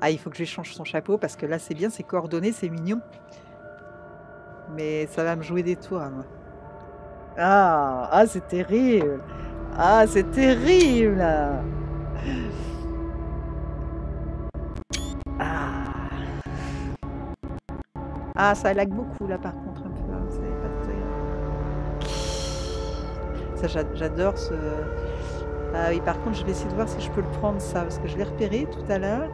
Ah il faut que je change son chapeau parce que là c'est bien, c'est coordonné, c'est mignon. Mais ça va me jouer des tours à moi. Ah, ah c'est terrible. Ah c'est terrible. Ah, ça lag beaucoup là par contre un peu. hein, Ça j'a- j'adore ce. Ah oui, par contre je vais essayer de voir si je peux le prendre ça parce que je l'ai repéré tout à l'heure.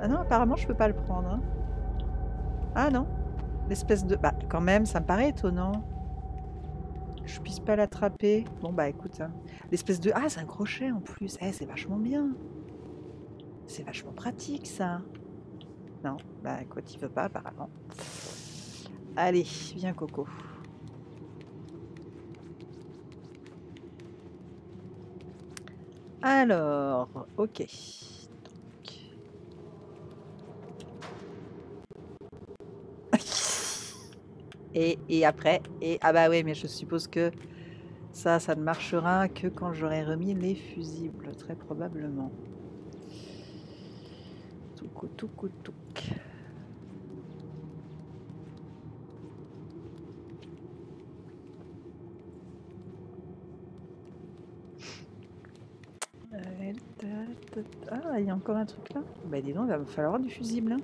Ah non, apparemment je peux pas le prendre. hein. Ah non, l'espèce de. Bah quand même, ça me paraît étonnant. Je puisse pas l'attraper. Bon bah écoute, hein. l'espèce de. Ah, c'est un crochet en plus. Eh, c'est vachement bien. C'est vachement pratique ça. Non, bah écoute, il veut pas apparemment. Allez, viens Coco. Alors, ok. Et après, et ah bah oui, mais je suppose que ça, ça ne marchera que quand j'aurai remis les fusibles, très probablement. Ta. Ah, il y a encore un truc là Bah dis donc, il va falloir du fusible. Hein.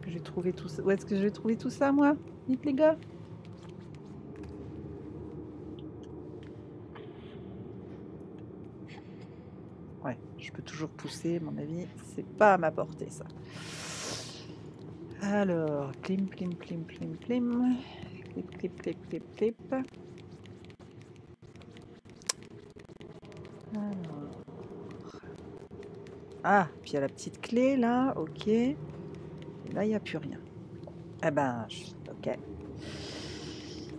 Que j'ai trouvé tout ça Où est-ce que j'ai trouvé tout ça, moi? Dites les gars Ouais, je peux toujours pousser, à mon avis, c'est pas à ma portée ça. Alors, clim, clim, clim, clim, clim. Clip, clip, clip, clip, clip. Ah, puis il y a la petite clé là, ok. Là, il n'y a plus rien. Eh ben, ok.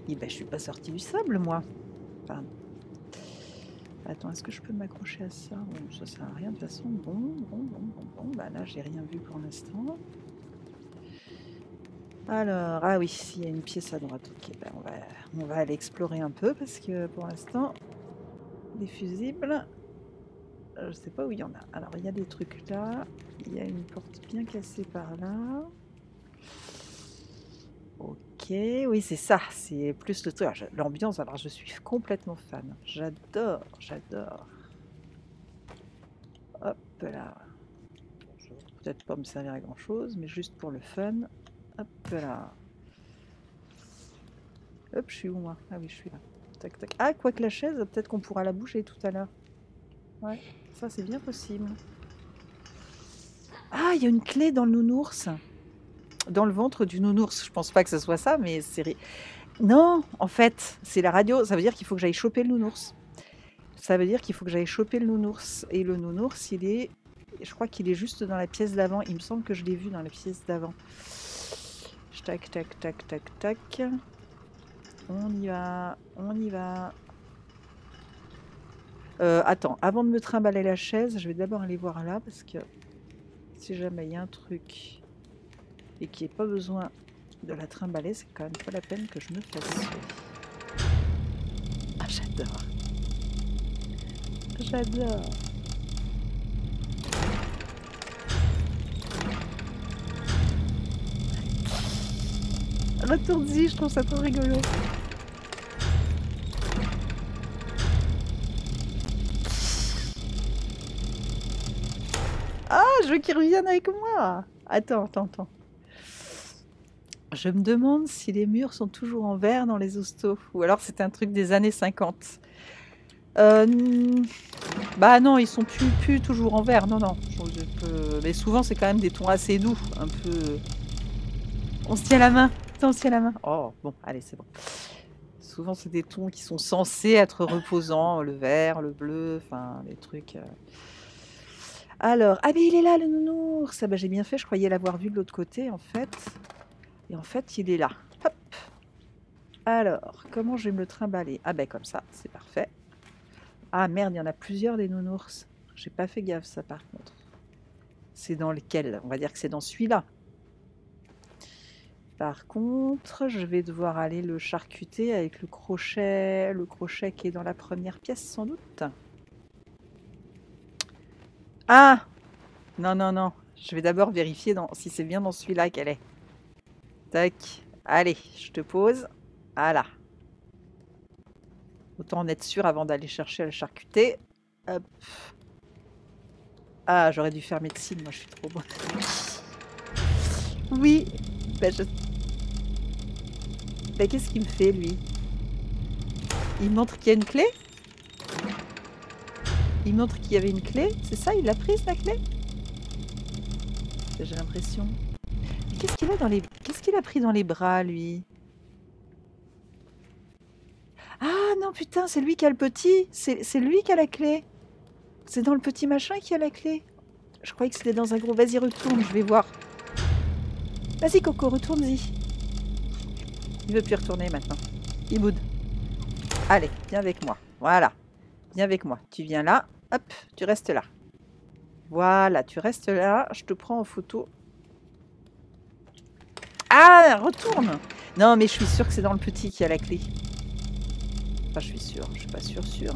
Eh ben, je suis pas sortie du sable, moi. Attends, est-ce que je peux m'accrocher à ça? Bon, ça sert à rien de toute façon. Bon, bon, bon, bon, bon. Bah là, j'ai rien vu pour l'instant. Alors, ah oui, il y a une pièce à droite. Ok, ben on va, on va aller explorer un peu parce que pour l'instant, les fusibles, euh, je sais pas où il y en a. Alors, il y a des trucs là. Il y a une porte bien cassée par là. Ok, oui, c'est ça. C'est plus le truc. L'ambiance, alors je suis complètement fan. J'adore, j'adore. Hop là. Peut-être pas me servir à grand chose, mais juste pour le fun. Hop là. Hop, je suis où moi? Ah oui, je suis là. Tac, tac. Ah, quoi que la chaise, peut-être qu'on pourra la bouger tout à l'heure. Ouais, ça c'est bien possible. Ah, il y a une clé dans le nounours. Dans le ventre du nounours. Je pense pas que ce soit ça, mais c'est... Non, en fait, c'est la radio. Ça veut dire qu'il faut que j'aille choper le nounours. Ça veut dire qu'il faut que j'aille choper le nounours. Et le nounours, il est... Je crois qu'il est juste dans la pièce d'avant. Il me semble que je l'ai vu dans la pièce d'avant. Tac, tac, tac, tac, tac. On y va, on y va. Euh, attends, avant de me trimballer la chaise, je vais d'abord aller voir là parce que si jamais il y a un truc et qu'il n'y ait pas besoin de la trimballer, c'est quand même pas la peine que je me fasse. Ah, j'adore. J'adore. Retourne-y, je trouve ça trop rigolo. Ah, je veux qu'il revienne avec moi. Attends, attends, attends. Je me demande si les murs sont toujours en verre dans les hostos. Ou alors c'est un truc des années 50. Euh, bah non, ils sont plus, toujours en verre. Non, non. Mais souvent c'est quand même des tons assez doux. Un peu... On se tient la main à la main. Oh, bon, allez, c'est bon. Souvent, c'est des tons qui sont censés être reposants, le vert, le bleu, enfin, les trucs. Euh. Alors, ah, mais il est là, le nounours ah, bah, J'ai bien fait, je croyais l'avoir vu de l'autre côté, en fait. Et en fait, il est là. Hop Alors, comment je vais me le trimballer? Ah, ben, comme ça, c'est parfait. Ah, merde, il y en a plusieurs des nounours. J'ai pas fait gaffe, ça, par contre. C'est dans lequel? On va dire que c'est dans celui-là. Par contre, je vais devoir aller le charcuter avec le crochet, le crochet qui est dans la première pièce sans doute. Ah Non, non, non. Je vais d'abord vérifier si c'est bien dans celui-là qu'elle est. Tac. Allez, je te pose. Voilà. Autant en être sûr avant d'aller chercher à le charcuter. Hop. Ah, j'aurais dû faire médecine, moi je suis trop bonne. Oui, ben je bah, qu'est-ce qu'il me fait, lui? Il montre qu'il y a une clé? Il montre qu'il y avait une clé? C'est ça Il l'a prise, la clé? J'ai l'impression. Qu'est-ce qu'il a pris dans les bras, lui? Ah non, putain, c'est lui qui a le petit C'est lui qui a la clé C'est dans le petit machin qui a la clé Je croyais que c'était dans un gros... Vas-y, retourne, je vais voir. Vas-y, Coco, retourne-y. Il veut plus retourner maintenant. Il boude. Allez, viens avec moi. Voilà. Viens avec moi. Tu viens là. Hop, tu restes là. Voilà, tu restes là. Je te prends en photo. Ah, retourne Non, mais je suis sûre que c'est dans le petit qui a la clé. Enfin, je suis sûre. Je suis pas sûre, sûre.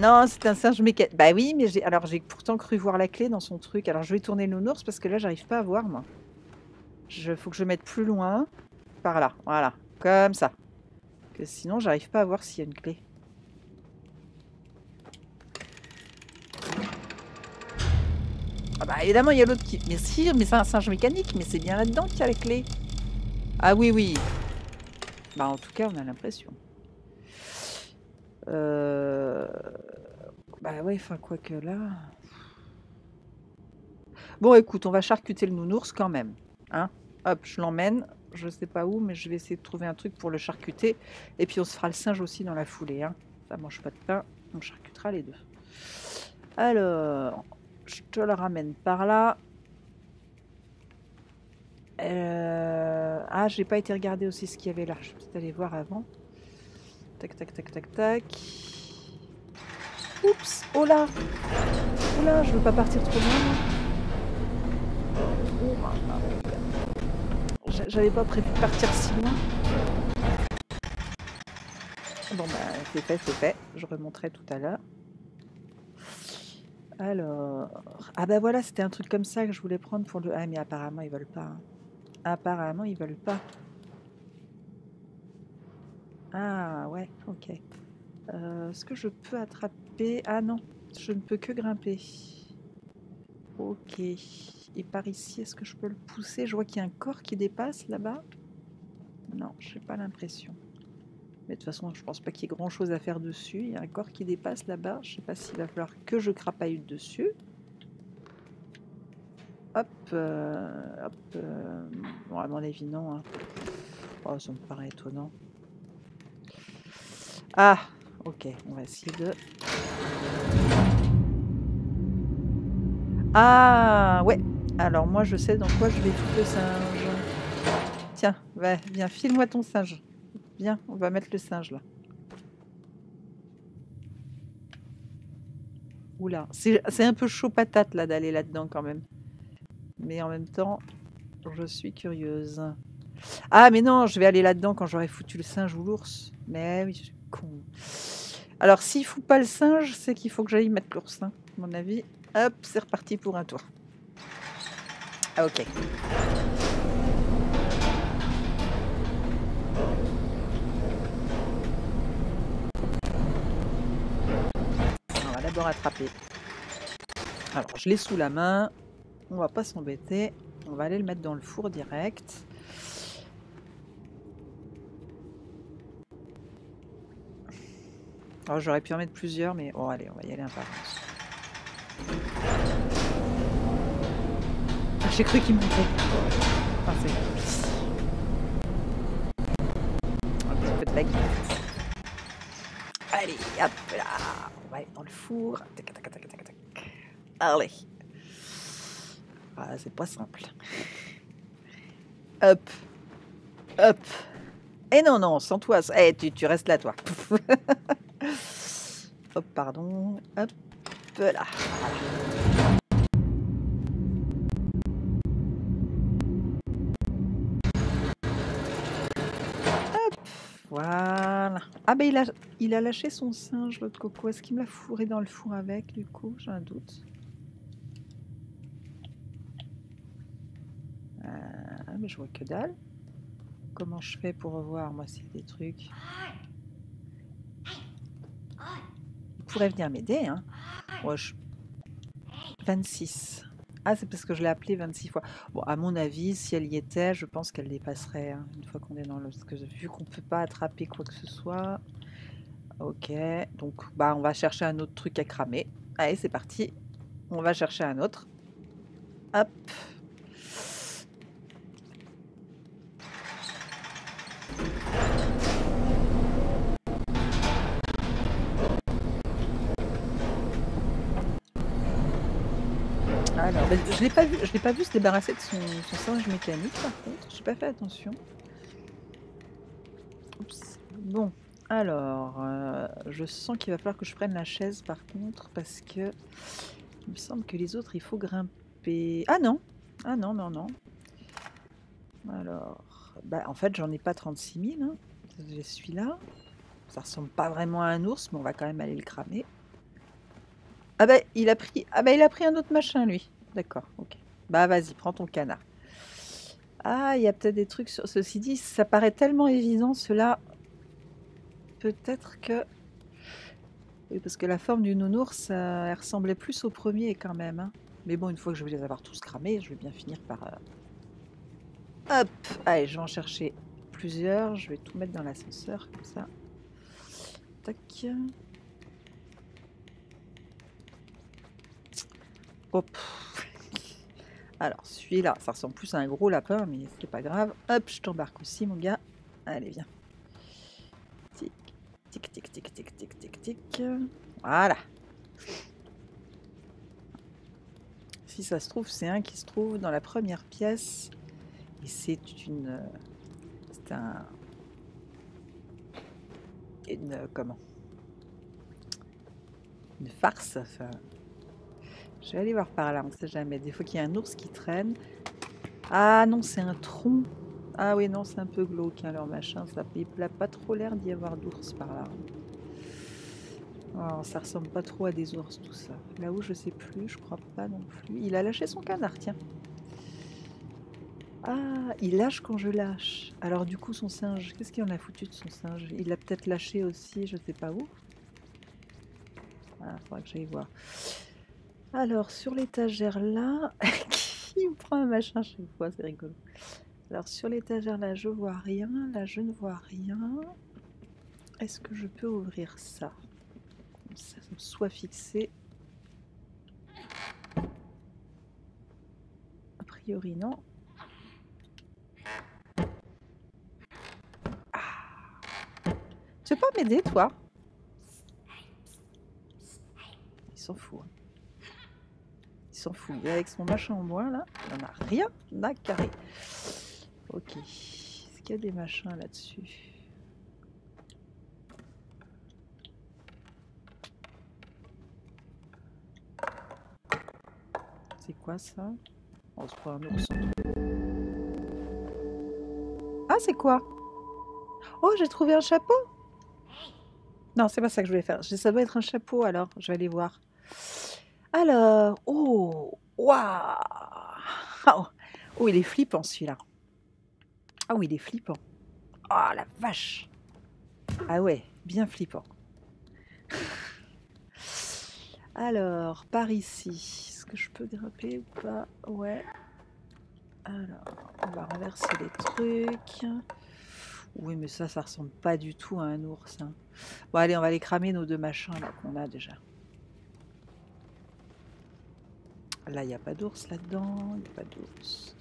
Non, c'est un singe mécanique. Bah oui, mais j'ai alors j'ai pourtant cru voir la clé dans son truc. Alors je vais tourner le nounours parce que là, j'arrive pas à voir, moi. Il faut que je mette plus loin. Par là, voilà. Comme ça. Que sinon, j'arrive pas à voir s'il y a une clé. Ah bah évidemment, il y a l'autre qui... Mais si, mais c'est un singe mécanique, mais c'est bien là-dedans qu'il y a la clé. Ah oui, oui. Bah en tout cas, on a l'impression. Euh... Bah ouais, enfin quoi que là... Bon écoute, on va charcuter le nounours quand même. Hein Hop, je l'emmène. Je sais pas où, mais je vais essayer de trouver un truc pour le charcuter. Et puis on se fera le singe aussi dans la foulée. Hein. Ça mange pas de pain. On charcutera les deux. Alors, je te le ramène par là. Euh... Ah, j'ai pas été regarder aussi ce qu'il y avait là. Je vais peut-être aller voir avant. Tac, tac, tac, tac, tac. Oups, oh là Oh là, je veux pas partir trop loin. Oh, j'avais pas prévu de partir si loin. Bon bah c'est fait, c'est fait. Je remonterai tout à l'heure. Alors... Ah bah voilà, c'était un truc comme ça que je voulais prendre pour le... Ah mais apparemment ils veulent pas. Hein. Apparemment ils veulent pas. Ah ouais, ok. Euh, est-ce que je peux attraper... Ah non, je ne peux que grimper. Ok. Et par ici, est-ce que je peux le pousser? Je vois qu'il y a un corps qui dépasse là-bas. Non, j'ai pas l'impression. Mais de toute façon, je pense pas qu'il y ait grand chose à faire dessus. Il y a un corps qui dépasse là-bas. Je sais pas s'il va falloir que je crapaille dessus. Hop, euh, hop. euh, bon, à mon avis, non. hein. Oh, ça me paraît étonnant. Ah, ok, on va essayer de. Ah, ouais. Alors, moi, je sais dans quoi je vais foutre le singe. Tiens, va, viens, file-moi ton singe. On va mettre le singe là. Oula, c'est un peu chaud patate là d'aller là-dedans quand même. Mais en même temps, je suis curieuse. Ah, mais non, je vais aller là-dedans quand j'aurai foutu le singe ou l'ours. Mais oui, je suis con. Alors, s'il fout pas le singe, c'est qu'il faut que j'aille mettre l'ours, hein, mon avis. Hop, c'est reparti pour un tour. Ah, ok. On va d'abord attraper. Alors, je l'ai sous la main. On va pas s'embêter. On va aller le mettre dans le four direct. Alors, j'aurais pu en mettre plusieurs, mais bon, allez, on va y aller un par. Ah, J'ai cru qu'il montait. C'est- un petit peu de lag. Allez, hop là. On va aller dans le four. Tac, tac, tac, tac, tac. Allez. Ah, c'est pas simple. Hop. Hop. Eh non, non, sans toi. Eh, tu, tu restes là, toi. Hop, pardon. Hop là. Hop, voilà. Ah ben il a, il a lâché son singe, l'autre coco. Est-ce qu'il me l'a fourré dans le four avec, du coup? J'ai un doute. Ah, mais je vois que dalle. Comment je fais pour revoir, moi, c'est des trucs? Il pourrait venir m'aider, hein. Moi, je- 26. Ah, c'est parce que je l'ai appelé 26 fois. Bon, à mon avis, si elle y était, je pense qu'elle dépasserait hein, une fois qu'on est dans le... Parce que vu qu'on peut pas attraper quoi que ce soit... Ok, donc bah on va chercher un autre truc à cramer. Allez, c'est parti. On va chercher un autre. Hop. Je l'ai pas vu, je l'ai pas vu se débarrasser de son, singe mécanique par contre. J'ai pas fait attention. Oups. Bon, alors, euh, je sens qu'il va falloir que je prenne la chaise par contre parce que il me semble que les autres il faut grimper. Ah non, ah non non non. Alors, bah en fait j'en ai pas 36 000. Hein. J'ai celui-là. Ça ressemble pas vraiment à un ours, mais on va quand même aller le cramer. Ah bah il a pris, ah bah il a pris un autre machin lui. D'accord, ok. Bah vas-y, prends ton canard. Ah, il y a peut-être des trucs sur. Ceci dit, ça paraît tellement évident, cela. Peut-être que. Oui, parce que la forme du nounours, euh, elle ressemblait plus au premier quand même. hein. Mais bon, une fois que je vais les avoir tous cramés, je vais bien finir par. euh, Hop Allez, je vais en chercher plusieurs. Je vais tout mettre dans l'ascenseur, comme ça. Tac. Hop. Alors, celui-là, ça ressemble plus à un gros lapin, mais c'est pas grave. Hop, je t'embarque aussi, mon gars. Allez, viens. Tic, tic, tic, tic, tic, tic, tic, tic. Voilà. Si ça se trouve, c'est un qui se trouve dans la première pièce. Et c'est une... euh, C'est un... Une... Comment? Une farce. Enfin, je vais aller voir par là, on sait jamais. Des fois qu'il y a un ours qui traîne. Ah non, c'est un tronc. Ah oui, non, c'est un peu glauque, hein, leur machin. Ça n'a pas trop l'air d'y avoir d'ours par là. Oh, ça ressemble pas trop à des ours, tout ça. Là où je sais plus, je crois pas non plus. Il a lâché son canard, tiens. Ah, il lâche quand je lâche. Alors du coup, son singe, qu'est-ce qu'il en a foutu de son singe? Il l'a peut-être lâché aussi, je sais pas où. Ah, faudra que j'aille voir. Alors, sur l'étagère là, qui me prend un machin chaque fois, c'est rigolo. Alors sur l'étagère là je vois rien, là je ne vois rien. Est-ce que je peux ouvrir ça? Comme ça, soit fixé. A priori non. Ah. Tu veux pas m'aider toi? Il s'en fout. hein. S'en fout. Et avec son machin en bois là, il n'en a rien à carré. Ok. Est-ce qu'il y a des machins là-dessus? C'est quoi ça? On. Ah, c'est quoi? Oh, j'ai trouvé un chapeau Non, c'est pas ça que je voulais faire. Ça doit être un chapeau alors. Je vais aller voir. Alors, oh, waouh Oh, il est flippant celui-là. Ah oui, il est flippant. Oh la vache Ah ouais, bien flippant. Alors, par ici, est-ce que je peux grimper ou pas? Ouais. Alors, on va renverser les trucs. Oui, mais ça, ça ressemble pas du tout à un ours. hein. Bon, allez, on va les cramer, nos deux machins là qu'on a déjà. Là, il n'y a pas d'ours là-dedans. Il n'y a pas d'ours.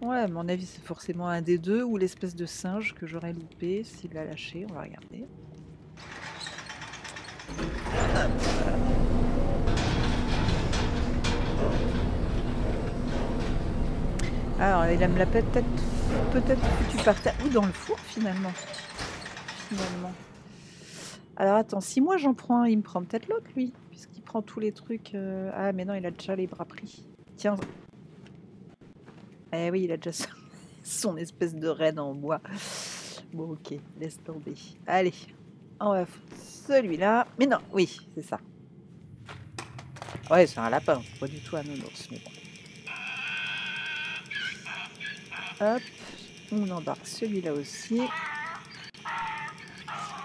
Ouais, à mon avis, c'est forcément un des deux ou l'espèce de singe que j'aurais loupé s'il l'a lâché. On va regarder. Alors, il me l'a peut-être peut-être foutu par terre ou dans le four finalement. Finalement. Alors attends, si moi j'en prends un, il me prend peut-être l'autre lui, puisqu'il prend tous les trucs. euh, Ah mais non, il a déjà les bras pris. Tiens. Eh oui, il a déjà son- espèce de reine en bois. Bon ok, laisse tomber. Allez, on va foutre celui-là. Mais non, oui, c'est ça. Ouais, c'est un lapin, pas du tout un nounours, mais. Hop, on embarque celui-là aussi.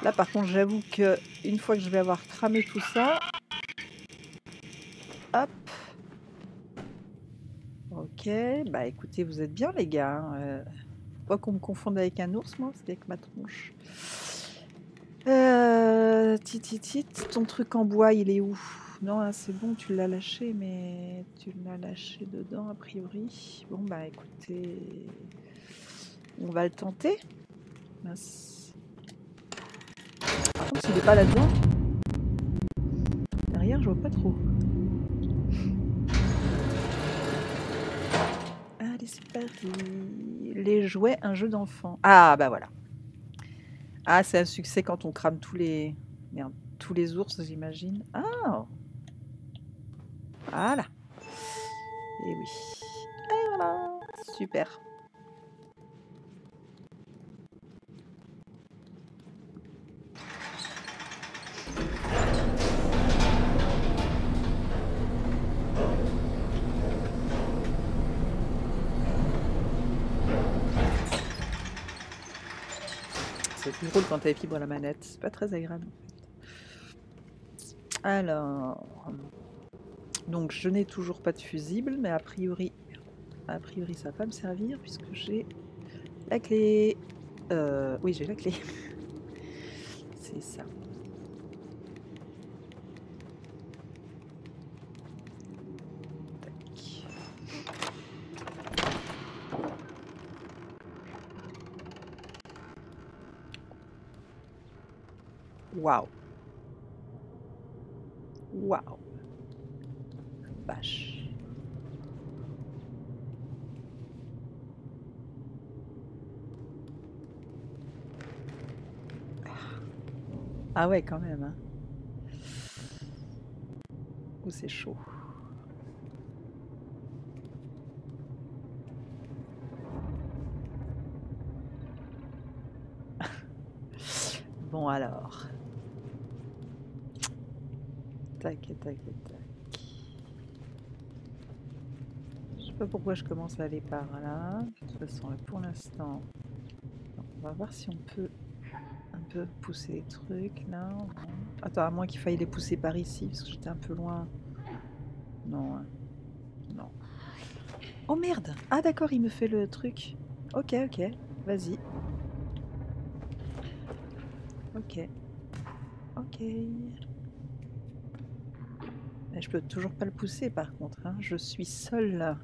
Là, par contre, j'avoue que une fois que je vais avoir cramé tout ça, hop. Ok, bah écoutez, vous êtes bien les gars. hein, euh, pas qu'on me confonde avec un ours, moi, c'est avec ma tronche. Euh, ton truc en bois, il est où? Non, hein, c'est bon, tu l'as lâché, mais tu l'as lâché dedans, a priori. Bon, bah écoutez, on va le tenter. Mince. Par contre, s'il n'est pas là-dedans, derrière, je vois pas trop. Les jouets, un jeu d'enfant. Ah, bah voilà. Ah, c'est un succès quand on crame tous les... Tous les ours, j'imagine. Ah Voilà. Et oui. Et voilà. Super. C'est plus drôle quand t'as les fibres à la manette. C'est pas très agréable. en fait. Alors. Donc, je n'ai toujours pas de fusible, mais a priori. A priori, ça va pas me servir puisque j'ai la clé. Euh, oui, j'ai la clé. C'est ça. Waouh. Waouh. Vache. Ah ouais, quand même. hein. Ouh, c'est chaud. Bon alors. Je sais pas pourquoi je commence à aller par là. De toute façon, là, pour l'instant, on va voir si on peut un peu pousser les trucs là. Attends, à moins qu'il faille les pousser par ici, parce que j'étais un peu loin. Non, hein. non. Oh merde Ah d'accord, il me fait le truc. Ok, ok, vas-y. Ok. Ok. Mais je peux toujours pas le pousser par contre. hein. Je suis seule.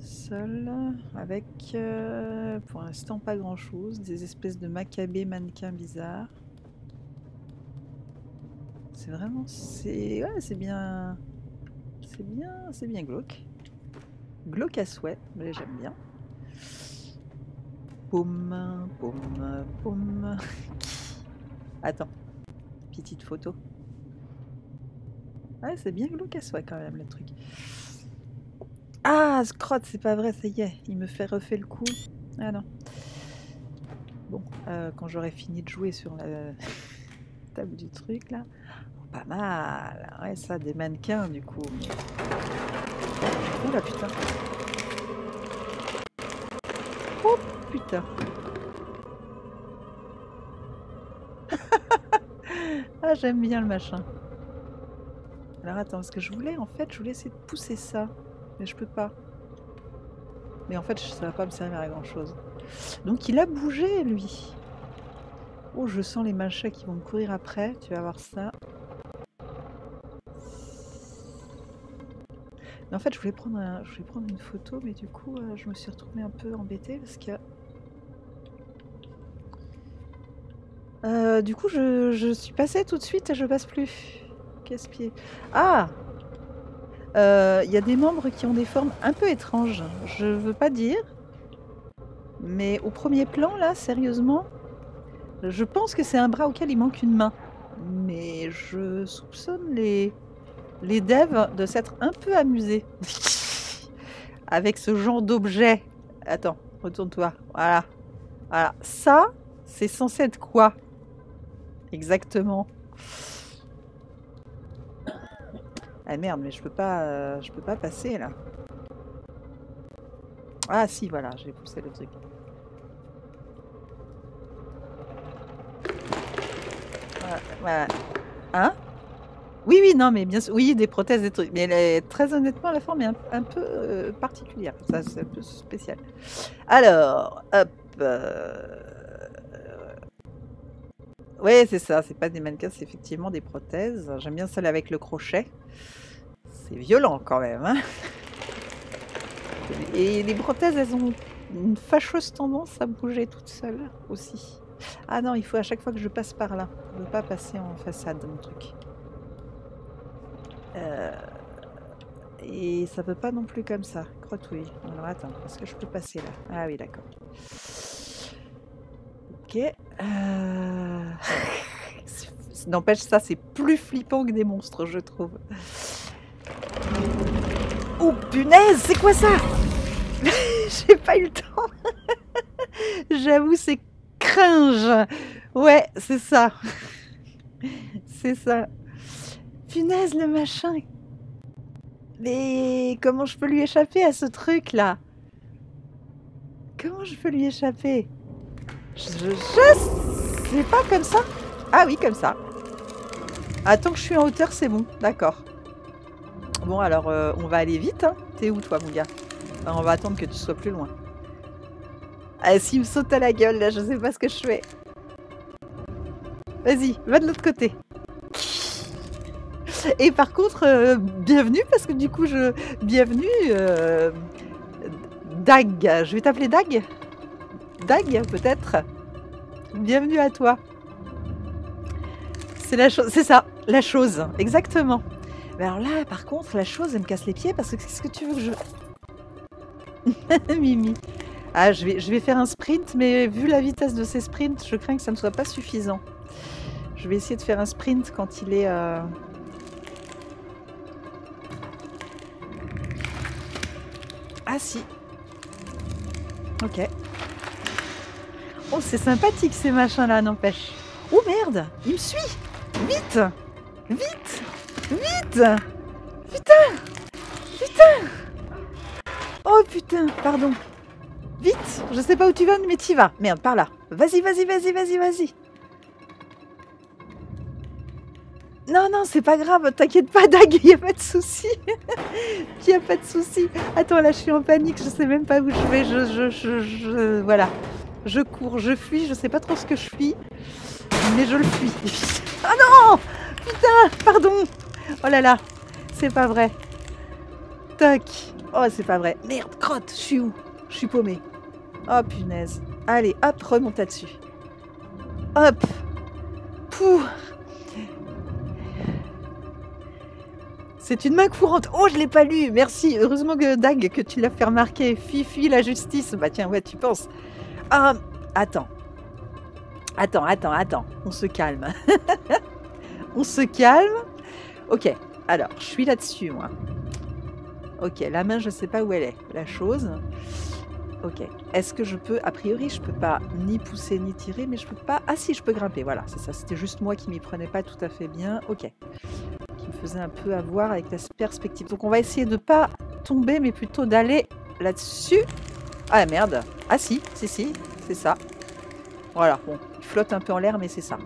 Seule avec euh, pour l'instant pas grand chose. Des espèces de macabées mannequins bizarres. C'est vraiment. C'est. Ouais, c'est bien. C'est bien. C'est bien glauque. Glauque à souhait, mais j'aime bien. Poum, poum, poum. Attends. Petite photo. Ouais, c'est bien glauque à souhait quand même le truc. Ah, Scrot, c'est pas vrai, ça y est. Il me fait refaire le coup. Ah non. Bon, euh, quand j'aurai fini de jouer sur la table du truc là. Oh, pas mal. Ouais, ça, des mannequins du coup. mais- Oh la putain. Oh putain. ah, j'aime bien le machin. Alors attends, parce que je voulais, en fait, je voulais essayer de pousser ça. Mais je peux pas. Mais en fait, ça va pas me servir à grand chose. Donc il a bougé, lui. Oh, je sens les machins qui vont me courir après. Tu vas voir ça. Mais en fait, je voulais prendre, un- je voulais prendre une photo, mais du coup, euh, je me suis retrouvée un peu embêtée parce que. Euh, du coup, je, je suis passée tout de suite et je passe plus. Casse-pied. Ah Euh, Il y a des membres qui ont des formes un peu étranges. Je veux pas dire. Mais au premier plan, là, sérieusement, je pense que c'est un bras auquel il manque une main. Mais je soupçonne les, les devs de s'être un peu amusés avec ce genre d'objet. Attends, retourne-toi. Voilà. Voilà. Ça, c'est censé être quoi? Exactement. Ah merde, mais je peux pas, euh, je peux pas passer là. Ah si, voilà, j'ai poussé le truc. Voilà. Hein? Oui, oui, non, mais bien sûr, oui, des prothèses, des trucs. Mais très honnêtement, la forme est un, un peu euh, particulière. Ça, c'est un peu spécial. Alors, hop. euh, Ouais, c'est ça, c'est pas des mannequins, c'est effectivement des prothèses. J'aime bien celle avec le crochet. C'est violent quand même. hein. Et les prothèses, elles ont une fâcheuse tendance à bouger toutes seules aussi. Ah non, il faut à chaque fois que je passe par là. Veux pas passer en façade, mon truc. Euh, Et ça veut pas non plus comme ça. Crotouille. Alors attends, est-ce que je peux passer là? Ah oui, d'accord. Euh... N'empêche, ça, c'est plus flippant que des monstres, je trouve. Oh punaise, c'est quoi ça? J'ai pas eu le temps. J'avoue, c'est cringe. Ouais, c'est ça. C'est ça. Punaise, le machin. Mais comment je peux lui échapper à ce truc-là? Comment je peux lui échapper? Je, je sais pas comme ça. Ah oui, comme ça. Tant que je suis en hauteur, c'est bon. D'accord. Bon, alors, euh, on va aller vite. Hein. T'es où, toi, mon gars? On va attendre que tu sois plus loin. Ah, s'il me saute à la gueule, là, je sais pas ce que je fais. Vas-y, va de l'autre côté. Et par contre, euh, bienvenue, parce que du coup, je... Bienvenue, euh, Dag. Je vais t'appeler Dag? Dag, peut-être Bienvenue à toi. C'est la chose, c'est ça, la chose, exactement. Mais alors là, par contre, la chose, elle me casse les pieds parce que qu'est-ce que tu veux que je. Mimi. Ah, je vais, je vais faire un sprint, mais vu la vitesse de ces sprints, je crains que ça ne soit pas suffisant. Je vais essayer de faire un sprint quand il est. euh, Ah si. Ok. Oh, c'est sympathique ces machins-là, n'empêche. Oh merde, il me suit. Vite, vite, vite. Putain, putain. Oh putain, pardon. Vite, je sais pas où tu vas, mais t'y vas. Merde, par là. Vas-y, vas-y, vas-y, vas-y, vas-y. Non, non, c'est pas grave, t'inquiète pas, Dag, il a pas de souci. Il a pas de souci. Attends, là, je suis en panique, je sais même pas où je vais. Je, je, je, je- voilà. Je cours, je fuis, je sais pas trop ce que je fuis, mais je le fuis. Ah non Putain, pardon. Oh là là, c'est pas vrai. Tac. Oh, c'est pas vrai. Merde, crotte, je suis où? Je suis paumée. Oh, punaise. Allez, hop, remonte là-dessus. Hop. Pouh. C'est une main courante. Oh, je l'ai pas lu. Merci. Heureusement que Dag, que tu l'as fait remarquer. Fifi, la justice. Bah tiens, ouais, tu penses. Ah, attends. Attends, attends, attends. On se calme. On se calme. Ok. Alors, je suis là-dessus, moi. Ok, la main, je sais pas où elle est. La chose. Ok. Est-ce que je peux... A priori, je peux pas ni pousser ni tirer, mais je peux pas... Ah si, je peux grimper. Voilà, c'est ça. C'était juste moi qui m'y prenais pas tout à fait bien. Ok qui me faisait un peu avoir avec la perspective. Donc on va essayer de pas tomber, mais plutôt d'aller là-dessus. Ah merde. Ah si, si, si, c'est ça. Voilà, bon, il flotte un peu en l'air, mais c'est ça.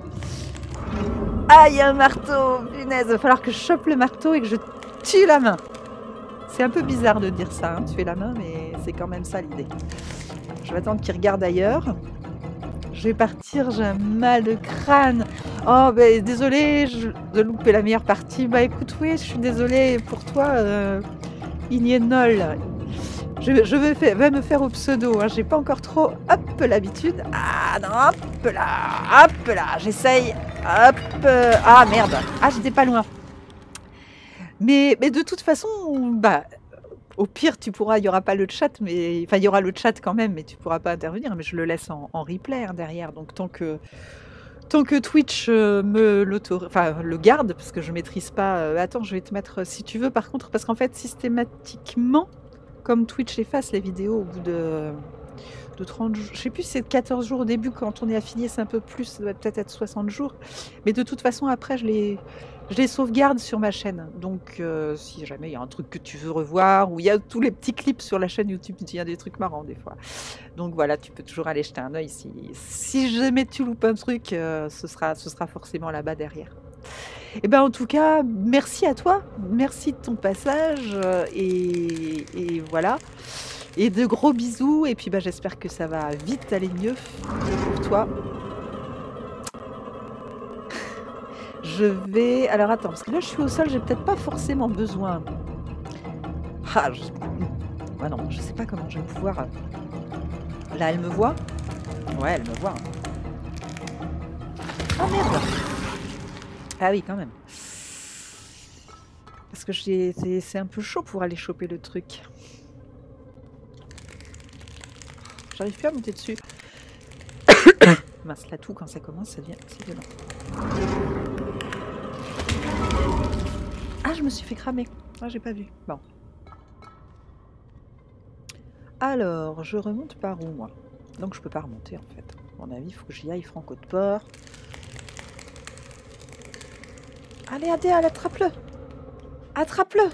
Ah, y a un marteau Punaise, il va falloir que je chope le marteau et que je tue la main. C'est un peu bizarre de dire ça, hein, tuer la main, mais c'est quand même ça l'idée. Je vais attendre qu'il regarde ailleurs. Je vais partir, j'ai un mal de crâne. Oh, ben désolé de louper la meilleure partie. Bah écoute, oui, je suis désolée pour toi, euh, Ignenol. Je, vais, me faire au pseudo. Hein. J'ai pas encore trop, l'habitude. Ah non, hop là, hop là, j'essaye. Hop. euh, ah merde. Ah, j'étais pas loin. Mais, de toute façon, bah, au pire, tu pourras, il y aura pas le chat, mais enfin, il y aura le chat quand même, mais tu pourras pas intervenir. Mais je le laisse en, replay hein, derrière. Donc tant que Twitch euh, me le garde, parce que je maîtrise pas. euh, attends, je vais te mettre si tu veux. Par contre, parce qu'en fait, systématiquement, comme Twitch efface les vidéos au bout de de 30 jours, je sais plus si c'est 14 jours au début, quand on est affilié, c'est un peu plus, ça doit peut-être être 60 jours. Mais de toute façon, après, je les, sauvegarde sur ma chaîne. Donc, euh, si jamais il y a un truc que tu veux revoir, ou il y a tous les petits clips sur la chaîne YouTube, il y a des trucs marrants des fois. Donc voilà, tu peux toujours aller jeter un œil. Si, si jamais tu loupes un truc, euh, ce, sera, ce sera forcément là-bas derrière. Et ben en tout cas, merci à toi, merci de ton passage, euh, et, voilà. Et de gros bisous, et puis bah, j'espère que ça va vite aller mieux pour toi. Je vais. Alors attends, parce que là je suis au sol, j'ai peut-être pas forcément besoin. Ah, je... Ah non, je sais pas comment je vais pouvoir. euh, Là, elle me voit Ouais, elle me voit. Ah merde Ah oui, quand même. Parce que c'est un peu chaud pour aller choper le truc. J'arrive plus à monter dessus. Mince, là tout quand ça commence, ça devient c'est violent. Ah, je me suis fait cramer. Ah, j'ai pas vu. Bon. Alors, je remonte par où, moi? Donc, je peux pas remonter, en fait. À mon avis, il faut que j'y aille franco de port. Allez, Adèle, attrape-le Attrape-le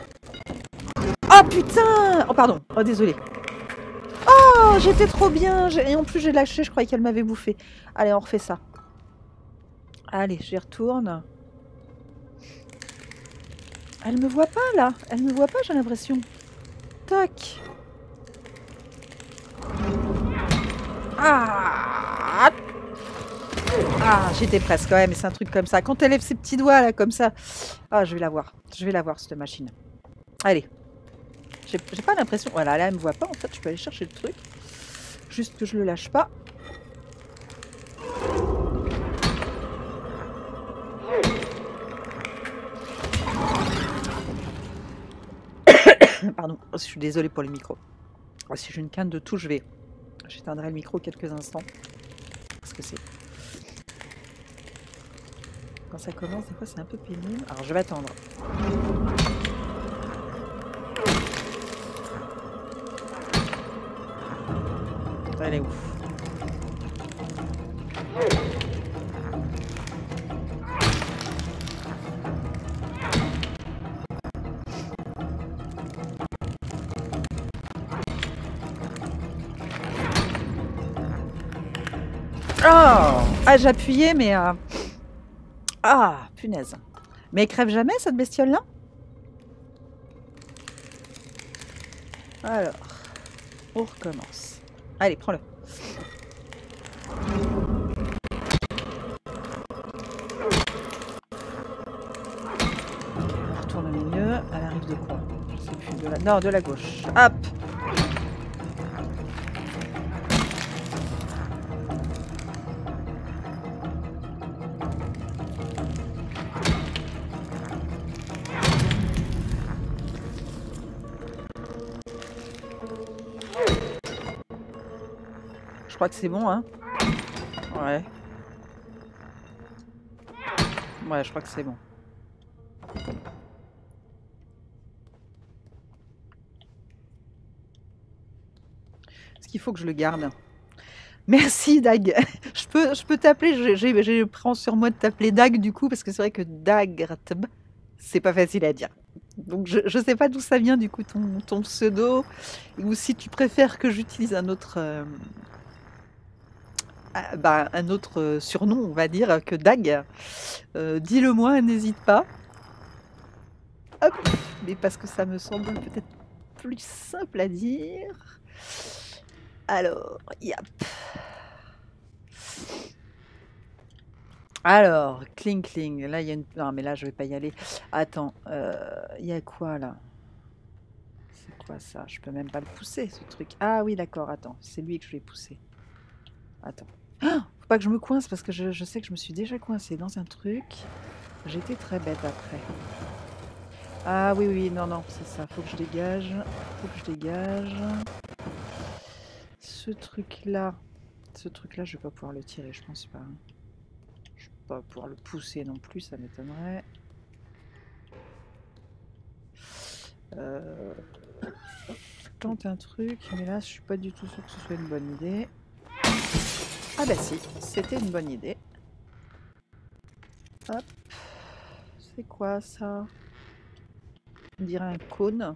Oh, putain Oh, pardon. Oh, désolé. Oh, j'étais trop bien Et en plus, j'ai lâché, je croyais qu'elle m'avait bouffé. Allez, on refait ça. Allez, j'y retourne. Elle me voit pas, là Elle me voit pas, j'ai l'impression. Tac Ah Ah, j'étais presque, ouais, mais c'est un truc comme ça. Quand elle lève ses petits doigts, là, comme ça... Ah, je vais la voir. Je vais la voir, cette machine. Allez. J'ai pas l'impression... Voilà, là, elle me voit pas, en fait. Je peux aller chercher le truc. Juste que je le lâche pas. Pardon, je suis désolée pour le micro. Si j'ai une canne de tout, je vais... J'éteindrai le micro quelques instants. Parce que c'est... Quand ça commence, des fois, c'est un peu pénible. Alors, je vais attendre. Elle est Oh Ah, j'appuyais, mais... euh, Ah, punaise. Mais elle crève jamais, cette bestiole-là? Alors, on recommence. Allez, prends-le. on retourne au milieu. Elle arrive de quoi? De la... Non, de la gauche. Hop Je crois que c'est bon, hein Ouais. Ouais, je crois que c'est bon. Est-ce qu'il faut que je le garde? Merci Dag. je peux, je peux t'appeler? J'ai pris sur moi de t'appeler Dag du coup parce que c'est vrai que Dag, c'est pas facile à dire. Donc je ne sais pas d'où ça vient du coup ton, pseudo ou si tu préfères que j'utilise un autre, euh, bah, un autre euh, surnom, on va dire, que Dag. Euh, dis-le moi, n'hésite pas. Hop, mais parce que ça me semble peut-être plus simple à dire. Alors, yap. Alors, cling cling. Là, il y a une. Non, mais là, je vais pas y aller. Attends, euh, il y a quoi là? C'est quoi ça? Je peux même pas le pousser, ce truc. Ah oui, d'accord, attends. C'est lui que je vais pousser. Attends. Ah, faut pas que je me coince parce que je, sais que je me suis déjà coincée dans un truc. J'étais très bête après. Ah oui, oui, non, non, c'est ça. Faut que je dégage. Faut que je dégage. Ce truc-là. Ce truc-là, je vais pas pouvoir le tirer, je pense pas. Je vais pas pouvoir le pousser non plus, ça m'étonnerait. Euh, je tente un truc, mais là, je suis pas du tout sûr que ce soit une bonne idée. Ah bah si, c'était une bonne idée. Hop. C'est quoi ça? On dirait un cône.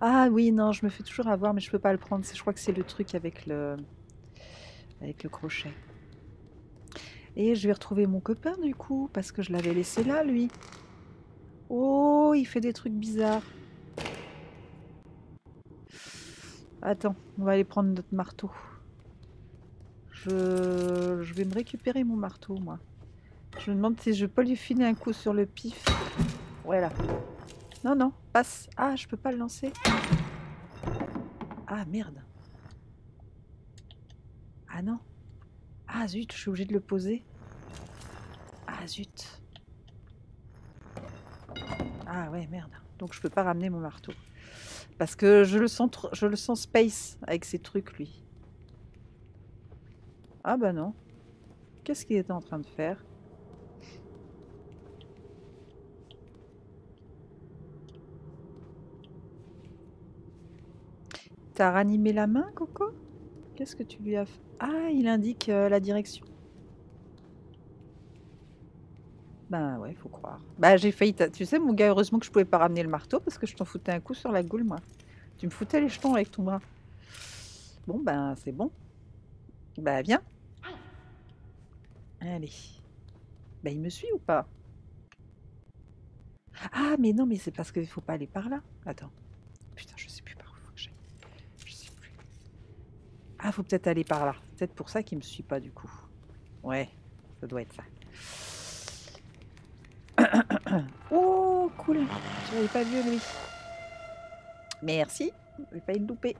Ah oui, non, je me fais toujours avoir, mais je peux pas le prendre. Je crois que c'est le truc avec le avec le crochet. Et je vais retrouver mon copain du coup, parce que je l'avais laissé là, lui. Oh, il fait des trucs bizarres. Attends, on va aller prendre notre marteau. Je... je vais me récupérer mon marteau, moi. Je me demande si je peux lui filer un coup sur le pif. Voilà. Non, non, passe. Ah, je peux pas le lancer. Ah, merde. Ah non. Ah, zut, je suis obligée de le poser. Ah, zut. Ah, ouais, merde. Donc, je peux pas ramener mon marteau. Parce que je le sens, space avec ces trucs, lui. Ah bah non. Qu'est-ce qu'il était en train de faire? T'as ranimé la main, Coco? Qu'est-ce que tu lui as fait? Ah, il indique euh, la direction. Ben ouais, faut croire. Bah j'ai failli... Tu sais, mon gars, heureusement que je pouvais pas ramener le marteau parce que je t'en foutais un coup sur la goule, moi. Tu me foutais les jetons avec ton bras. Bon, ben c'est bon. Bah viens. Allez. Ben il me suit ou pas? Ah, mais non, mais c'est parce qu'il faut pas aller par là. Attends. Putain, je sais plus par où faut que j'aille. Je sais plus. Ah, faut peut-être aller par là. Peut-être pour ça qu'il me suit pas du coup. Ouais, ça doit être ça. oh, cool. Je l'avais pas vu, lui. Merci. J'ai pas le louper.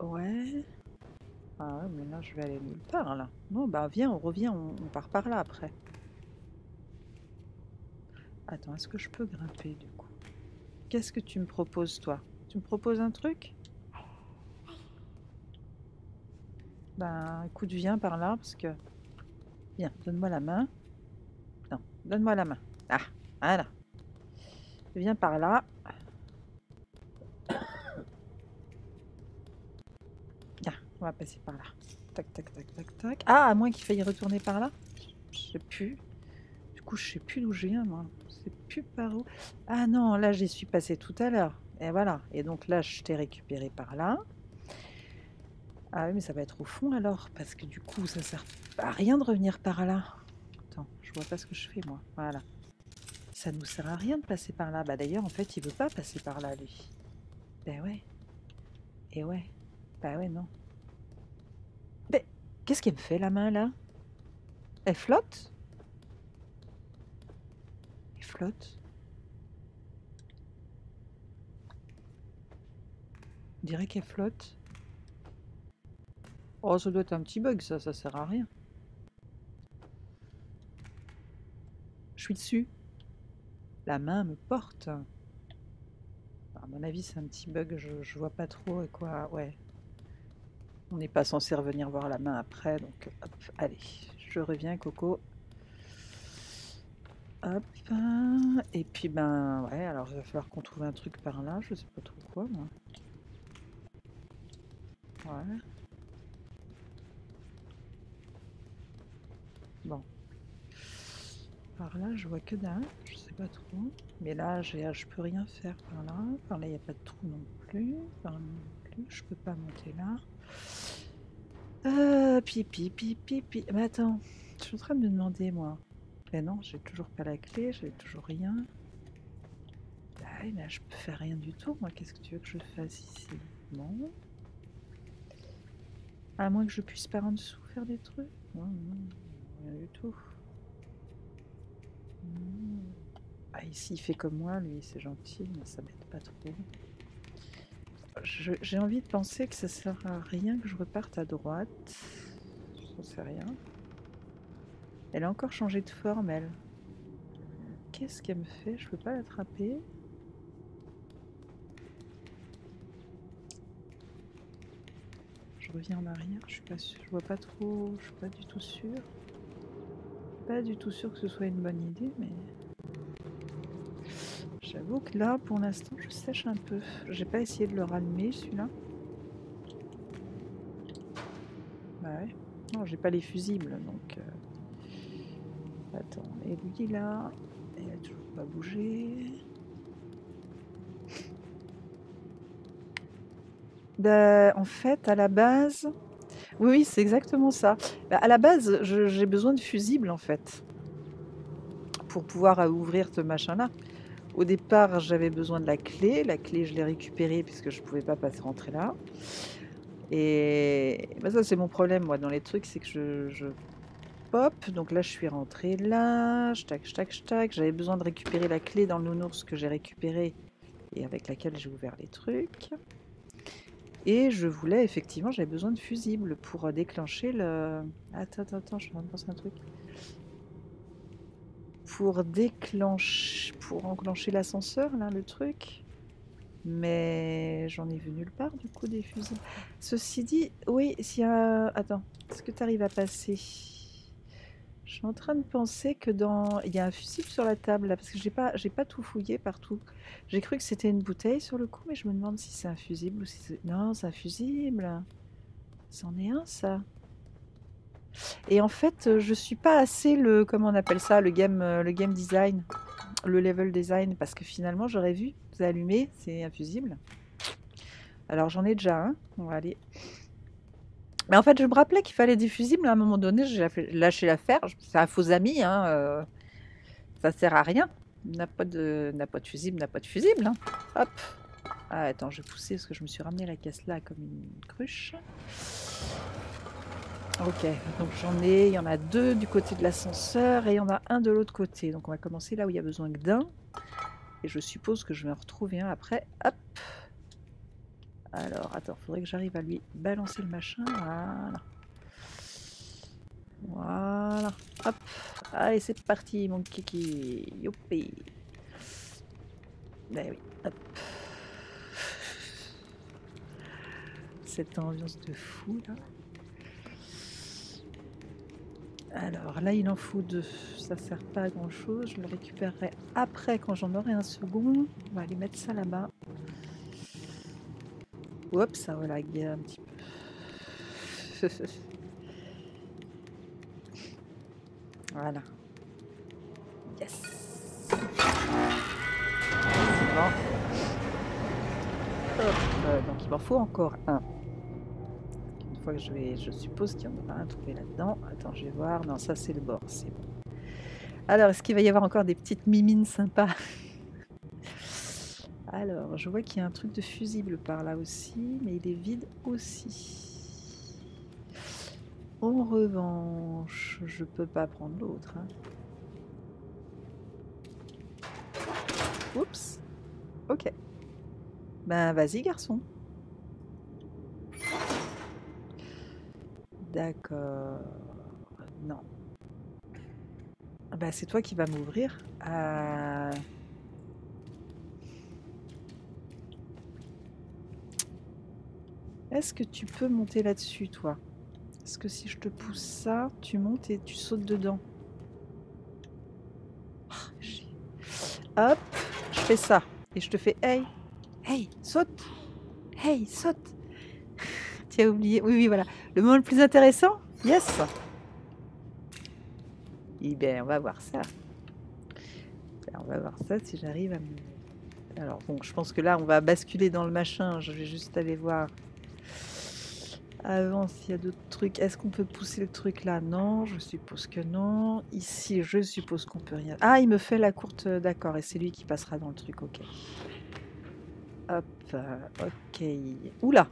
Ouais. Ah ouais, mais là, je vais aller nulle part, là. Non, bah viens, on revient, on, part par là, après. Attends, est-ce que je peux grimper, du coup? Qu'est-ce que tu me proposes, toi? Tu me proposes un truc? Ben, écoute, viens par là, parce que... Viens, donne-moi la main. Donne-moi la main. Ah, voilà. Viens par là. Viens, on va passer par là. Tac, tac, tac, tac, tac. Ah, à moins qu'il faille retourner par là. Je sais plus. Du coup, je sais plus d'où je viens, moi. Je sais plus par où. Ah non, là, j'y suis passé tout à l'heure. Et voilà. Et donc là, je t'ai récupéré par là. Ah oui, mais ça va être au fond alors, parce que du coup, ça sert à rien de revenir par là. Je vois pas ce que je fais moi. Voilà. Ça nous sert à rien de passer par là. Bah d'ailleurs, en fait, il veut pas passer par là, lui. Ben ouais. Et ouais. Bah ouais, non. Mais qu'est-ce qu'elle me fait, la main, là? Elle flotte? Elle flotte? On dirait qu'elle flotte. Oh, ça doit être un petit bug, ça, ça sert à rien. Suis dessus. La main me porte. À mon avis, c'est un petit bug, je, vois pas trop et quoi. Ouais. On n'est pas censé revenir voir la main après, donc hop, allez, je reviens, Coco. Hop, et puis ben ouais, alors il va falloir qu'on trouve un truc par là, je sais pas trop quoi moi. Bon. Par là, je vois que d'un, je sais pas trop. Mais là, je peux rien faire par là. Par là, il n'y a pas de trou non plus. Par là non plus, je peux pas monter là. Euh, pipi, pipi, pipi. Mais attends, je suis en train de me demander, moi. Mais non, j'ai toujours pas la clé, j'ai toujours rien. Bah, je peux faire rien du tout. Moi, qu'est-ce que tu veux que je fasse ici? Non. À moins que je puisse par en dessous faire des trucs. Non, non, rien du tout. Ah, ici, il fait comme moi, lui, c'est gentil, mais ça m'aide pas trop. J'ai envie de penser que ça sert à rien que je reparte à droite. J'en sais rien. Elle a encore changé de forme, elle. Qu'est-ce qu'elle me fait? Je peux pas l'attraper? Je reviens en arrière, je suis pas sûre, je vois pas trop, je suis pas du tout sûre. Pas du tout sûre que ce soit une bonne idée, mais... J'avoue que là, pour l'instant, je sèche un peu. J'ai pas essayé de le rallumer, celui-là. Bah ouais. Non, j'ai pas les fusibles, donc... Euh, attends, et lui, là, il a toujours pas bougé. Bah, en fait, à la base... Oui, c'est exactement ça. Bah, à la base, j'ai besoin de fusibles, en fait. Pour pouvoir euh, ouvrir ce machin-là. Au départ, j'avais besoin de la clé. La clé, je l'ai récupérée puisque je ne pouvais pas passer rentrer là. Et bah, ça, c'est mon problème, moi, dans les trucs, c'est que je, je, pop. Donc là, je suis rentrée là. Tac, tac, tac. J'avais besoin de récupérer la clé dans le nounours que j'ai récupéré et avec laquelle j'ai ouvert les trucs. Et je voulais, effectivement, j'avais besoin de fusibles pour déclencher le... Attends, attends, attends, je suis en train de penser un truc pour déclencher, pour enclencher l'ascenseur, là, le truc. Mais j'en ai vu nulle part, du coup, des fusils. Ceci dit, oui, s'il y a... Attends, est-ce que tu à passer? Je suis en train de penser que dans... Il y a un fusible sur la table, là, parce que j'ai pas, pas tout fouillé partout. J'ai cru que c'était une bouteille sur le coup, mais je me demande si c'est un fusible ou si c'est... Non, c'est un fusible. C'en est un, ça. Et en fait, euh, je suis pas assez le, comment on appelle ça, le game, euh, le game design, le level design, parce que finalement, j'aurais vu, vous allumez, c'est infusible. Alors j'en ai déjà un, on va aller. Mais en fait, je me rappelais qu'il fallait des fusibles à un moment donné, j'ai lâché l'affaire, c'est un faux ami, hein, euh, ça sert à rien. N'a pas de, pas de fusible, n'a pas de fusible. Hein. Hop. Ah, attends, je vais pousser parce que je me suis ramené la caisse là comme une cruche. Ok, donc j'en ai, il y en a deux du côté de l'ascenseur et il y en a un de l'autre côté. Donc on va commencer là où il y a besoin que d'un. Et je suppose que je vais en retrouver un après. Hop Alors, attends, faudrait que j'arrive à lui balancer le machin. Voilà. Voilà. Hop. Allez, c'est parti, mon kiki. Youpi. Ben oui, hop. Cette ambiance de fou, là. Alors là, il en faut deux. Ça sert pas à grand chose. Je le récupérerai après quand j'en aurai un second. On va aller mettre ça là-bas. Hop, ça va laguer un petit peu. voilà. Yes. Bon. Hop, donc il m'en faut encore un. Il fois que je vais... Je suppose qu'il y en aura un trouvé là-dedans. Attends, je vais voir. Non, ça c'est le bord, c'est bon. Alors, est-ce qu'il va y avoir encore des petites mimines sympas? Alors, je vois qu'il y a un truc de fusible par là aussi, mais il est vide aussi. En revanche, je peux pas prendre l'autre. Hein. Oups. Ok. Ben, vas-y, garçon. D'accord. Non. Bah, c'est toi qui vas m'ouvrir. Euh, Est-ce que tu peux monter là-dessus, toi? Est-ce que si je te pousse ça, tu montes et tu sautes dedans? Ah, Hop, je fais ça. Et je te fais Hey Hey, saute Hey, saute Tu as oublié. Oui, oui, voilà. Le moment le plus intéressant? Yes Eh bien, on va voir ça. On va voir ça si j'arrive à me... Alors bon, je pense que là, on va basculer dans le machin. Je vais juste aller voir avant s'il y a d'autres trucs. Est-ce qu'on peut pousser le truc là? Non, je suppose que non. Ici, je suppose qu'on peut rien. Ah, il me fait la courte... D'accord, et c'est lui qui passera dans le truc, ok. Hop, euh, ok. Oula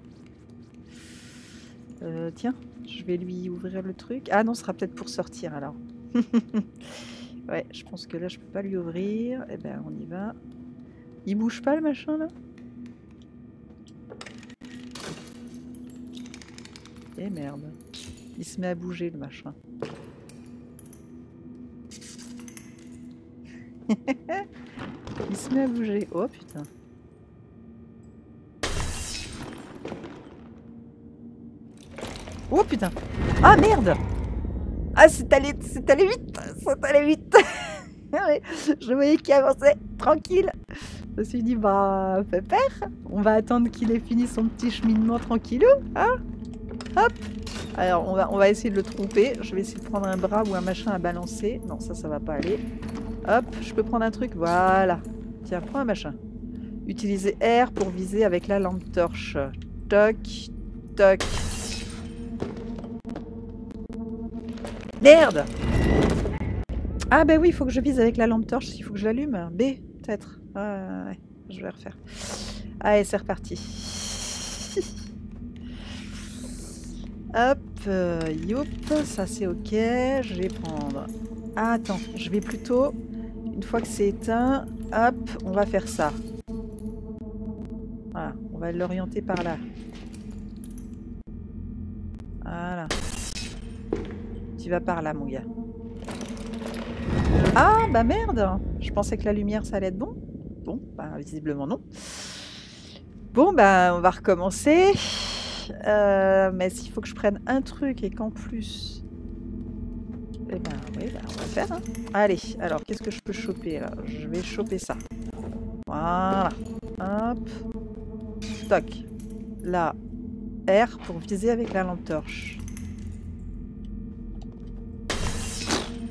euh, Tiens, je vais lui ouvrir le truc. Ah non, ce sera peut-être pour sortir alors. ouais, je pense que là, je peux pas lui ouvrir. Eh ben, on y va. Il bouge pas le machin là? Eh merde. Il se met à bouger le machin. Il se met à bouger. Oh putain. Oh putain. Ah merde Ah c'est allé, c'est allé vite C'est allé vite Je voyais qu'il avançait tranquille. Je me suis dit, bah, père, on va attendre qu'il ait fini son petit cheminement tranquillou, hein Hop Alors, on va, essayer de le tromper. Je vais essayer de prendre un bras ou un machin à balancer. Non, ça, ça va pas aller. Hop, je peux prendre un truc. Voilà. Tiens, prends un machin. Utilisez R pour viser avec la lampe torche. Toc, toc. Merde Ah ben oui, il faut que je vise avec la lampe torche. Il faut que je l'allume. B, peut-être. ouais, je vais refaire. Allez, c'est reparti. Hop, euh, youp, ça c'est ok. Je vais prendre... Ah, attends, je vais plutôt... Une fois que c'est éteint, hop, on va faire ça. Voilà, on va l'orienter par là. Voilà. Tu vas par là, mon gars. Ah, bah merde Je pensais que la lumière, ça allait être bon. Bon, bah visiblement non. Bon, bah on va recommencer. Euh, mais s'il faut que je prenne un truc et qu'en plus... Eh ben oui, ben, on va faire. Hein. Allez, alors qu'est-ce que je peux choper là? Je vais choper ça. Voilà. Hop. Stock. Là, R pour viser avec la lampe torche.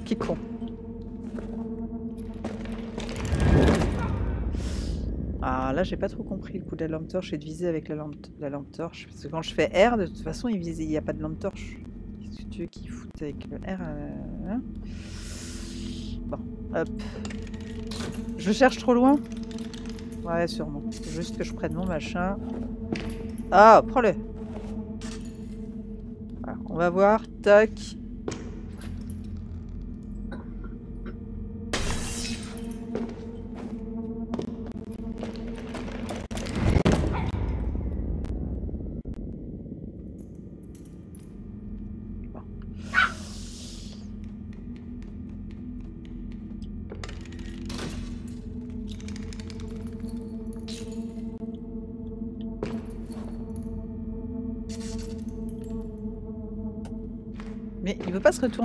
Qui con. Ah là j'ai pas trop compris le coup de la lampe torche et de viser avec la lampe, la lampe torche. Parce que quand je fais R, de toute façon il vise, il n'y a pas de lampe torche. Qu'est-ce que tu veux qu'il foute avec le R euh, hein? Bon, hop. Je cherche trop loin? Ouais sûrement. Juste que je prenne mon machin. Ah, prends-le On va voir. Tac.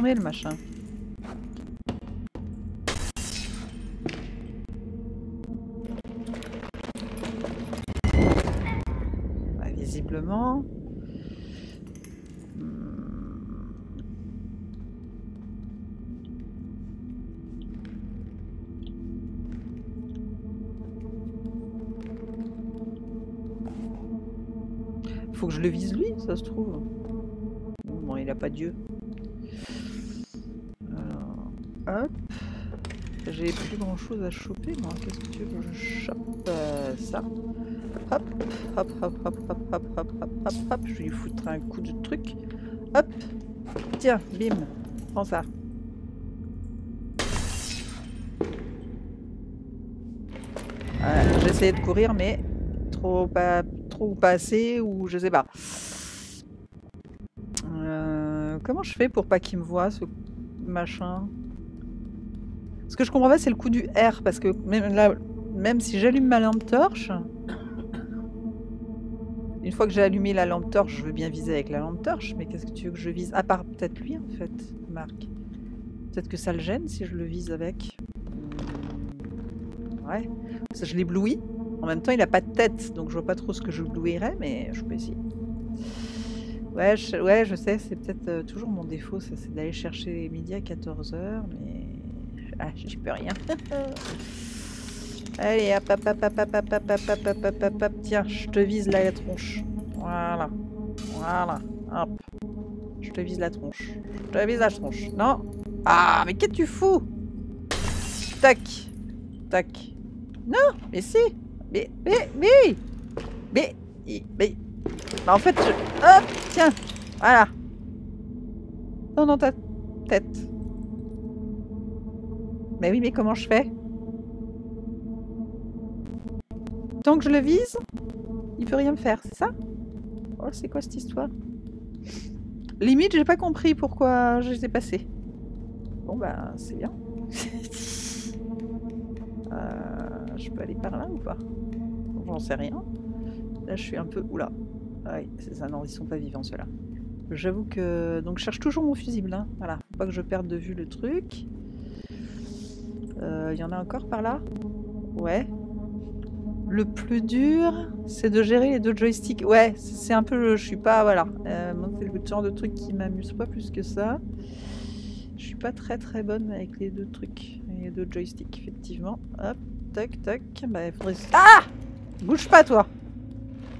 Le machin. Bah, visiblement. Hmm. Faut que je le vise lui, ça se trouve. pas Dieu. J'ai plus grand chose à choper moi. Qu'est-ce que tu veux que je chope euh, Ça? Hop, hop, hop, hop, hop, hop, hop, hop, hop. Je vais lui foutre un coup de truc. Hop. Tiens, bim. Prends ça. J'essayais de courir, mais trop pas, trop pas assez, ou je sais pas. Euh, comment je fais pour pas qu'il me voit, ce machin? Ce que je comprends pas, c'est le coup du R, parce que même là, même si j'allume ma lampe torche, une fois que j'ai allumé la lampe torche, je veux bien viser avec la lampe torche, mais qu'est-ce que tu veux que je vise? À part peut-être lui, en fait, Marc. Peut-être que ça le gêne si je le vise avec. Ouais. Ça, je l'éblouis. En même temps, il a pas de tête, donc je vois pas trop ce que je j'éblouirais, mais je peux essayer. Ouais, je, ouais, je sais, c'est peut-être euh, toujours mon défaut, c'est d'aller chercher midi à 14h, mais... Ah, j'y peux rien. Allez, hop, hop, hop, hop, hop, hop, hop, hop, hop, hop, hop, hop, tiens, je te vise la tronche. Voilà. Voilà. Hop. Je te vise la tronche. Je te vise la tronche. Non Ah, mais qu'est-ce que tu fous Tac. Tac. Non, mais si. Mais, mais, mais, mais, mais, bah en fait, je... hop, tiens, voilà. Non, non, ta tête. Mais oui, mais comment je fais? Tant que je le vise, il peut rien me faire, c'est ça? Oh, c'est quoi cette histoire? Limite, j'ai pas compris pourquoi je les ai passés. Bon, bah, c'est bien. euh, je peux aller par là ou pas? J'en sais rien. Là, je suis un peu... Oula. Ah oui, c'est ça, non, ils sont pas vivants, ceux-là. J'avoue que... Donc, je cherche toujours mon fusible, hein. Voilà, faut pas que je perde de vue le truc. Il euh, y en a encore par là? Ouais. Le plus dur, c'est de gérer les deux joysticks. Ouais, c'est un peu... Je suis pas... Voilà. Euh, c'est le genre de truc qui m'amuse pas plus que ça. Je suis pas très très bonne avec les deux trucs. Les deux joysticks, effectivement. Hop, tac, tac. Bah, faudrait... Ah Bouge pas, toi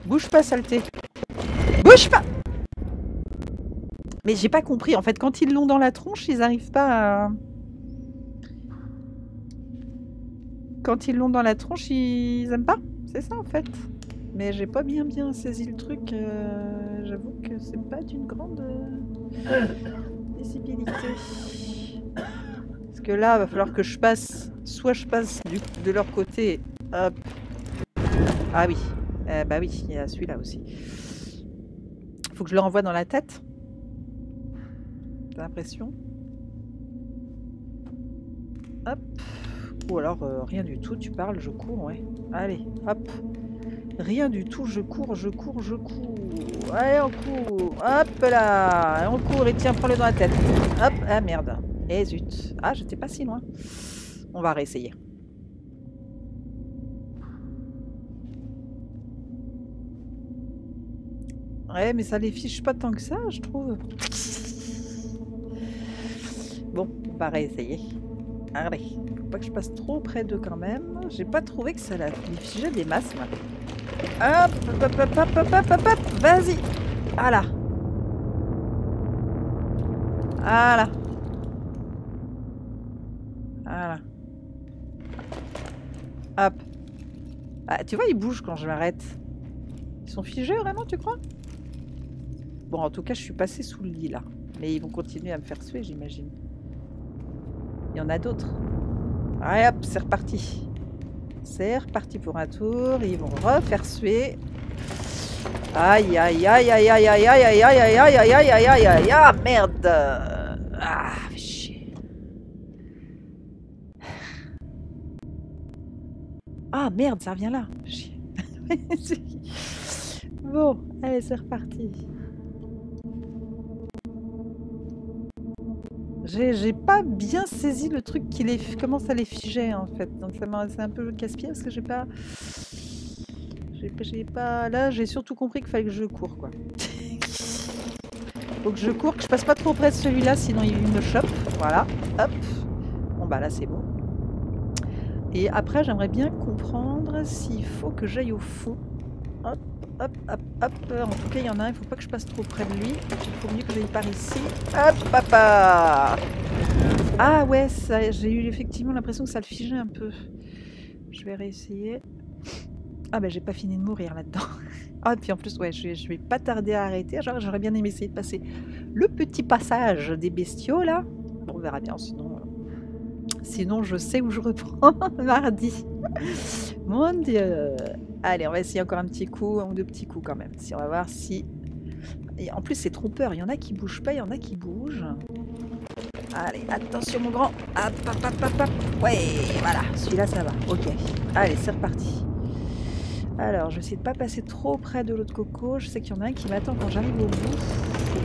Bouge pas, saleté Bouge pas Mais j'ai pas compris. En fait, quand ils l'ont dans la tronche, ils arrivent pas à... Quand ils l'ont dans la tronche, ils aiment pas C'est ça, en fait. Mais j'ai pas bien saisi le truc. Euh, j'avoue que c'est pas d'une grande euh, visibilité. Parce que là, va falloir que je passe... Soit je passe de leur côté... Hop, ah oui, euh, bah oui, il y a celui-là aussi. Faut que je le renvoie dans la tête. J'ai l'impression. Hop. Ou alors euh, rien du tout, tu parles, je cours, ouais. Allez, hop. Rien du tout, je cours, je cours, je cours. Allez, on court. Hop là. On court et tiens, prends-le dans la tête. Hop, ah merde. Eh, zut. Ah, j'étais pas si loin. On va réessayer. Ouais, mais ça les fiche pas tant que ça, je trouve. Bon, on va réessayer. Allez, pas que je passe trop près d'eux quand même. J'ai pas trouvé que ça les figeait des masses, moi. Hop, hop, hop, hop, hop, hop, hop, hop, vas-y. Voilà. Voilà. Voilà. Hop. Ah, tu vois, ils bougent quand je m'arrête. Ils sont figés vraiment, tu crois? Bon, en tout cas, je suis passée sous le lit, là. Mais ils vont continuer à me faire suer, j'imagine. Il y en a d'autres. Allez hop, c'est reparti. C'est reparti pour un tour. Ils vont refaire suer. Aïe, aïe, aïe, aïe, aïe, aïe, aïe, aïe, aïe, aïe, aïe, aïe, aïe, aïe, aïe, merde. Ah. Ah, merde, ça revient là. bon, allez, c'est reparti. J'ai pas bien saisi le truc qui les, comment ça les figeait en fait. Donc c'est un peu casse-pied parce que j'ai pas... J'ai pas... Là j'ai surtout compris qu'il fallait que je cours quoi. Faut que je cours, que je passe pas trop près de celui-là sinon il me chope. Voilà, hop. Bon bah là c'est bon. Et après j'aimerais bien comprendre s'il faut que j'aille au fond. Hop, hop, hop, hop. En tout cas, il y en a un, il faut pas que je passe trop près de lui. Il faut mieux que j'aille par ici. Hop, papa Ah ouais, j'ai eu effectivement l'impression que ça le figeait un peu. Je vais réessayer. Ah ben j'ai pas fini de mourir là-dedans. Ah puis en plus ouais je je vais pas tarder à arrêter. J'aurais bien aimé essayer de passer le petit passage des bestiaux là. Bon, on verra bien sinon. euh, Sinon je sais où je reprends mardi. Mon dieu. Allez on va essayer encore un petit coup, un ou deux petits coups quand même. Si on va voir si. Et en plus c'est trompeur. Il y en a qui bougent pas, il y en a qui bougent. Allez, attention mon grand. Hop, hop, hop, hop, hop. Ouais, voilà, celui-là ça va. Ok. Allez, c'est reparti. Alors, je vais essayer de pas passer trop près de l'autre coco. Je sais qu'il y en a un qui m'attend quand j'arrive au bout.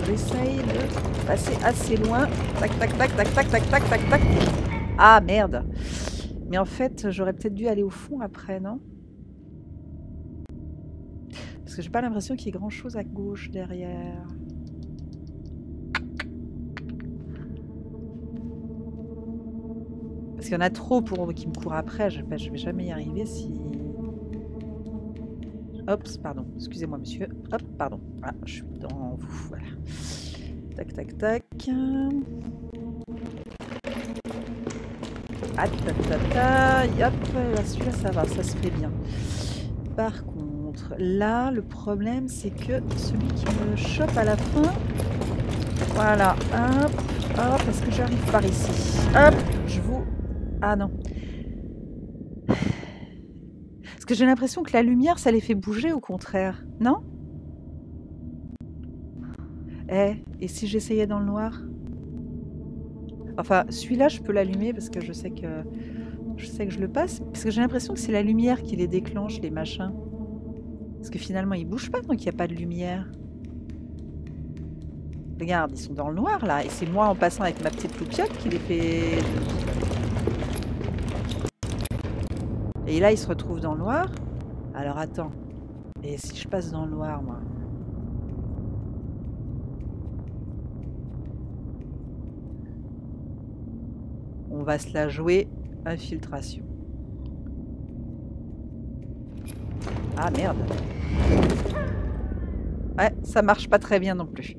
J'essaye de passer assez loin. Tac, tac, tac, tac, tac, tac, tac, tac. Ah merde. Mais en fait, j'aurais peut-être dû aller au fond après, non? Parce que j'ai pas l'impression qu'il y ait grand-chose à gauche derrière. Parce qu'il y en a trop pour qui me courent après. Je, je vais jamais y arriver si. Hop, pardon. Excusez-moi, monsieur. Hop, pardon. Ah, je suis dans vous. Voilà. Tac, tac, tac. Ah, ta, ta. Hop, là, celui-là, ça va. Ça se fait bien. Par contre, là, le problème, c'est que celui qui me chope à la fin. Voilà. Hop, hop, parce que j'arrive par ici? Hop, je vous. Ah non. Parce que j'ai l'impression que la lumière, ça les fait bouger au contraire. Non? Eh, et si j'essayais dans le noir? Enfin, celui-là, je peux l'allumer parce que je sais que je sais que je le passe. Parce que j'ai l'impression que c'est la lumière qui les déclenche, les machins. Parce que finalement, ils bougent pas tant qu'il n'y a pas de lumière. Regarde, ils sont dans le noir là. Et c'est moi en passant avec ma petite loupiote qui les fait Et là, il se retrouve dans le noir. Alors attends. Et si je passe dans le noir, moi? On va se la jouer infiltration. Ah merde. Ouais, ça marche pas très bien non plus.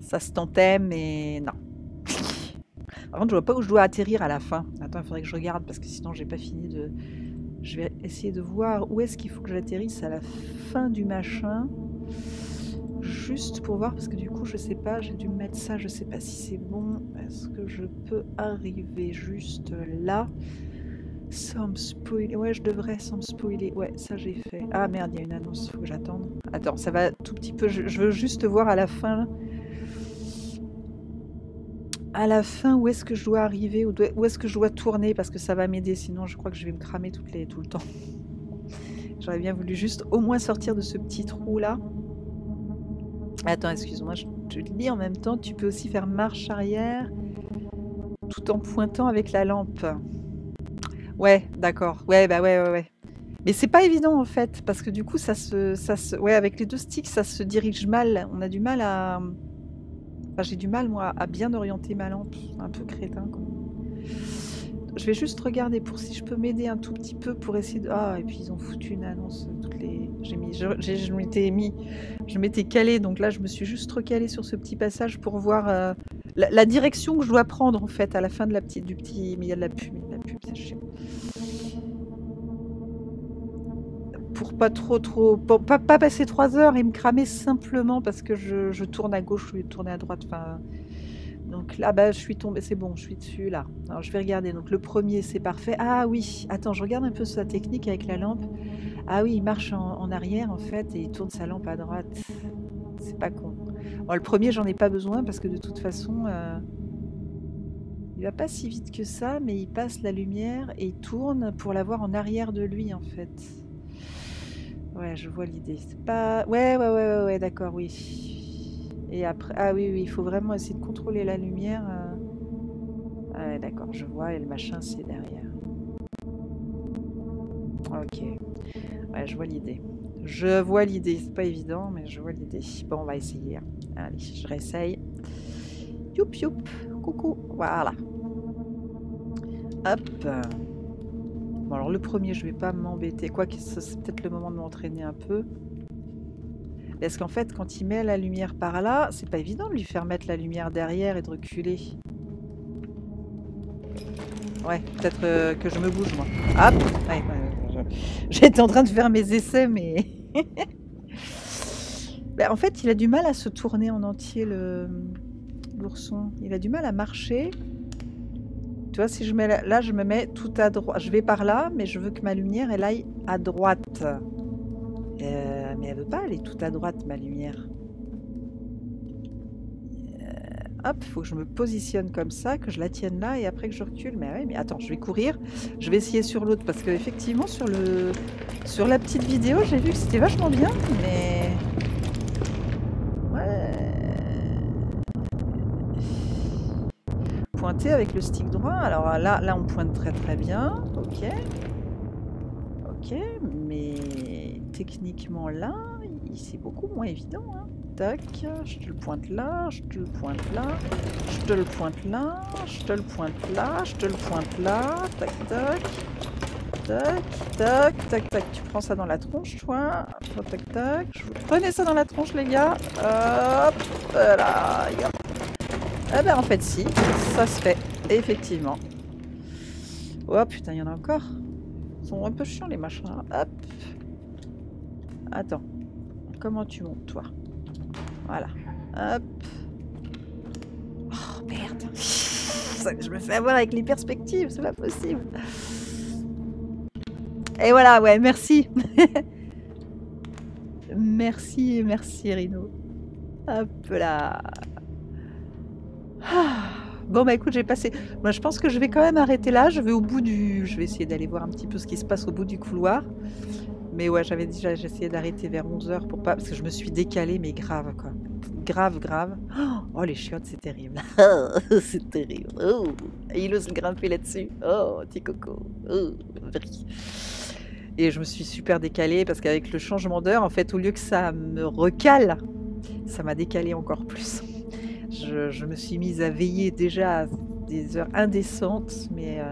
Ça se tentait, mais non. Par contre, je vois pas où je dois atterrir à la fin. Attends, il faudrait que je regarde parce que sinon j'ai pas fini de. Je vais essayer de voir où est-ce qu'il faut que j'atterrisse à la fin du machin. Juste pour voir parce que du coup je sais pas, j'ai dû mettre ça, je sais pas si c'est bon. Est-ce que je peux arriver juste là? Sans spoiler. Ouais, je devrais sans spoiler. Ouais, ça j'ai fait. Ah merde, il y a une annonce, faut que j'attende. Attends, ça va tout petit peu. Je, veux juste voir à la fin. À la fin où est-ce que je dois arriver, où est-ce que je dois tourner, parce que ça va m'aider, sinon je crois que je vais me cramer toutes les, tout le temps. J'aurais bien voulu juste au moins sortir de ce petit trou là. Attends, excuse-moi, je te dis en même temps, tu peux aussi faire marche arrière tout en pointant avec la lampe. Ouais, d'accord. Ouais, bah ouais, ouais, ouais. Mais c'est pas évident en fait, parce que du coup, ça se, ça se, ouais, avec les deux sticks, ça se dirige mal. On a du mal à, Enfin, j'ai du mal, moi, à bien orienter ma lampe. Un peu crétin, quoi. Je vais juste regarder pour si je peux m'aider un tout petit peu pour essayer de... Ah, et puis ils ont foutu une annonce. Toutes les... J'ai mis... Je, m'étais mis... Je m'étais calé, donc là, je me suis juste recalé sur ce petit passage pour voir euh, la, la, direction que je dois prendre, en fait, à la fin de la petite, du petit... Mais il y a de la pub, pour pas trop trop pas, pas passer trois heures et me cramer simplement parce que je, je tourne à gauche ou tourner à droite donc là bah je suis tombée c'est bon je suis dessus là. Alors je vais regarder. Donc le premier c'est parfait. Ah oui attends je regarde un peu sa technique avec la lampe. Ah oui il marche en, arrière en fait et il tourne sa lampe à droite. C'est pas con. Bon, le premier j'en ai pas besoin parce que de toute façon euh, va pas si vite que ça mais il passe la lumière et il tourne pour l'avoir en arrière de lui en fait Ouais, je vois l'idée. C'est pas. Ouais, ouais, ouais, ouais, ouais d'accord, oui. Et après. Ah oui, oui, il faut vraiment essayer de contrôler la lumière. euh. Ouais, d'accord, je vois, et le machin, c'est derrière. Ok. Ouais, je vois l'idée. Je vois l'idée. C'est pas évident, mais je vois l'idée. Bon, on va essayer. hein. Allez, je réessaye. Youp, youp. Coucou. Voilà. Hop. Bon, alors le premier, je vais pas m'embêter. Quoique, ce- c'est peut-être le moment de m'entraîner un peu. Parce qu'en fait, quand il met la lumière par là, c'est pas évident de lui faire mettre la lumière derrière et de reculer. Ouais, peut-être euh, que je me bouge, moi. Hop J'étais en train de faire mes essais, mais... Ben, en fait, il a du mal à se tourner en entier, le l'ourson. Il a du mal à marcher. Tu vois, si je mets là, je me mets tout à droite. Je vais par là, mais je veux que ma lumière, elle aille à droite. Euh, mais elle veut pas aller tout à droite, ma lumière. Euh, hop, faut que je me positionne comme ça, que je la tienne là et après que je recule. Mais ouais, mais attends, je vais courir. Je vais essayer sur l'autre parce que effectivement sur le sur la petite vidéo, j'ai vu que c'était vachement bien, mais ouais. Avec le stick droit. Alors là, là on pointe très très bien. Ok. Ok, mais techniquement là, c'est beaucoup moins évident. hein. Tac, je te le pointe là, je te le pointe là, je te le pointe là, je te le pointe là, je te le pointe là, tac tac, tac, tac, tac, tac. Tu prends ça dans la tronche, toi. Tac, tac. Je vous- Prenez ça dans la tronche, les gars. Hop, là. Ah ben en fait si, ça se fait, effectivement. Oh putain, il y en a encore. Ils sont un peu chiants les machins. Hop. Attends. Comment tu montes toi? Voilà. Hop. Oh merde. Je me fais avoir avec les perspectives, c'est pas possible. Et voilà, ouais, merci. merci, merci Rino. Hop là. Ah. Bon bah écoute, j'ai passé. Moi je pense que je vais quand même arrêter là. Je vais au bout du. Je vais essayer d'aller voir un petit peu ce qui se passe au bout du couloir. Mais ouais, j'avais déjà essayé d'arrêter vers 11h pour pas. Parce que je me suis décalée, mais grave quoi. Grave, grave. Oh les chiottes, c'est terrible. c'est terrible. Oh, il ose grimper là-dessus. Oh, petit coco. Oh. Et je me suis super décalée parce qu'avec le changement d'heure, en fait, au lieu que ça me recale, ça m'a décalé encore plus. Je, me suis mise à veiller déjà à des heures indécentes, mais euh,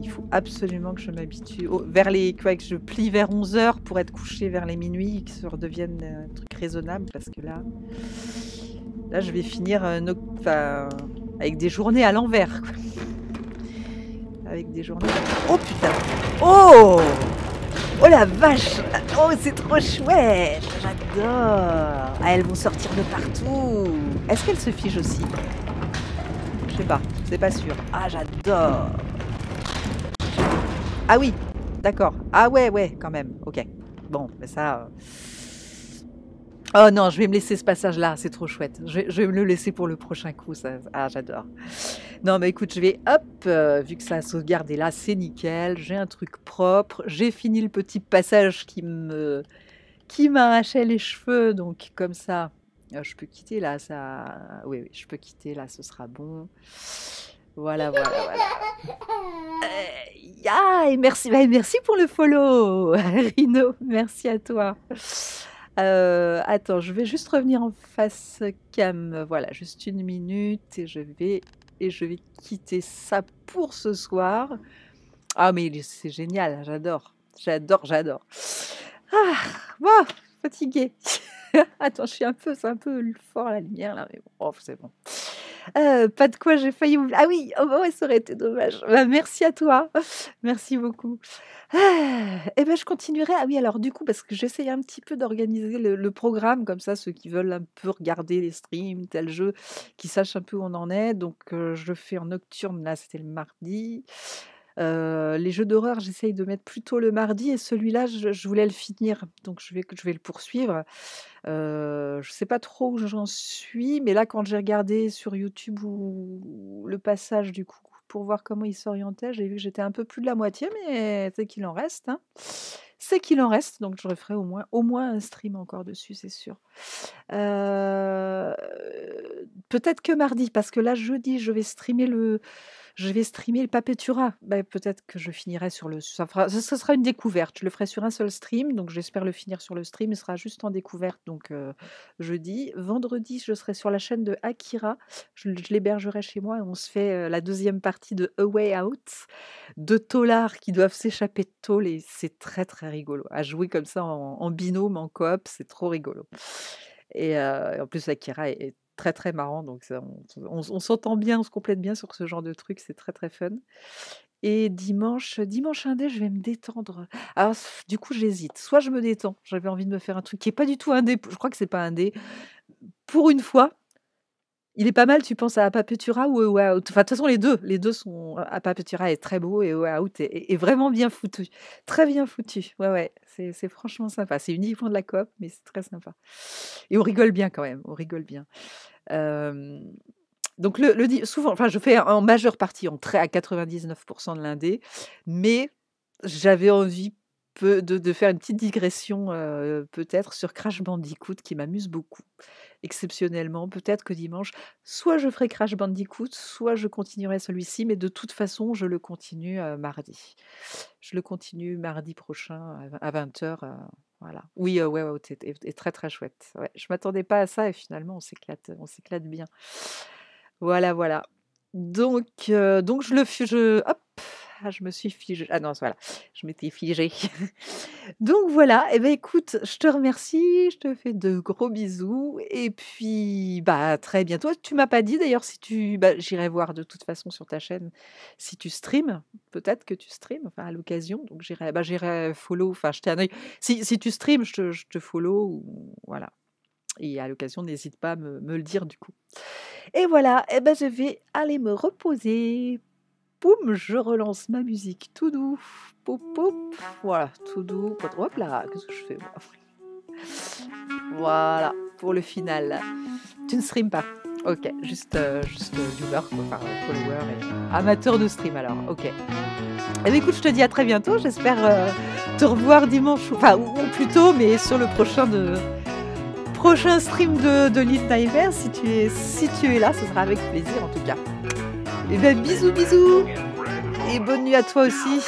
il faut absolument que je m'habitue. vers les, quoi, que je plie vers 11 heures pour être couchée vers les minuit, que ça redevienne euh, un truc raisonnable, parce que là, là, je vais finir euh, avec des journées à l'envers. Avec des journées. Oh putain Oh Oh la vache Oh c'est trop chouette J'adore Ah, Elles vont sortir de partout Est-ce qu'elles se figent aussi? Je sais pas, c'est pas sûr. Ah j'adore Ah oui, d'accord. Ah ouais, ouais, quand même. Ok. Bon, mais ça... euh, Oh non, je vais me laisser ce passage-là, c'est trop chouette. Je vais, me le laisser pour le prochain coup, ça. Ah, j'adore. Non, mais écoute, je vais, hop, euh, vu que ça a sauvegardé là, c'est nickel. J'ai un truc propre. J'ai fini le petit passage qui me, qui m'arrachait les cheveux, donc comme ça, euh, je peux quitter là. Ça, oui, oui, je peux quitter là, ce sera bon. Voilà, voilà, voilà. Euh, ah, et merci, bah, merci pour le follow, Rino. Merci à toi. Euh, attends, je vais juste revenir en face cam. Voilà, juste une minute et je vais et je vais quitter ça pour ce soir. Ah mais c'est génial, j'adore, j'adore, j'adore. Ah, bon, fatiguée. Attends, je suis un peu, c'est un peu fort la lumière là, mais bon, oh, c'est bon. Euh, pas de quoi j'ai failli. Ah oui, oh, ouais, ça aurait été dommage. Bah, merci à toi, merci beaucoup. Et ben je continuerai. Ah oui, alors du coup, parce que j'essaye un petit peu d'organiser le, programme, comme ça, ceux qui veulent un peu regarder les streams, tel jeu, qui sachent un peu où on en est. Donc, euh, je fais en nocturne, là, c'était le mardi. Euh, les jeux d'horreur, j'essaye de mettre plutôt le mardi, et celui-là, je, voulais le finir, donc je vais, le poursuivre. Euh, je sais pas trop où j'en suis, mais là, quand j'ai regardé sur YouTube le passage du coup pour voir comment il s'orientait, j'ai vu que j'étais un peu plus de la moitié, mais c'est qu'il en reste. hein. C'est qu'il en reste, donc je referai au moins, au moins un stream encore dessus, c'est sûr. Heu, peut-être que mardi, parce que là, jeudi, je vais streamer le je vais streamer le Papetura. Bah, peut-être que je finirai sur le ça sera une découverte. Je le ferai sur un seul stream, donc j'espère le finir sur le stream. Il sera juste en découverte, donc heu, jeudi. Vendredi, je serai sur la chaîne de Akira. Je l'hébergerai chez moi et on se fait, heu, la deuxième partie de A Way Out, 2 taulards qui doivent s'échapper de tôle et c'est très, très rigolo. À jouer comme ça en binôme, en coop, c'est trop rigolo et et en plus Akira est très, très marrant, donc ça on s'entend bien, on se complète bien sur ce genre de truc, c'est très, très fun et dimanche dimanche indé, je vais me détendre. Alors du coup, j'hésite. Soit je me détends, j'avais envie de me faire un truc qui est pas du tout indé, je crois que c'est pas indé. Pour une fois, il est pas mal, tu penses à Papetura ou Way Out? Enfin, de toute façon, les 2, les 2 sont A Papetura est très beau et Way Out est vraiment bien foutu. Très bien foutu. Ouais, ouais, c'est franchement sympa. C'est uniquement de la coop, mais c'est très sympa et on rigole bien quand même, on rigole bien. Donc le le souvent enfin, je fais en majeure partie, en très à 99% de l'indé, mais j'avais envie de faire une petite digression, heu, peut-être sur Crash Bandicoot qui m'amuse beaucoup. Exceptionnellement, peut-être que dimanche, soit je ferai Crash Bandicoot, soit je continuerai celui-ci, mais de toute façon, je le continue, heu, mardi. Je le continue mardi prochain à vingt à 20:00, heu, voilà. Oui, est est très, très chouette. Ouais, je m'attendais pas à ça et finalement on s'éclate, on s'éclate bien. Voilà, voilà. Donc donc je le je hop, ah je me suis fige ah non, voilà, je m'étais figée. Donc voilà, et bah, écoute, je te remercie, je te fais de gros bisous et puis, bah, très bientôt. Tu m'as pas dit d'ailleurs si tu bah, j'irai voir de toute façon sur ta chaîne si tu streams. Peut-être que tu streams, enfin à l'occasion, donc j'irai bah, follow, enfin jeter un œil. Si si tu streams, je te je te follow voilà et à l'occasion, n'hésite pas à me me le dire du coup et voilà, et bah, je vais aller me reposer. Boum, je relance ma musique tout doux. Voilà, tout doux. Là, qu'est-ce que je fais moi? Voilà, pour le final. Tu ne streams pas? OK, juste, heu, juste, viewer quoi, enfin follower et amateur de stream alors, OK. Et bah, écoute, je te dis à très bientôt. J'espère, heu, te revoir dimanche enfin ou ou plus tôt, mais sur le prochain de prochain stream de de Little Nightmares. Si tu es si tu es là, ce sera avec plaisir en tout cas. Et bah, bisous, bisous et bonne nuit à toi aussi.